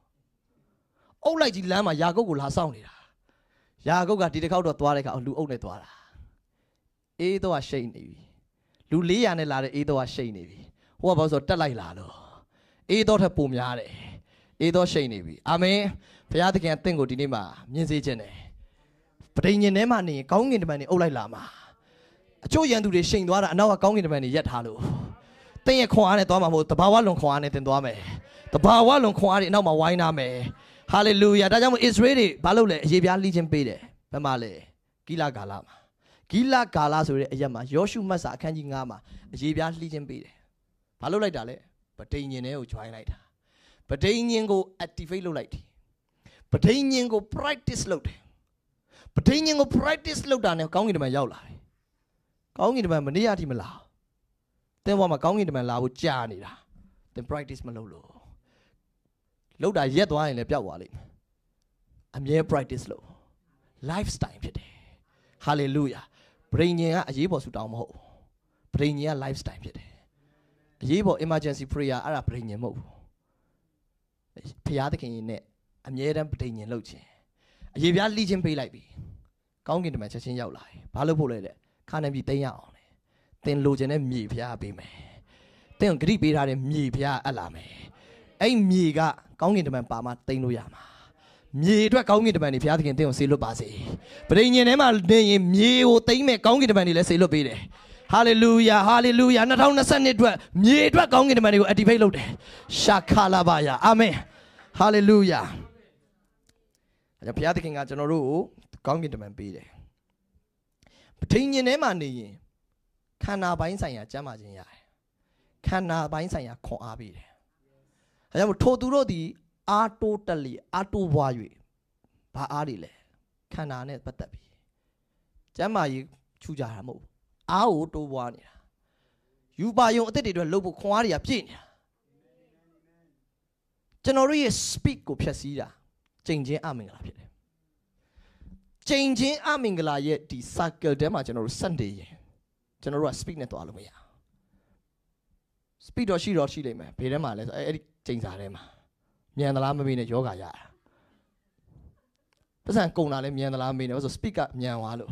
အုပ်လိုက်ကြီးလမ်းမှာယာကုပ်ကိုလာစောင့်နေတာယာကုပ်ကဒီတစ်ခေါက်တော့သွားတဲ့ခါလူအုပ်နဲ့သွားတာအေးတော့ရှိတ်နေပြီလူ400နဲ့လာတဲ့အေးတော့ရှိတ်နေပြီဟိုကဘာလို့ဆိုတက်လိုက်လာလို့အေးတော့ထက်ပုံများတယ်အေးတော့ရှိတ်နေပြီအာမင်ဘုရားသခင်အသင်ကိုဒီနေ့မှာမြင်စေခြင်းတယ်ပဋိညာဉ်ထဲမှာနေကောင်းကင်တမန်နေအုပ်လိုက်လာမှာအချို့ရန်သူတွေရှိန်သွားတာအနောက်ကကောင်းကင်တမန်တွေရက်ထားလို့ တင်းရဲ့ခွန်အားနဲ့သွားမှာမဟုတ်တဘာဝလွန်ခွန်အားနဲ့တင်သွားမယ်တဘာဝလွန်ခွန်အားတွေအနောက်မှာဝိုင်းနာမယ်ဟာလေလုယာဒါကြောင့်မို့ဣသရေလတွေဘာလုပ်လဲအရေးပြားလှီးခြင်းပေးတယ်ဘယ်မှာလဲဂီလာဂါလာမှာဂီလာဂါလာဆိုတဲ့အရက်မှာယောရှုမတ်စာအခန်းကြီး9မှာအရေးပြားလှီးခြင်းပေးတယ်ဘာလုပ်လိုက်တာလဲပဋိညာဉ်တွေကို join လိုက်တာပဋိညာဉ်ကို activate လုပ်လိုက်တယ်ပဋိညာဉ်ကို practice လုပ်တယ်ပဋိညာဉ်ကို practice လုပ်တာနဲ့ကောင်းကင်တမန်ရောက်လာတယ်ကောင်းကင်တမန်မနေ့အထိမလာ တင်းဘွားမှာကောင်းကင်တမန်လာဖို့ကြာနေတာသင် practice မလုပ်လို့လောက်တာရက်သွားရင်လည်းပျောက်သွားလိမ့်မယ်အမြဲ practice လုပ် lifestyle ဖြစ်တယ် hallelujah ဗြိဉ္ဉ်ကအရေးပေါ်ဆူတောင်းမဟုတ်ဗြိဉ္ဉ်က lifestyle ဖြစ်တယ်အရေးပေါ် emergency prayer အဲ့ဒါဗြိဉ္ဉ်မဟုတ်ဘူးဖရာသခင်ကြီးနဲ့အမြဲတမ်းဗြိဉ္ဉ်လုပ်ခြင်းအရေးပြားလှီးခြင်းပေးလိုက်ပြီကောင်းကင်တမန်ချက်ချင်းရောက်လာတယ်ဘာလို့ဖို့လဲတဲ့ခါနေပြီတိမ့်ရအောင်လေ သင်လိုချင်တဲ့မြေဖျားပေးမယ်သင်ကိုဂရိပေးထားတဲ့မြေဖျားအပ်လာမယ်အဲ့မြေကကောင်းကင်တမန်ပါမှတိမ့်လို့ရမှာမြေအတွက်ကောင်းကင်တမန်တွေဘုရားသခင်သင်ကိုဆေလွတ်ပါစေပရိညင်ထဲမှာနေရင်မြေကိုတိမ့်မဲ့ကောင်းကင်တမန်တွေလည်းဆေလွတ်ပေးတယ်ဟာလေလုယာဟာလေလုယာ2022အတွက်မြေအတွက်ကောင်းကင်တမန်တွေကို activate လုပ်တယ်ရှာခါလာပါယာအာမင်ဟာလေလုယာအဲဘုရားသခင်ကကျွန်တော်တို့ကိုကောင်းကင်တမန်ပေးတယ်ပဋိညာဉ်ထဲမှာနေရင် ခခန္ဓာပိုင်းဆိုင်ရာကျမ်းမာခြင်းရတယ်ခန္ဓာပိုင်းဆိုင်ရာခွန်အားပေးတယ်အဲကြောင့်ထိုသူတို့သည်အာတိုးတက်လျအာတိုးဘွား၍ဘာအားတွေလဲခန္ဓာနဲ့ပတ်သက်ပြီးကျမ်းမာရေးချူကြတာမဟုတ်ဘူးအားကိုတိုးဘွားနေတာယူပါယုံအသက်တွေအတွက်လှုပ်ဖို့ခွန်အားတွေကပြည့်နေတာကျွန်တော်တို့ရဲ့ speak ကိုဖျက်ဆီးတာကြိမ်ချင်းအမင်္ဂလာဖြစ်တယ်ကြိမ်ချင်းအမင်္ဂလာရဲ့ဒီ circle ထဲမှာကျွန်တော်တို့စနေရင် ကျွန်တော်တို့က speak နဲ့သွားလို့မရဘူး speed တော့ရှိတော့ရှိလိမ့်မယ်ဘေးထဲမှာလဲဆိုအဲ့အဲ့ဒီကျိန်စာထဲမှာမြန်သလားမမေးနဲ့ယောဂရတာပတ်စံကုန်တာလဲမြန်သလားမမေးနဲ့ဆို speed ကမြန်သွားလို့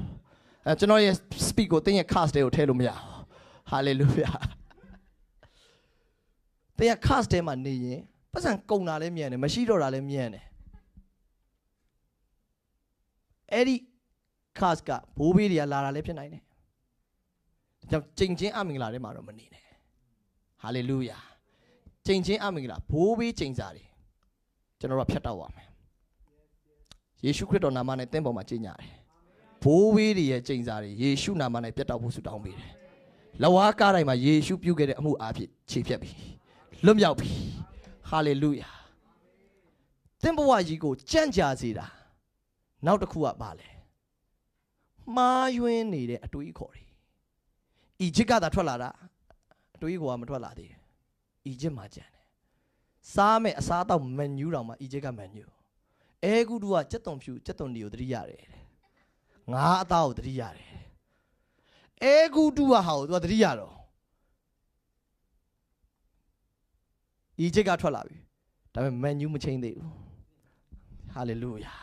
အဲကျွန်တော်ရဲ့ speed ကိုတင်းရဲ့ cast တွေကိုထည့်လို့မရဘူး hallelujah တင်းရဲ့ cast ထဲမှာနေရင်ပတ်စံကုန်တာလဲမြန်တယ်မရှိတော့တာလဲမြန်တယ်အဲ့ဒီ cast ကဘိုးဘေးတွေကလာတာလဲဖြစ်နိုင်တယ် ဒါကြောင့်ကျိန်ချင်းအမင်္ဂလာထဲမှာတော့မနေနဲ့ဟာလေလုယာကျိန်ချင်းအမင်္ဂလာဘိုးဘေးကျိန်စာတွေကျွန်တော်တို့ဖျက်တော့ပါမယ်ယေရှုခရစ်တော်နာမနဲ့သင်ပေါ်မှာကျင့်ကြတယ်ဘိုးဘေးတွေရဲ့ကျိန်စာတွေယေရှုနာမနဲ့ပြတ်တော့ဖို့ဆုတောင်းပေးတယ်လဝါကားတိုင်းမှာယေရှုပြုခဲ့တဲ့အမှုအားဖြင့်ခြေဖြတ်ပြီလွတ်မြောက်ပြီဟာလေလုယာသင်ဘဝကြီးကိုကြံ့ကြာစေတာနောက်တစ်ခုကပါလေမှားယွင်းနေတဲ့အတွေးအခေါ်တွေ အီဂျစ်ကသာထွက်လာတာအတွေးခေါ်ကမထွက်လာသေးဘူးအီဂျစ်မှာကြံတယ်စားမဲ့အစားတော့မန်နူးတောင်မှအီဂျစ်ကမန်နူးအဲဂုတုကစက်တုံဖြူစက်တုံဒီကိုတတိရတယ်တဲ့ငါအသားကိုတတိရတယ်အဲဂုတုကဟာကိုသူကတတိရတော့အီဂျစ်ကထွက်လာပြီဒါပေမဲ့မန်နူးမချင်းသေးဘူးဟာလေလုယာ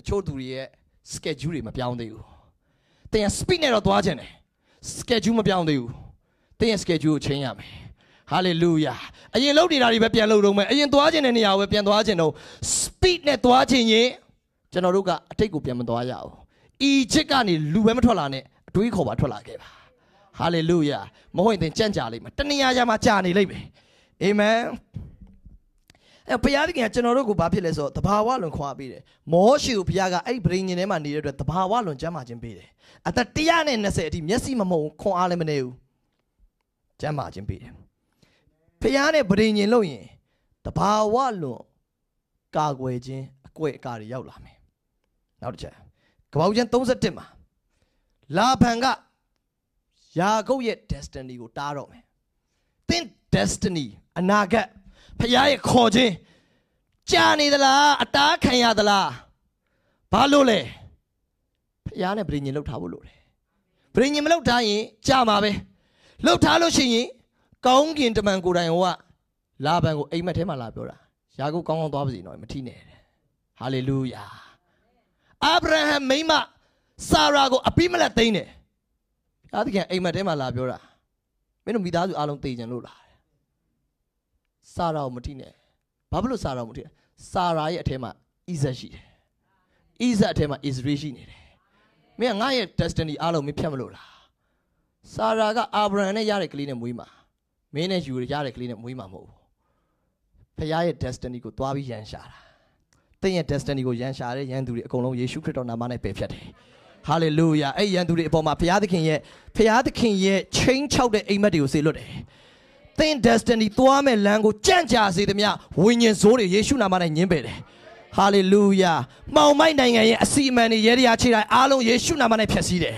အချို့သူတွေရဲ့ schedule တွေမပြောင်းသေးဘူးတင် speed နဲ့တော့သွားခြင်းတယ် schedule မပြောင်းသေးဘူးတင်းရဲ့ schedule ကိုချိန်ရမယ် hallelujah အရင်လုပ်နေတာတွေပဲပြန်လုပ်တော့မယ်အရင်သွားခြင်းတဲ့နေရာကိုပဲပြန်သွားခြင်းတော့ speed နဲ့သွားခြင်းရင်ကျွန်တော်တို့ကအတိတ်ကိုပြန်မသွားရအောင်အီဂျစ်ကနေလူပဲမထွက်လာနဲ့အတွေးခေါ်ပါထွက်လာခဲ့ပါ hallelujah မဟုတ်ရင်သင်ကြံ့ကြာလိမ့်မယ်တနေရာရာမှာကြာနေလိမ့်မယ်အာမင် အဲဘုရားသခင်ကကျွန်တော်တို့ကိုဘာဖြစ်လဲဆိုတော့တဘာဝလွန်ခွာပေးတယ်မောရှိကိုဘုရားကအဲ့ဗြိဉ္ဉ်ထဲမှာနေတဲ့အတွက်တဘာဝလွန်ကျမ်းမာခြင်းပေးတယ်အသက်120အထိမျက်စိမမုံခွန်အားလည်းမနေဘူးကျမ်းမာခြင်းပေးတယ်ဖះနဲ့ဗြိဉ္ဉ်လို့ရင်တဘာဝလွန်ကာကွယ်ခြင်းအကွက်အကာတွေရောက်လာမယ်နောက်တစ်ချက်ကပောက်ကျမ်း31မှာလာဖန်ကယာကုပ်ရဲ့ destiny ကိုတားတော့မယ်သင် destiny အနာဂတ် ဖះရဲ့ခေါ်ခြင်းကြာနေသလားအတားခံရသလားဘာလို့လဲဖះနဲ့ဗြိဉ္ဉ်လောက်ထားဖို့လို့တယ်ဗြိဉ္ဉ်မလောက်ထားရင်ကြာမှာပဲလောက်ထားလို့ရှိရင်ကောင်းကင်တမန်ကိုယ်တိုင်ဟိုကလာဘန်ကိုအိမ်မက်ထဲမှာလာပြောတာယာကုပ်ကောင်းကောင်းသွားပါစေနော်မထိနဲ့တဲ့ဟာလေလုယာအာဗြဟံမိမဆာရာကိုအပိမလက်သိမ်းတယ်ဘုရားသခင်အိမ်မက်ထဲမှာလာပြောတာမင်းတို့မိသားစုအားလုံးသိကြလို့လား ဆာရာကိုမထိနဲ့ဘာဖြစ်လို့ဆာရာကိုမထိလဲဆာရာရဲ့အထဲမှာဣဇက်ရှိတယ်ဣဇက်အထဲမှာဣသရေရှိနေတယ်မင်းကငါရဲ့ destiny အားလုံးမဖြတ်မလို့လားဆာရာကအာဗြဟံနဲ့ရတဲ့ကလေးနဲ့မွေးမှာမင်းနဲ့ယူရတဲ့ကလေးနဲ့မွေးမှာမဟုတ်ဘူးဖခင်ရဲ့ destiny ကိုသွားပြီးရန်ရှာတာသင်ရဲ့ destiny ကိုရန်ရှာတဲ့ရန်သူတွေအကုန်လုံးယေရှုခရစ်တော်နာမနဲ့ပယ်ဖြတ်တယ်ဟာလေလုယာအဲ့ရန်သူတွေအပေါ်မှာဘုရားသခင်ရဲ့ဘုရားသခင်ရဲ့ချင်းချောက်တဲ့အိမ်မက်တွေကိုဆေလွတ်တယ် သင် destiny သွားမဲ့လမ်းကိုကြံ့ကြာစေသမျှဝိညာဉ်ဆိုးတွေယေရှုနာမနဲ့ညှင်းပယ်တယ်ဟာလေလုယာမှောင်မိုက်နိုင်ငံရဲ့အစီအမံတွေရဲတရားခြေတိုင်းအားလုံးယေရှုနာမနဲ့ဖျက်ဆီးတယ်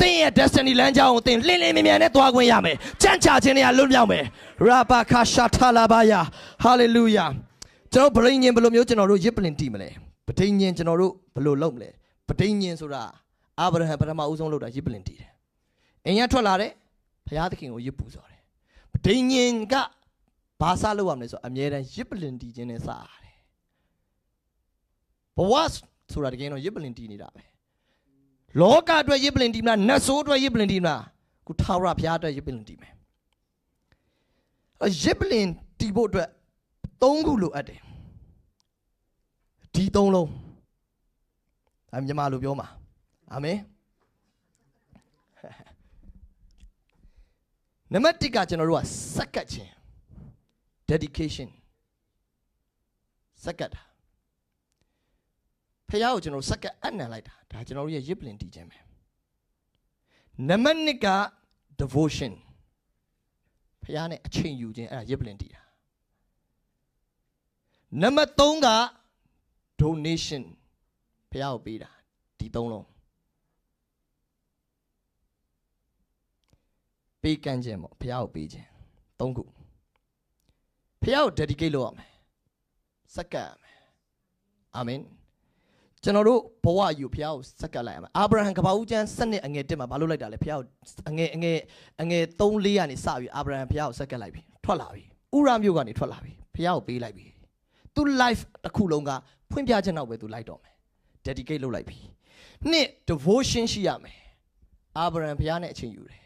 သင်ရဲ့ destiny လမ်းကြောင်းကိုသင်လင်းလင်းမြန်မြန်နဲ့သွားခွင့်ရမယ်ကြံ့ချခြင်းတွေကလွတ်မြောက်မယ်ရာဘာခါရှာထာလာဘာယာဟာလေလုယာကျွန်တော်ဗရိညင်ဘယ်လိုမျိုးကျွန်တော်တို့ရစ်ပလင်တီးမလဲဗဒိညင်ကျွန်တော်တို့ဘယ်လိုလုပ်မလဲဗဒိညင်ဆိုတာအာဗြဟံပထမဦးဆုံးလုပ်တာရစ်ပလင်တီးတယ်အင်ရထွက်လာတယ်ဘုရားသခင်ကိုရစ်ပူဇော်တယ် ဗဒိညင်ကဘာစလုပ်ရမလဲဆိုအမြဲတမ်းရစ်ပလင်တီးခြင်းနဲ့စရတယ်ဘဝဆိုတာတကယ်တော့ရစ်ပလင်တီးနေတာပဲလောကအတွက်ရစ်ပလင်တီးမလားနတ်ဆိုးအတွက်ရစ်ပလင်တီးမလားခုထာဝရဘုရားအတွက်ရစ်ပလင်တီးမယ်ရစ်ပလင်တီးဖို့အတွက်သုံးခုလိုအပ်တယ်ဒီသုံးလုံးအမြမလိုပြောမှာအာမင် နံပါတ်1ကကျွန်တော်တို့ကစက္ကတ်ခြင်း dedication စက္ကတ်တာဖះကိုကျွန်တော်စက္ကတ်အနံလိုက်တာဒါကျွန်တော်တို့ရဲ့ရစ်ပလင်တီးခြင်းပဲနံပါတ်2က devotion ဖခင်နဲ့အချိန်ယူခြင်းအဲ့ဒါရစ်ပလင်တည်တာနံပါတ်3က donation ဖခင်ကိုပေးတာဒီသုံးလုံး ပေးကမ်းခြင်းပေါ့ဖခင်ကိုပေးခြင်းသုံးခုဖခင်ကို dedicate လုပ်ရမယ်စက္ကန့်ရမယ်အာမင်ကျွန်တော်တို့ဘဝယူဖះကိုစက္ကပ်လိုက်ရမယ်အာဗြဟံကပ္ပဦးကျမ်းစနစ်အငယ်1မှာဘာလို့လိုက်တာလဲဖះကိုအငယ်အငယ်အငယ်3 4ကနေစပြီးအာဗြဟံဖះကိုစက္ကပ်လိုက်ပြီထွက်လာပြီဥရမြို့ကနေထွက်လာပြီဖះကိုပေးလိုက်ပြီသူ life တစ်ခုလုံးကဖွင့်ပြခြင်းတော့ပဲသူလိုက်တော့မယ် dedicate လုပ်လိုက်ပြီနှစ် devotion ရှိရမယ်အာဗြဟံဖះနဲ့အချိန်ယူတယ်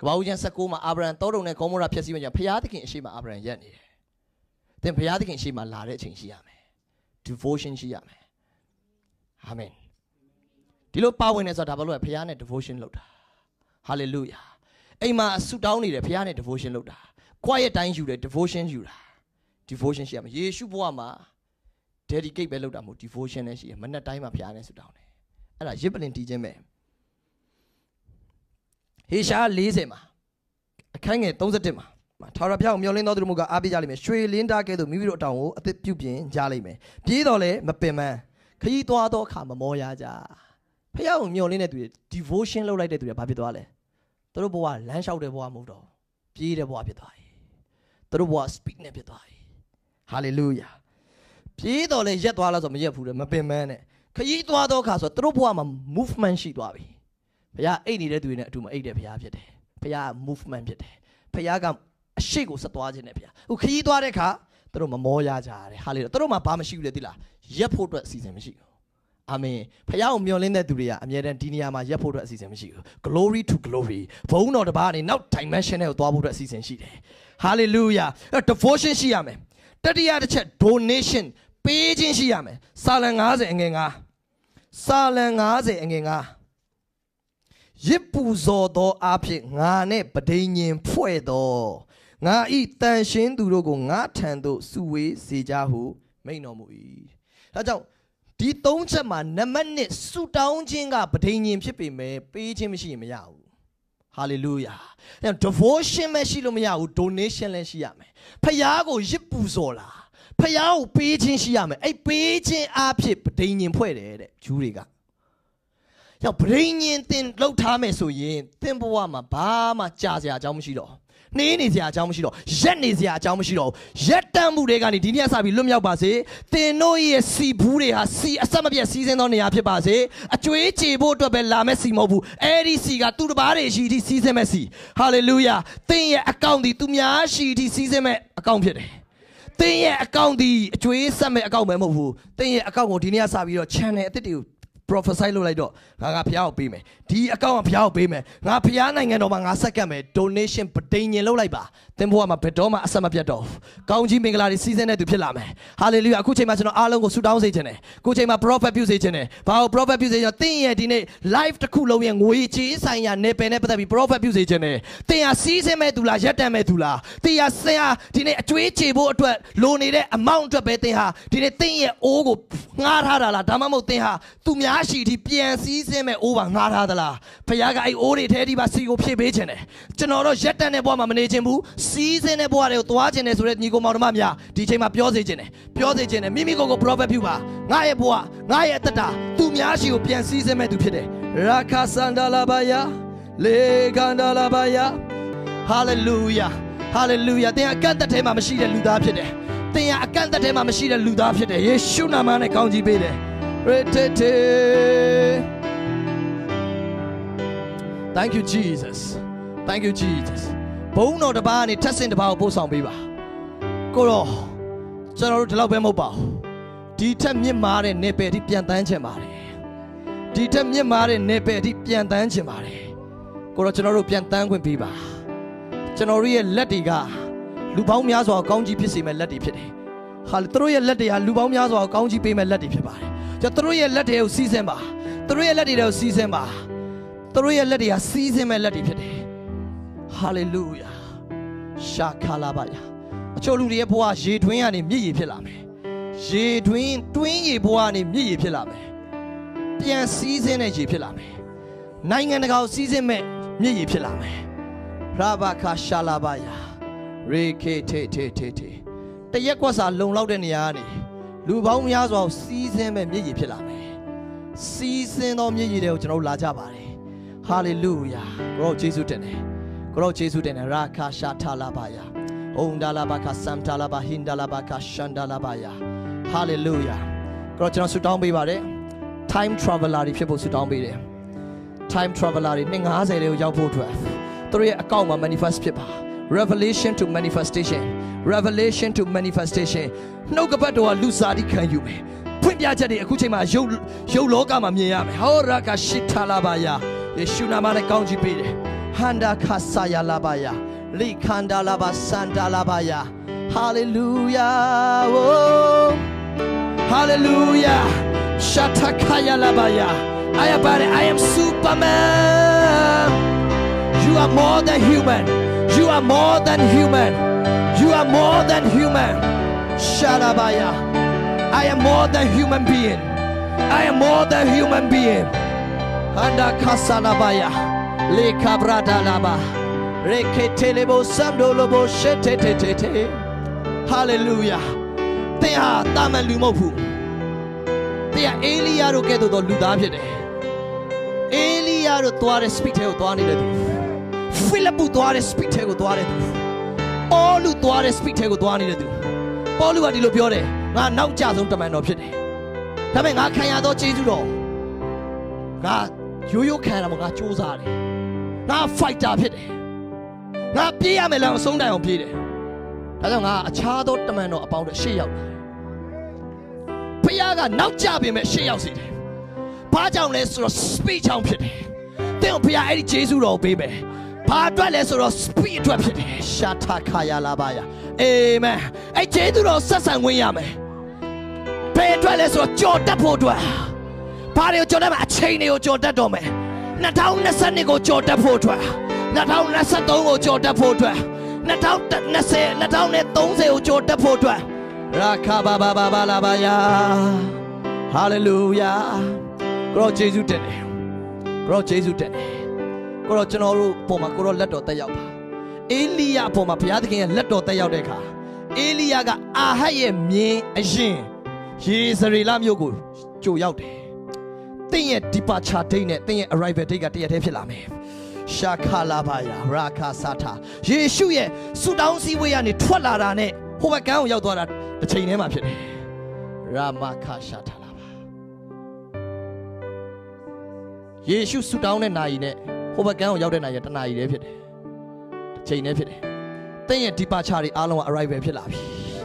ကပ္ပဦးကျမ်း16မှာအာဗြဟံတောတုံနဲ့ဂေါမောရဖြစ်စီမကြဖះသခင်အရှိမအာဗြဟံရက်နေတယ်သင်ဖះသခင်အရှိမလာတဲ့အချိန်ရှိရမယ် devotion ရှိရမယ်အာမင်ဒီလိုပါဝင်နေဆိုတာဒါဘာလို့လဲဖခင်နဲ့ devotion လုပ်တာ hallelujah အိမ်မှာဆူတောင်းနေတယ်ဖခင်နဲ့ devotion လုပ်တာ quiet တိုင်းယူတယ် devotion ယူတာ devotion ရှိရမယ်ယေရှုဘဝမှာ dedicate ပဲလုပ်တာမဟုတ် devotion လည်းရှိရမနေ့တိုင်းမှာဖခင်နဲ့ဆူတောင်းတယ်အဲ့ဒါရစ်ပလင်တီးခြင်းပဲ ဟေရှာ40မှာအခန်းငယ်31မှာထာဝရဘုရားကိုမျှော်လင့်တော်သူတို့ကအားပေးကြလိမ့်မယ်ရွှေလင်းတာကဲ့သို့မိမိတို့အတောင်ကိုအသစ်ပြုပြင်ကြလိမ့်မယ်ပြေးတော်လဲမပင်ပန်းခရီးသွားသောအခါမမောရကြဖះကိုမျောလင်းတဲ့သူတွေ devotion လုပ်လိုက်တဲ့သူတွေဘာဖြစ်သွားလဲသူတို့ဘဝလမ်းလျှောက်တဲ့ဘဝမဟုတ်တော့ပြေးတဲ့ဘဝဖြစ်သွားပြီသူတို့ဘဝ speed နဲ့ဖြစ်သွားပြီ hallelujah ပြေးတော်လဲရက်သွားလားဆိုမရက်ဘူးလေမပင်ပန်းနဲ့ခရီးသွားသောအခါဆိုသူတို့ဘဝမှာ movement ရှိသွားပြီ ဘုရားအိတ်နေတဲ့သူတွေနဲ့အတူမအိတ်တဲ့ဘုရားဖြစ်တယ်ဘုရား movement ဖြစ်တယ်ဘုရားကအရှိကိုဆက်သွားခြင်းနဲ့ဘုရားဟိုခရီးသွားတဲ့အခါသူတို့မမောရကြတယ်ဟာလေသူတို့မှာဘာမှမရှိဘူးလေသိလားရက်ဖို့အတွက်အစီအစဉ်မရှိဘူးအာမင်ဖခင်ကိုမျှော်လင့်တဲ့သူတွေကအမြဲတမ်းဒီနေရာမှာရက်ဖို့အတွက်အစီအစဉ်မရှိဘူး glory to glory ဘုန်းတော်တစ်ပါးကနေနောက် dimension နဲ့ကိုသွားဖို့အတွက်အစီအစဉ်ရှိတယ် hallelujah devotion ရှိရမယ်တတိယတစ်ချက် donation ပေးခြင်းရှိရမယ်စာလံ90အငယ်9စာလံ90အငယ်9 ရစ်ပူဇော်သောအဖြစ်ငါနဲ့ပဒိညင်ဖွဲ့သောငါဤတန်ရှင်းသူတို့ကိုငါထံသို့စုဝေးစေကြဟုမိန်တော်မူ၏ဒါကြောင့်ဒီသုံးချက်မှာနံပါတ်1ဆူတောင်းခြင်းကပဒိညင်ဖြစ်ပေမဲ့ပေးခြင်းမရှိရင်မရဘူးဟာလေလုယာအဲ devotion မရှိလို့မရဘူး donation လည်းရှိရမယ်ဖခင်ကိုရစ်ပူဇော်လာဖခင်ကိုပေးခြင်းရှိရမယ်အဲ့ပေးခြင်းအဖြစ်ပဒိညင်ဖွဲ့တယ်တဲ့ဂျူးတွေက ရောက်ပဒိညင်တင်လှုပ်ထားမယ်ဆိုရင်သင်ဘဝမှာဘာမှကြာစရာအကြောင်းမရှိတော့နှေးနေစရာအကြောင်းမရှိတော့ရက်နေစရာအကြောင်းမရှိတော့ရက်တမ်းမှုတွေကနေဒီနေ့စပြီးလွတ်မြောက်ပါစေသင်တို့ရဲ့စီဘူးတွေဟာစီအဆက်မပြတ်စီးစင်းသောနေရာဖြစ်ပါစေအကျွေးကြေဖို့အတွက်ပဲလာမဲ့စီမဟုတ်ဘူးအဲ့ဒီစီကသူ့တပားတွေရှိသည့်စီးစင်းမဲ့စီဟာလေလုယာသင်ရဲ့အကောင့်ဒီသူများရှိသည့်စီးစင်းမဲ့အကောင့်ဖြစ်တယ်သင်ရဲ့အကောင့်ဒီအကျွေးဆက်မဲ့အကောင့်ပဲမဟုတ်ဘူးသင်ရဲ့အကောင့်ကိုဒီနေ့စပြီးတော့ channel အသစ်တွေကို prophesy လုပ်လိုက်တော့ငါကဖျားကိုပေးမယ်ဒီအကောင့်ကဖျားကိုပေးမယ်ငါဖျားနိုင်ငံတော်မှာငါဆက်ကပ်မယ် donation ပဒိညင်လုပ်လိုက်ပါသင်ဘဝမှာဘယ်တော့မှအဆက်မပြတ်တော့ကောင်းကြီးမင်္ဂလာတွေစီးစင်းတဲ့သူဖြစ်လာမယ် hallelujah အခုချိန်မှာကျွန်တော်အားလုံးကိုဆုတောင်းစေချင်တယ်အခုချိန်မှာ prophet ပြုစေချင်တယ်ဘာလို့ prophet ပြုစေချင်သင်ရဲ့ဒီနေ့ live တစ်ခုလုံးရဲ့ငွေကြေးဆိုင်ရာနေပယ်နဲ့ပတ်သက်ပြီး prophet ပြုစေချင်တယ်သင်ဟာစီးစင်းမဲ့သူလားရက်တန်မဲ့သူလားသင်ဟာဆင်ဟာဒီနေ့အကျွေးချေဖို့အတွက်လိုနေတဲ့အ amount အတွက်ပဲသင်ဟာဒီနေ့သင်ရဲ့အိုးကိုငှားထားတာလားဒါမှမဟုတ်သင်ဟာသူများရှိဒီပြန်စည်းစင်းမဲ့အိုးပါငှားထားသလားဖခင်ကအဲ့အိုးတွေထဲဒီပါစီကိုဖြည့်ပေးခြင်းတယ်ကျွန်တော်တို့ရက်တန်တဲ့ဘဝမှာမနေခြင်းဘူးစီးစင်းတဲ့ဘဝတွေကိုသွားခြင်းတယ်ဆိုတဲ့ညီကောင်မောင်တို့မများဒီချိန်မှာပြောစေခြင်းတယ်ပြောစေခြင်းတယ်မိမိကိုယ်ကို prophet ပြုပါငါရဲ့ဘဝငါရဲ့အသက်တာသူများရှိကိုပြန်စည်းစင်းမဲ့သူဖြစ်တယ်ရာခဆန္ဒလာဘာယာလေခန္ဒလာဘာယာ hallelujah hallelujah သင်အကန့်အသတ်ထဲမှာမရှိတဲ့လူသားဖြစ်တယ်သင်ကအကန့်အသတ်ထဲမှာမရှိတဲ့လူသားဖြစ်တယ်ယေရှုနာမနဲ့ကောင်းကြီးပေးတယ် Retete. Thank you Jesus. Thank you Jesus. ဘုံတော်တစ်ပါးကနေထက်ဆင့်တစ်ပါးကိုပို့ဆောင်ပေးပါကိုရောကျွန်တော်တို့ဒီလောက်ပဲမဟုတ်ပါဘူးဒီထက်မြင့်မားတဲ့နေပယ်ที่ပြန်တန်းချင်ပါတယ်ဒီထက်မြင့်မားတဲ့နေပယ်ที่ပြန်တန်းချင်ပါတယ်ကိုရောကျွန်တော်တို့ပြန်တန်းခွင့်ပေးပါကျွန်တော်တို့ရဲ့လက်တွေကလူပေါင်းများစွာကောင်းကြီးဖြစ်စေမဲ့လက်တွေဖြစ်တယ်ဟာသူတို့ရဲ့လက်တွေဟာလူပေါင်းများစွာကောင်းကြီးပေးမဲ့လက်တွေဖြစ်ပါတယ် ကျွန်တော်တို့ရဲ့လက်တွေကိုစီးစင်းပါသူတို့ရဲ့လက်တွေကိုစီးစင်းပါသူတို့ရဲ့လက်တွေဟာစီးစင်းမဲ့လက်တွေဖြစ်တယ်ဟာလေလုယာရှာခလာပါယာအချို့လူတွေရဲ့ဘဝရေတွင်းကနေမြစ်ရည်ဖြစ်လာမယ်ရေတွင်းတွင်းရည်ဘဝကနေမြစ်ရည်ဖြစ်လာမယ်ပြန်စီးစင်းတဲ့ရည်ဖြစ်လာမယ်နိုင်ငံတကာကိုစီးစင်းမဲ့မြစ်ရည်ဖြစ်လာမယ်ရာဘခါရှာလာပါယာရေခေထေထေထေထေတရက်ကွက်စာလုံလောက်တဲ့နေရာကနေ လူပေါင်းများစွာကိုစီးဆင်းမဲ့မြည်ရည်ဖြစ်လာမယ်စီးဆင်းသောမြည်ရည်တွေကိုကျွန်တော်တို့လာကြပါတယ်ဟာလေလုယာကိုရောယေရှုတင်တယ်ကိုရောယေရှုတင်တယ်ရာခါရှာထာလာပါယာဟောန်ဒါလာဘခါစမ်တာလာဘဟင်ဒါလာဘခါရှန်ဒါလာပါယာဟာလေလုယာကိုရောကျွန်တော်ဆုတောင်းပေးပါတယ် time traveler တွေဖြစ်ဖို့ဆုတောင်းပေးတယ် time traveler တွေ250တွေကိုရောက်ဖို့အတွက်သူတို့ရဲ့အကောင့်မှာ manifest ဖြစ်ပါ revelation to manifestation revelation to manifestation နှုတ်ကပတ်တော်ကလူစားတိခံယူမယ်ဖွင့်ပြချက်တွေအခုချိန်မှာရုပ်ရုပ်လောကမှာမြင်ရမယ်ဟောရကရှိထလာပါယာယေရှုနာမနဲ့ကောင်းချီးပေးတယ်ဟန္တာခါဆာယာလာပါယာလိခန္တာလာပါစန္တာလာပါယာ hallelujah oh hallelujah shatakaya labaya I am I am superman you are more than human you are more than human you are more than human sharabaya I am more than human being I am more than human being Handa kasalabaya le kabrada laba reketelebo samdolobo shetetete hallelujah သင်ဟာတာမန်လူမဟုတ်ဘူးသင်ဟာအေလိယတို့ကဲ့သို့သောလူသားဖြစ်တယ်အေလိယတို့သွားတဲ့ speed ထဲကိုသွားနေတဲ့သူဖိလိပ္ပုသွားတဲ့ speed ထဲကိုသွားတဲ့သူ အောလူသွားတဲ့ speed ထဲကိုသွားနေတဲ့သူပေါလုကဒီလိုပြောတယ်ငါနောက်ကျဆုံးတမန်တော်ဖြစ်တယ်ဒါပေမဲ့ငါခံရသောကျေးဇူးတော်ငါရိုးရိုးခံရမှာငါစူးစမ်းတယ်ငါ fighter ဖြစ်တယ်ငါပြေးရမယ်လမ်းအဆုံးတိုင်အောင်ပြေးတယ်ဒါကြောင့်ငါအခြားသောတမန်တော်အပေါင်းတွေရှေ့ရောက်တယ်ဖခင်ကနောက်ကျပင်မဲ့ရှေ့ရောက်စေတယ်ဘာကြောင့်လဲဆိုတော့ speed ချောင်းဖြစ်တယ်သင်ကိုဖခင်အဲ့ဒီဂျေဇုတော်ကိုပေးမယ် ဘာအတွက်လဲဆိုတော့ speed အတွက်ဖြစ်တယ်ရှာတာခါယာလာပါယာအာမင်အဲ့ဂျေဇုတော်ဆက်ဆံဝင်ရမယ်ဘယ်အတွက်လဲဆိုတော့ကြော်တက်ဖို့အတွက်ဘာတွေကိုကြော်တက်မှာအချိန်တွေကိုကြော်တက်တော့မယ်2022ကိုကြော်တက်ဖို့အတွက်2023ကိုကြော်တက်ဖို့အတွက်2020 2030ကိုကြော်တက်ဖို့အတွက်ရာခဘာဘာဘာဘာလာပါယာဟာလေလုယာကိုရောယေရှုတင်တယ်ကိုရောယေရှုတင်တယ် ကိုရောကျွန်တော်တို့ပုံမှာကိုရောလက်တော်တက်ရောက်ပါအေလိယပုံမှာဘုရားသခင်ရဲ့လက်တော်တက်ရောက်တဲ့အခါအေလိယကအာဟတ်ရဲ့မြင်းအရင်ယေဇရေလမြို့ကိုကြိုရောက်တယ်။တင်းရဲ့ departure date နဲ့တင်းရဲ့ arrival date ကတရက်တည်းဖြစ်လာမယ်။ရှာခလာပါယာရာခာစာတာယေရှုရဲ့ဆူတောင်းစည်းဝေးကနေထွက်လာတာနဲ့ဟိုဘက်ကန်းကိုရောက်သွားတာတစ်ချိန်တည်းမှာဖြစ်တယ်။ရာမခါရှာတာလာပါ။ယေရှုဆူတောင်းတဲ့နာရီနဲ့ ဟိုဘက်ကန်းကိုရောက်တဲ့နာရီတနာရီတည်းဖြစ်တယ်။တစ်ချိန်တည်းဖြစ်တယ်။တင်းရဲ့ departure တွေအားလုံးက arrival ဖြစ်လာပြီ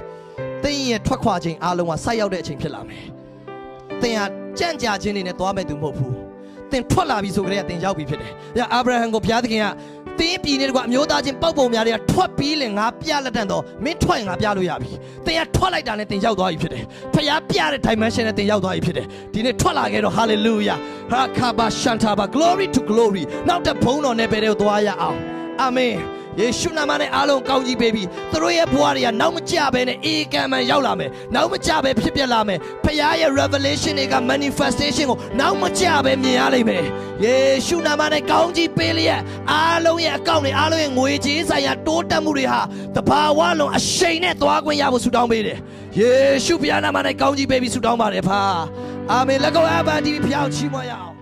။တင်းရဲ့ထွက်ခွာခြင်းအားလုံးကဆိုက်ရောက်တဲ့အချိန်ဖြစ်လာမယ်။တင်းဟာကြံ့ကြာခြင်းတွေနဲ့သွားမဲ့သူမဟုတ်ဘူး။တင်းထွက်လာပြီဆိုကြတဲ့ကတင်းရောက်ပြီဖြစ်တယ်။ဒါအာဗြဟံကိုဘုရားသခင်က တင်းပြည်နေတကွာအမျိုးသားချင်းပေါက်ပုံများတွေကထွက်ပြီးလင်ငါပြလက်တန်တော့မင်းထွက်ရင်ငါပြလို့ရပြီ။တင်းကထွက်လိုက်တာနဲ့တင်းရောက်သွားပြီဖြစ်တယ်။ဖခင်ပြတဲ့ dimension နဲ့တင်းရောက်သွားပြီဖြစ်တယ်။ဒီနေ့ထွက်လာခဲ့တော့ hallelujah ဟာခါဘာရှန်တာဘာ glory to glory နောက်တဲ့ဘုန်းတော်နဲ့ပဲတဲ့သွားရအောင်အာမင် ယေရှုနာမနဲ့အားလုံးကောင်းကြီးပေးပြီးသူတို့ရဲ့ဘဝတွေကနောက်မကျဘဲနဲ့အေကံမှန်ရောက်လာမယ်နောက်မကျဘဲဖြစ်ပြလာမယ်ဖခင်ရဲ့ revelation တွေက manifestation ကိုနောက်မကျဘဲမြင်ရလိမ့်မယ်ယေရှုနာမနဲ့ကောင်းကြီးပေးလျက်အားလုံးရဲ့အကောင့်တွေအားလုံးရဲ့ငွေကြေးဆိုင်ရာတိုးတက်မှုတွေဟာတဘာဝလုံးအရှိန်နဲ့သွားခွင့်ရဖို့ဆုတောင်းပေးတယ်ယေရှုဘုရားနာမနဲ့ကောင်းကြီးပေးပြီးဆုတောင်းပါတယ်ဖာအာမင်လက်ကောအဘန်ဒီဖျောက်ချီးမွမ်းရအောင်